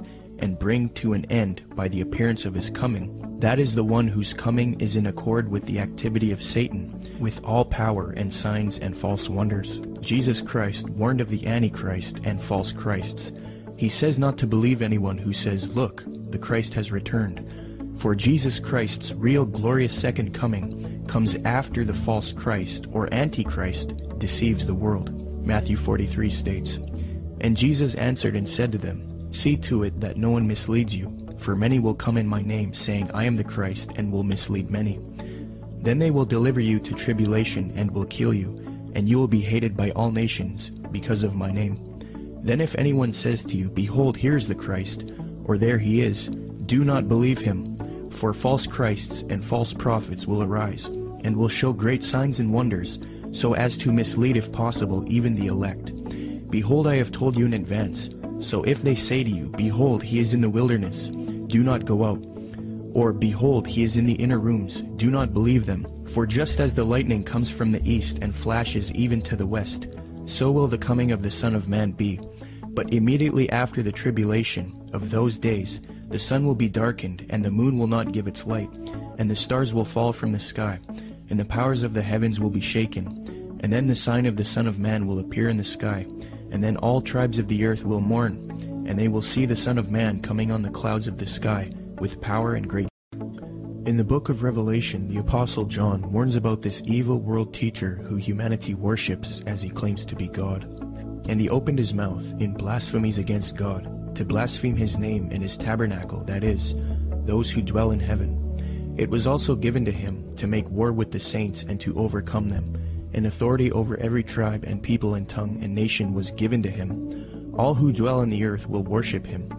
S3: and bring to an end by the appearance of his coming. That is the one whose coming is in accord with the activity of Satan, with all power and signs and false wonders. Jesus Christ warned of the Antichrist and false Christs. He says not to believe anyone who says, Look, the Christ has returned. For Jesus Christ's real glorious second coming comes after the false Christ or Antichrist deceives the world. Matthew 43 states, And Jesus answered and said to them, See to it that no one misleads you, for many will come in my name, saying, I am the Christ, and will mislead many. Then they will deliver you to tribulation and will kill you, and you will be hated by all nations because of my name. Then if anyone says to you, Behold, here is the Christ, or there he is, do not believe him, for false Christs and false prophets will arise, and will show great signs and wonders, so as to mislead, if possible, even the elect. Behold, I have told you in advance. So if they say to you, Behold, he is in the wilderness, do not go out. Or, Behold, he is in the inner rooms, do not believe them. For just as the lightning comes from the east and flashes even to the west, so will the coming of the Son of Man be. But immediately after the tribulation of those days, the sun will be darkened, and the moon will not give its light, and the stars will fall from the sky, and the powers of the heavens will be shaken. And then the sign of the Son of Man will appear in the sky, and then all tribes of the earth will mourn, and they will see the Son of Man coming on the clouds of the sky with power and great. In the book of Revelation, the Apostle John warns about this evil world teacher who humanity worships as he claims to be God. And he opened his mouth in blasphemies against God, to blaspheme his name and his tabernacle, that is, those who dwell in heaven. It was also given to him to make war with the saints and to overcome them and authority over every tribe and people and tongue and nation was given to him. All who dwell on the earth will worship him.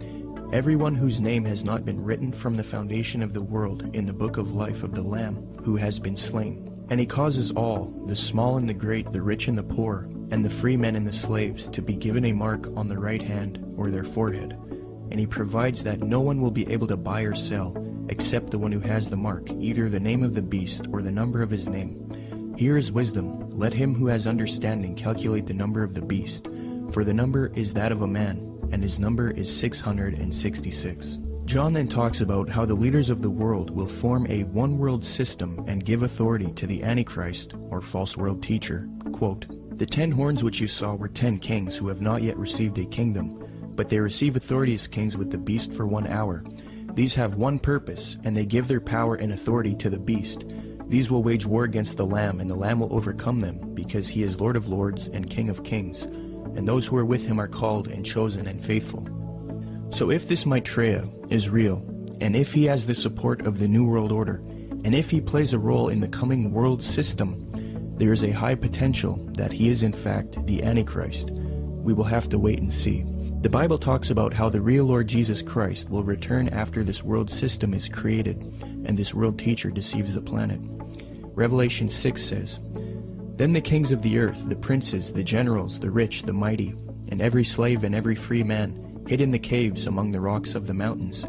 S3: Everyone whose name has not been written from the foundation of the world in the book of life of the Lamb who has been slain. And he causes all, the small and the great, the rich and the poor, and the free men and the slaves, to be given a mark on the right hand or their forehead. And he provides that no one will be able to buy or sell except the one who has the mark, either the name of the beast or the number of his name. Here is wisdom. Let him who has understanding calculate the number of the beast, for the number is that of a man, and his number is 666. John then talks about how the leaders of the world will form a one world system and give authority to the Antichrist, or false world teacher. Quote, The ten horns which you saw were ten kings who have not yet received a kingdom, but they receive authority as kings with the beast for one hour. These have one purpose, and they give their power and authority to the beast these will wage war against the Lamb, and the Lamb will overcome them, because he is Lord of lords and King of kings, and those who are with him are called and chosen and faithful. So if this Maitreya is real, and if he has the support of the New World Order, and if he plays a role in the coming world system, there is a high potential that he is in fact the Antichrist. We will have to wait and see. The Bible talks about how the real Lord Jesus Christ will return after this world system is created and this world teacher deceives the planet. Revelation 6 says, Then the kings of the earth, the princes, the generals, the rich, the mighty, and every slave and every free man hid in the caves among the rocks of the mountains.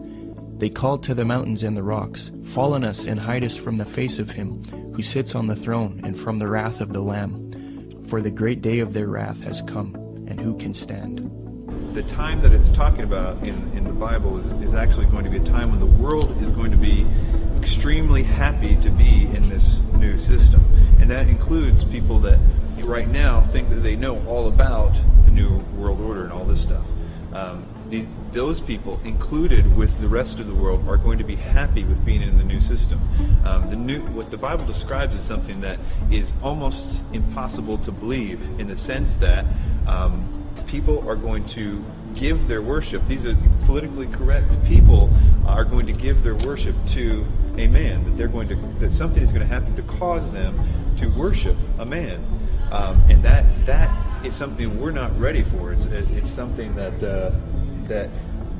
S3: They called to the mountains and the rocks, Fall on us and hide us from the face of him who sits on the throne and from the wrath of the Lamb. For the great day of their wrath has come, and who can stand?
S7: The time that it's talking about in, in the Bible is, is actually going to be a time when the world is going to be extremely happy to be in this new system. And that includes people that right now think that they know all about the New World Order and all this stuff. Um, these, those people, included with the rest of the world, are going to be happy with being in the new system. Um, the new, what the Bible describes is something that is almost impossible to believe, in the sense that um, people are going to give their worship. These are politically correct people are going to give their worship to a man. That they're going to that something is going to happen to cause them to worship a man, um, and that that is something we're not ready for. It's it's something that uh, that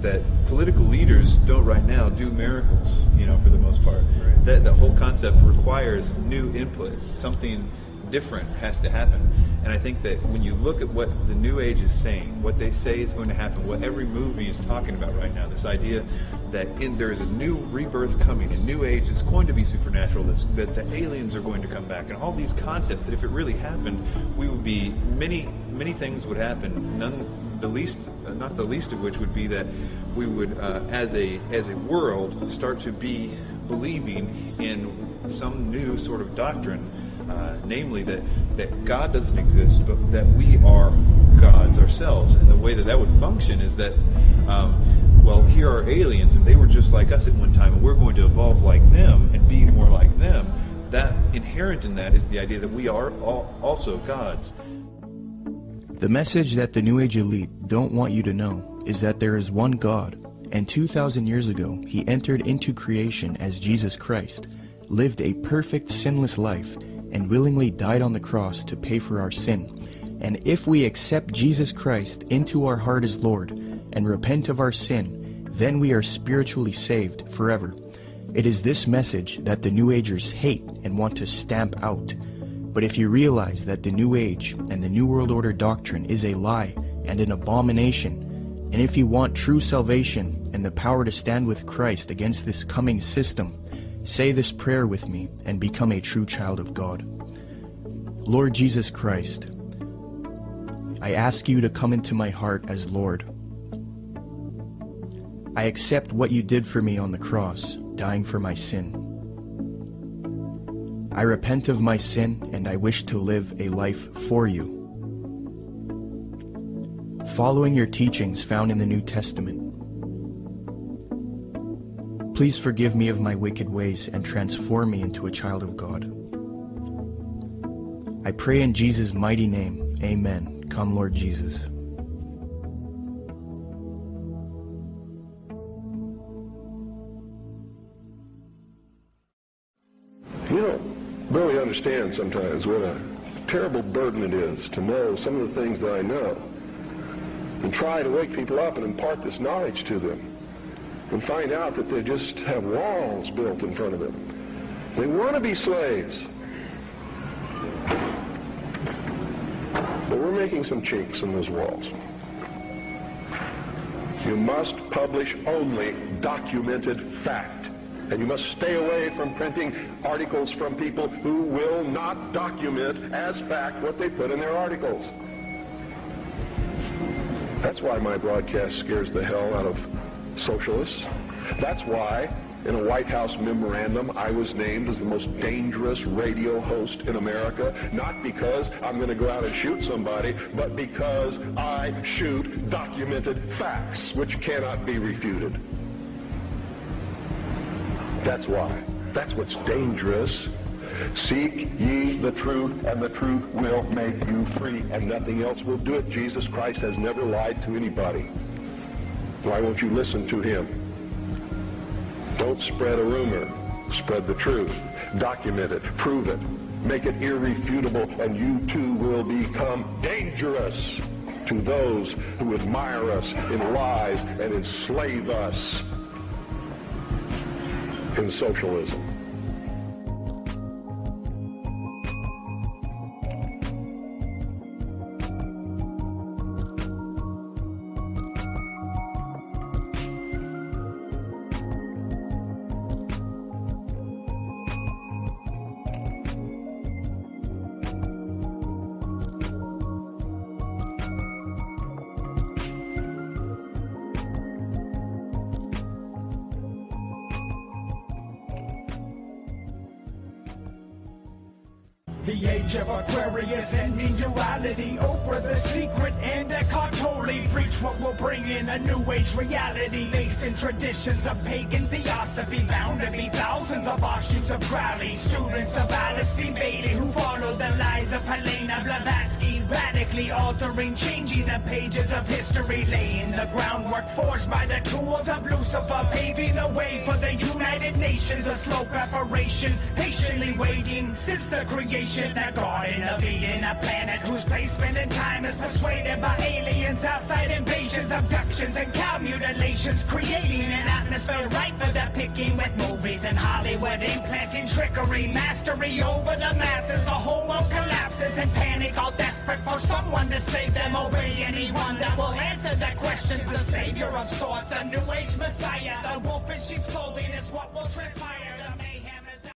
S7: that political leaders don't right now do miracles. You know, for the most part, right. that the whole concept requires new input, something different has to happen. And I think that when you look at what the New Age is saying, what they say is going to happen, what every movie is talking about right now, this idea that in, there is a new rebirth coming, a new age that's going to be supernatural, that the aliens are going to come back, and all these concepts that if it really happened, we would be many many things would happen. None, the least, uh, not the least of which would be that we would, uh, as a as a world, start to be believing in some new sort of doctrine uh, namely that, that God doesn't exist, but that we are gods ourselves. And the way that that would function is that, um, well, here are aliens, and they were just like us at one time, and we're going to evolve like them and be more like them. That inherent in that is the idea that we are also gods.
S3: The message that the New Age elite don't want you to know is that there is one God, and 2,000 years ago, he entered into creation as Jesus Christ, lived a perfect, sinless life, and willingly died on the cross to pay for our sin. And if we accept Jesus Christ into our heart as Lord and repent of our sin, then we are spiritually saved forever. It is this message that the New Agers hate and want to stamp out. But if you realize that the New Age and the New World Order doctrine is a lie and an abomination, and if you want true salvation and the power to stand with Christ against this coming system, say this prayer with me and become a true child of God. Lord Jesus Christ, I ask you to come into my heart as Lord. I accept what you did for me on the cross, dying for my sin. I repent of my sin and I wish to live a life for you. Following your teachings found in the New Testament. Please forgive me of my wicked ways and transform me into a child of God. I pray in Jesus' mighty name. Amen. Come, Lord Jesus.
S5: You don't really understand sometimes what a terrible burden it is to know some of the things that I know and try to wake people up and impart this knowledge to them and find out that they just have walls built in front of them. They want to be slaves. But we're making some chinks in those walls. You must publish only documented fact. And you must stay away from printing articles from people who will not document as fact what they put in their articles. That's why my broadcast scares the hell out of socialists. That's why in a White House memorandum I was named as the most dangerous radio host in America, not because I'm going to go out and shoot somebody, but because I shoot documented facts which cannot be refuted. That's why. That's what's dangerous. Seek ye the truth, and the truth will make you free, and nothing else will do it. Jesus Christ has never lied to anybody. Why won't you listen to him? Don't spread a rumor. Spread the truth. Document it. Prove it. Make it irrefutable, and you too will become dangerous to those who admire us in lies and enslave us in socialism.
S20: Reality. In traditions of pagan theosophy. Bound to be thousands of offshoots of Crowley. Students of Alice C. Bailey who follow the lies of Blavatsky. Altering, changing the pages of history. Laying the groundwork forged by the tools of Lucifer. Paving the way for the United Nations. A slow preparation, patiently waiting since the creation. The Garden of Eden, a planet whose placement in time is persuaded by aliens, outside invasions, abductions, and cow mutilations, creating an atmosphere ripe for the picking with movies and Hollywood, implanting trickery, mastery over the masses. The whole world collapses in panic, all desperate for someone to save them. Obey anyone that will answer their questions. The savior of sorts, a new age messiah. The wolf in sheep's clothing is what will transpire.